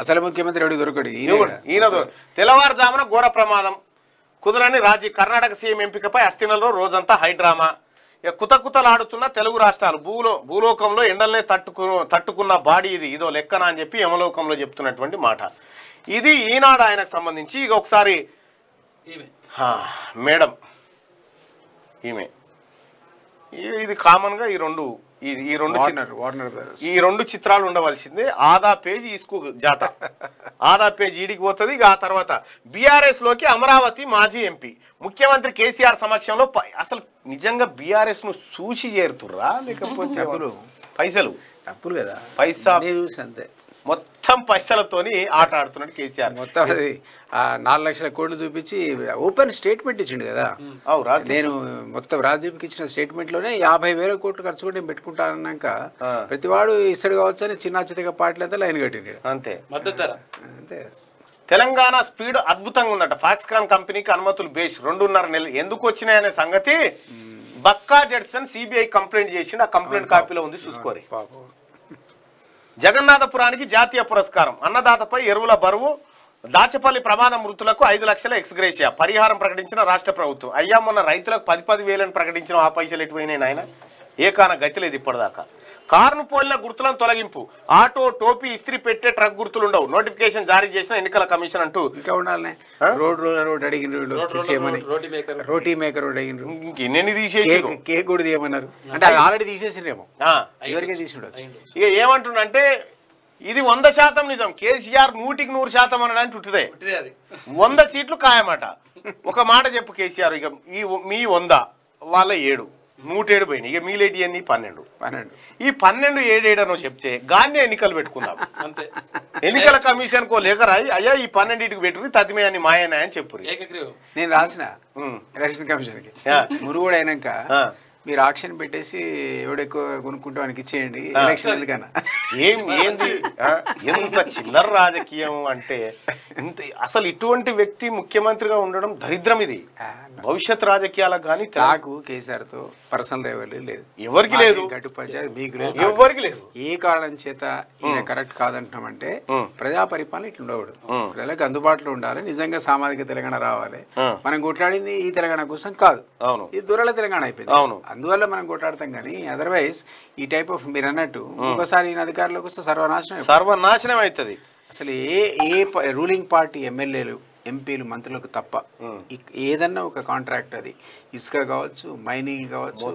అసలు ముఖ్యమంత్రి ఎవడు దొరకడు? ఈయనే తెల్లవారుజామున ఘోర ప్రమాదం. కుదరని రాజీ కర్ణాటక సీఎం ఎంపికపై అస్థినలో రోజంతా హైడ్రామా ఇక కుతకుతలాడుతున్న తెలుగు రాష్ట్రాలు భూలో భూలోకంలో ఎండల్నే తట్టుకు తట్టుకున్న బాడీ ఇది. ఇదో లెక్కన అని చెప్పి యమలోకంలో చెప్తున్నటువంటి మాట. ఇది ఈనాడు ఆయనకు సంబంధించి ఇక ఒకసారి మేడం. ఈమె. ఇది కామన్గా ఈ రెండు ఈ- రెండు ఈ రెండు చిత్రాలు ఉండవలసిందే. ఆదా పేజ్ ఇసుకు జాత. ఆదా పేజ్ ఈడికి పోతుంది ఇక ఆ తర్వాత బీఆర్ఎస్లోకి అమరావతి మాజీ ఎంపీ. ముఖ్యమంత్రి కేసీఆర్ సమక్షంలో అసలు నిజంగా బీఆర్ఎస్ను చూసి చేరుతుర్రా లేకపోతే. పైసలు? తప్పులు కదా. పైసా చూసి అంతే. మొత్తం పైసలతోని ఆట ఆడుతున్నాడు కేసీఆర్. మొత్తం అది ఆ నాలుగు లక్షల కోట్లు చూపించి ఓపెన్ స్టేట్మెంట్ ఇచ్చిండు కదా. నేను మొత్తం రాజీవ్కి ఇచ్చిన స్టేట్మెంట్లోనే యాభై వేల కోట్లు ఖర్చు కూడా నేను పెట్టుకుంటానన్నాక. ప్రతివాడు ఇస్తాడు కావచ్చు అని చిన్న చిన్నగా పాటలంతా లైన్ కట్టిండు. అంతే. అంతే. తెలంగాణ స్పీడ్ అద్భుతంగా ఉందట. ఫాక్స్కాన్ కంపెనీకి అనుమతులు బేస్ రెండున్నర నెలలు. ఎందుకు వచ్చినాయనే సంగతి బక్కా జడ్సన్ సిబిఐ కంప్లైంట్ చేసిండు. ఆ కంప్లైంట్ కాపీలో ఉంది చూసుకోరి. పాపం. జగన్నాథపురానికి జాతీయ పురస్కారం. అన్నదాతపై ఎరువుల బరువు దాచపల్లి ప్రమాద మృతులకు ఐదు లక్షల ఎక్స్గ్రేషియా. పరిహారం ప్రకటించిన రాష్ట్ర ప్రభుత్వం. అయ్యా మొన్న రైతులకు పది పది వేలను ప్రకటించిన ఆ పైసలు ఎటుపోయినాయి నాయన? ఏకాన గతి లేదు ఇప్పటిదాకా. కారును పోలిన గుర్తులను తొలగింపు. ఆటో టోపీ ఇస్త్రీ పెట్టే ట్రక్ గుర్తులు ఉండవు నోటిఫికేషన్ జారీ చేసిన ఎన్నికల కమిషన్ అంటూ. ఇంకా ఉండాలనే. రోడ్ రోలర్ రోడ్ అడిగిన రోటీ మేకర్ అడిగిన తీసేసి కేక్ కూడా తీయమన్నారు. అంటే అది ఆల్రెడీ తీసేసిండేమో ఎవరికే తీసి ఉండొచ్చు ఇక ఏమంటుండంటే ఇది వంద శాతం నిజం. కేసీఆర్ నూటికి నూరు శాతం అనడానికి అది. వంద సీట్లు ఖాయమాట. ఒక మాట చెప్పు కేసీఆర్ ఇక ఈ మీ వంద వాళ్ళ ఏడు. నూటేడు పోయినాయి. ఇక మీలేటి అన్ని పన్నెండు. పన్నెండు. ఈ పన్నెండు ఏడేడనో చెప్తే గాన్ని ఎన్నికలు పెట్టుకుందాం. అంతే. ఎన్నికల కమిషన్ కో లేక రాయి అయ్యా ఈ పన్నెండింటికి పెట్టుకుని తదిమే అని మాయనా అని చెప్పురి ఏకగ్రీవం. నేను రాసిన. ఎలక్షన్ కమిషన్కి. ఆ. మురుగుడు అయినాక ఆ. మీరు ఆక్షన్ పెట్టేసి ఎవడెక్కువ కొనుక్కుంటూ వానికి ఇచ్చేయండి ఎలక్షన్ కన్నా. ఏం ఏంది? ఎంత చిల్లర రాజకీయం అంటే ఇంత అసలు ఇటువంటి వ్యక్తి ముఖ్యమంత్రిగా ఉండడం దరిద్రం ఇది. భవిష్యత్ రాజకీయాలకు కానీ నాకు కేసీఆర్తో పర్సనల్ రైవల్ లేదు. ఎవరికి లేదు. గట్టు పంచాయతీ మీకు లేదు. ఎవరికి లేదు. ఏ కారణం చేత ఈయన కరెక్ట్ కాదంటున్నామంటే. ప్రజా పరిపాలన ఇట్లా ఉండకూడదు. ప్రజలకు అందుబాటులో ఉండాలి. నిజంగా సామాజిక తెలంగాణ రావాలి. మనం కొట్లాడింది ఈ తెలంగాణ కోసం కాదు. అవును. ఇది దూరాల తెలంగాణ అయిపోయింది. అవును. అందువల్ల మనం కొట్లాడతాం కానీ అదర్వైజ్ ఈ టైప్ ఆఫ్ మీరు అన్నట్టు ఒకసారి ఈయన అధికారంలోకి వస్తే సర్వనాశనం. సర్వనాశనం అవుతుంది అసలు ఏ ఏ రూలింగ్ పార్టీ ఎమ్మెల్యేలు ఎంపీలు మంత్రులకు తప్ప ఏదన్నా ఒక కాంట్రాక్ట్ అది ఇసుక కావచ్చు మైనింగ్ కావచ్చు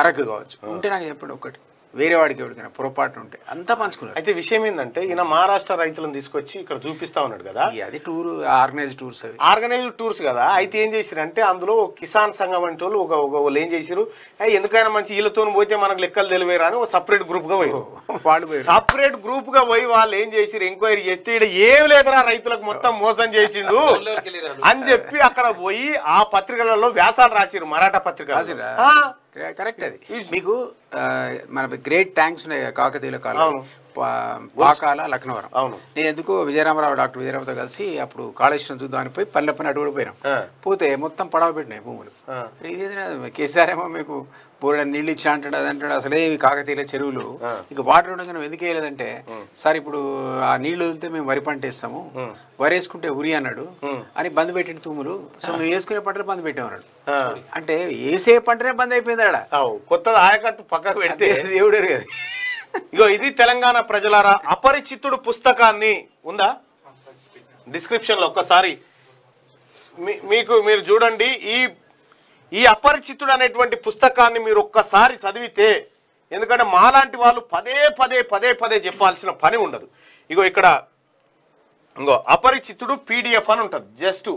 అరకు కావచ్చు. ఉంటే నాకు చెప్పండి ఒకటి వేరే వాడికి ఎవరికైనా పొరపాటు ఉంటే అంతా పంచుకున్నారు. అయితే విషయం ఏంటంటే ఈయన మహారాష్ట్ర రైతులను తీసుకొచ్చి ఇక్కడ చూపిస్తా ఉన్నాడు కదా. అది టూర్ ఆర్గనైజ్ టూర్స్ అవి. ఆర్గనైజ్డ్ టూర్స్ కదా. అయితే ఏం చేసిరంటే అందులో కిసాన్ సంఘం అంటే వాళ్ళు ఒక ఒక వాళ్ళు ఏం చేసిరు? "ఏయ్, ఎందుకైనా మంచి వీళ్ళతో పోతే మనకు లెక్కలు తెలివేరా అని ఒక సపరేట్ గ్రూప్గా పోయి వాళ్ళు పోయారు. సపరేట్ గ్రూప్గా పోయి వాళ్ళు ఏం చేసిరు? ఎంక్వైరీ చేస్తే ఈడ ఏం లేదురా రైతులకు మొత్తం మోసం చేసిండు. అని చెప్పి అక్కడ పోయి ఆ పత్రికలలో వ్యాసాలు రాసిరు మరాఠా కరె- కరెక్ట్ అది. మీకు మన గ్రేట్ ట్యాంక్స్ ఉన్నాయి కాకతీయుల కాలం అవును. పా- పాకాల లక్నవరం. అవును. నేను ఎందుకు విజయరామరావు డాక్టర్ విజయరామతో కలిసి అప్పుడు కాళేశ్వరం చూద్దామని పోయి పల్లెపని అటు కూడా పోయినాం. పోతే మొత్తం పడవ పెట్టినాయి భూములు. కేసీఆర్ ఏమో మీకు బోర్డ నీళ్ళు ఇచ్చా అంటాడు అది అంటాడు అసలే ఇవి కాకతీయుల చెరువులు. ఇక వాటర్ ఉండగా నువ్వు ఎందుకు వేయలేదంటే సార్ ఇప్పుడు ఆ నీళ్ళు వదిలితే మేము వరి పంట వేస్తాము. వరి వేసుకుంటే ఉరి అన్నాడు. అని బంద్ పెట్టిన తూములు. సో మేము వేసుకునే పంటలు బంద్ పెట్టామన్నాడు. అంటే వేసే పంటనే బంద్ అయిపోయింది ఆడ. అవు కొత్తది ఆయకట్టు పక్కకు పెడితే దేవుడు ఎరుగదు. ఇగో ఇది తెలంగాణ ప్రజలారా అపరిచితుడు పుస్తకాన్ని ఉందా? డిస్క్రిప్షన్లో ఒక్కసారి. మీ- మీకు మీరు చూడండి ఈ ఈ అపరిచితుడు అనేటువంటి పుస్తకాన్ని మీరు ఒక్కసారి చదివితే ఎందుకంటే మాలాంటి వాళ్ళు పదే పదే పదే పదే చెప్పాల్సిన పని ఉండదు. ఇగో ఇక్కడ ఇంకో అపరిచితుడు పీడిఎఫ్ అని ఉంటుంది. జస్ట్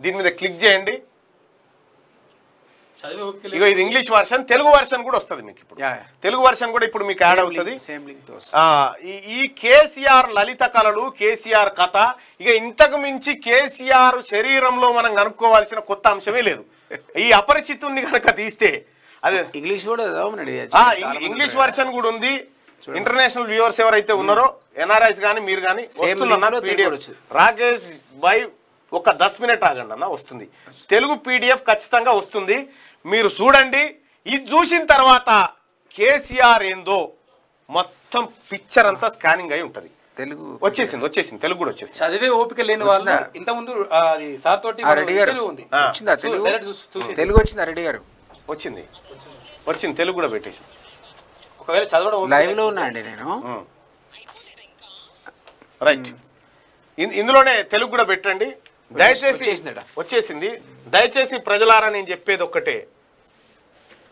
దీని మీద క్లిక్ చేయండి. ఇగో ఇది ఇంగ్లీష్ వర్షన్ తెలుగు వర్షన్ కూడా వస్తుంది మీకు ఇప్పుడు. తెలుగు వర్షన్ కూడా ఇప్పుడు మీకు యాడ్ Same అవుతుంది. ఈ కేసీఆర్ లలిత కళలు కేసీఆర్ కథ ఇక ఇంతకు మించి కేసీఆర్ శరీరంలో మనం కనుక్కోవాల్సిన కొత్త అంశమే లేదు. ఈ అపరిచితుణ్ణి కనుక తీస్తే అదే ఇంగ్లీష్ కూడా ఇంగ్లీష్. వర్షన్ కూడా ఉంది. ఇంటర్నేషనల్ వ్యూవర్స్ ఎవరైతే ఉన్నారో ఎన్ఆర్ఐస్ కానీ మీరు కానీ. రాకేష్ బై ఒక దస్ మినిట్ ఆగండి అన్న వస్తుంది. తెలుగు పీడిఎఫ్ ఖచ్చితంగా వస్తుంది. మీరు చూడండి. ఇది చూసిన తర్వాత కేసీఆర్ ఏందో మొత్తం పిక్చర్ అంతా స్కానింగ్ అయి ఉంటది. తెలుగు వచ్చేసింది వచ్చేసింది. తెలుగు కూడా వచ్చేసింది. చదివే ఓపిక లేని వాళ్ళు వచ్చిందా? ఇంత ముందు సార్ తోటి రెడ్డి గారు. వచ్చిందా? తెలుగు? వచ్చిందా రెడ్డి గారు? వచ్చింది. వచ్చింది తెలుగు కూడా పెట్టేసి ఒకవేళ చదవడం లైవ్లో ఉన్నా అండి నేను. రైట్ ఇందులోనే తెలుగు కూడా పెట్టండి. దయచేసి. వచ్చేసింది. దయచేసి ప్రజలారా నేను చెప్పేది ఒక్కటే.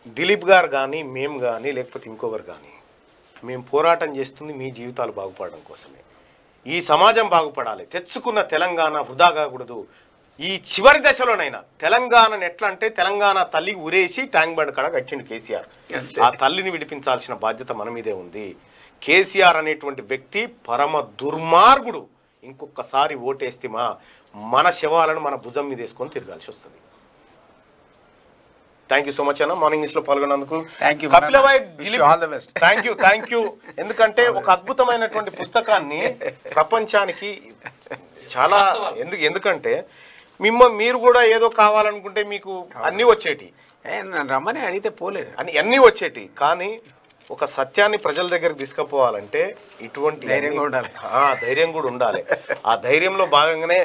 దిలీప్ గారు కానీ మేము కానీ లేకపోతే ఇంకొకరు కానీ మేము పోరాటం చేస్తుంది మీ జీవితాలు బాగుపడడం కోసమే. ఈ సమాజం బాగుపడాలి. తెచ్చుకున్న తెలంగాణ వృధా కాకూడదు. ఈ చివరి దశలోనైనా తెలంగాణను ఎట్లా అంటే తెలంగాణ తల్లి ఉరేసి ట్యాంక్ బండ్ కడ కట్టిండు కేసీఆర్. ఆ తల్లిని విడిపించాల్సిన బాధ్యత మన మీదే ఉంది. కేసీఆర్ అనేటువంటి వ్యక్తి పరమ దుర్మార్గుడు. ఇంకొకసారి ఓటేస్తే మా మన శవాలను మన భుజం మీద వేసుకొని తిరగాల్సి వస్తుంది. థ్యాంక్ యూ సో మచ్ అన్న. మార్నింగ్ న్యూస్లో పాల్గొన్నందుకు. థ్యాంక్ యూ థ్యాంక్ యూ ఎందుకంటే ఒక అద్భుతమైనటువంటి పుస్తకాన్ని ప్రపంచానికి చాలా ఎందుకు ఎందుకంటే మిమ్మ మీరు కూడా ఏదో కావాలనుకుంటే మీకు అన్నీ వచ్చేటి. రమ్మని అడిగితే పోలేదు. అని అన్నీ వచ్చేటి. కానీ ఒక సత్యాన్ని ప్రజల దగ్గరికి తీసుకుపోవాలంటే ఇటువంటి ధైర్యం కూడా ఉండాలి. ఆ, ధైర్యం కూడా ఉండాలి. ఆ ధైర్యంలో భాగంగానే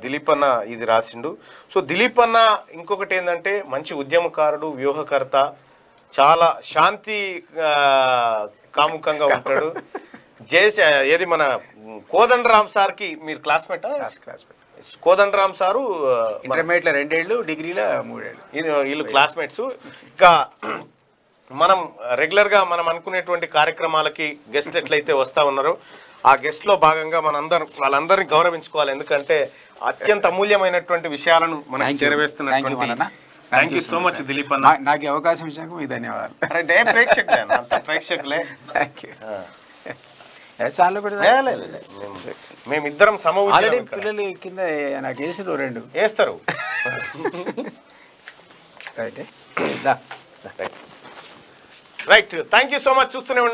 దిలీప్ అన్న ఇది రాసిండు. సో దిలీప్ అన్న ఇంకొకటి ఏంటంటే మంచి ఉద్యమకారుడు వ్యూహకర్త చాలా శాంతి ఆ, కాముకంగా ఉంటాడు. జేస ఏది మన కోదండరామ్ సార్కి మీరు క్లాస్మేటా? క్లాస్ క్లాస్ కోదండరామ్ సారు ఇంటర్మీడియట్లో రెండేళ్ళు డిగ్రీలో మూడేళ్ళు. వీళ్ళు క్లాస్మేట్స్. ఇంకా మనం రెగ్యులర్గా మనం అనుకునేటువంటి కార్యక్రమాలకి గెస్ట్ ఎట్లయితే వస్తా ఉన్నారో ఆ గెస్ట్లో భాగంగా మనందరం వాళ్ళందరినీ గౌరవించుకోవాలి. ఎందుకంటే అత్యంత అమూల్యమైనటువంటి విషయాలను మనం. చేరవేస్తున్నటువంటి. Thank you so much Dilip అన్న. నాకు అవకాశం ఇచ్చినందుకు మీకు ధన్యవాదాలు. అరే ప్రేక్షకులే. ప్రేక్షకులే థ్యాంక్ యూ చాలా. మేము- మేమిద్దరం సమ పిల్లలు కింద నాకు వేసిన రెండు. వేస్తారు. Right. The. Right. Right thank you so much చూస్తూనే ఉండండి.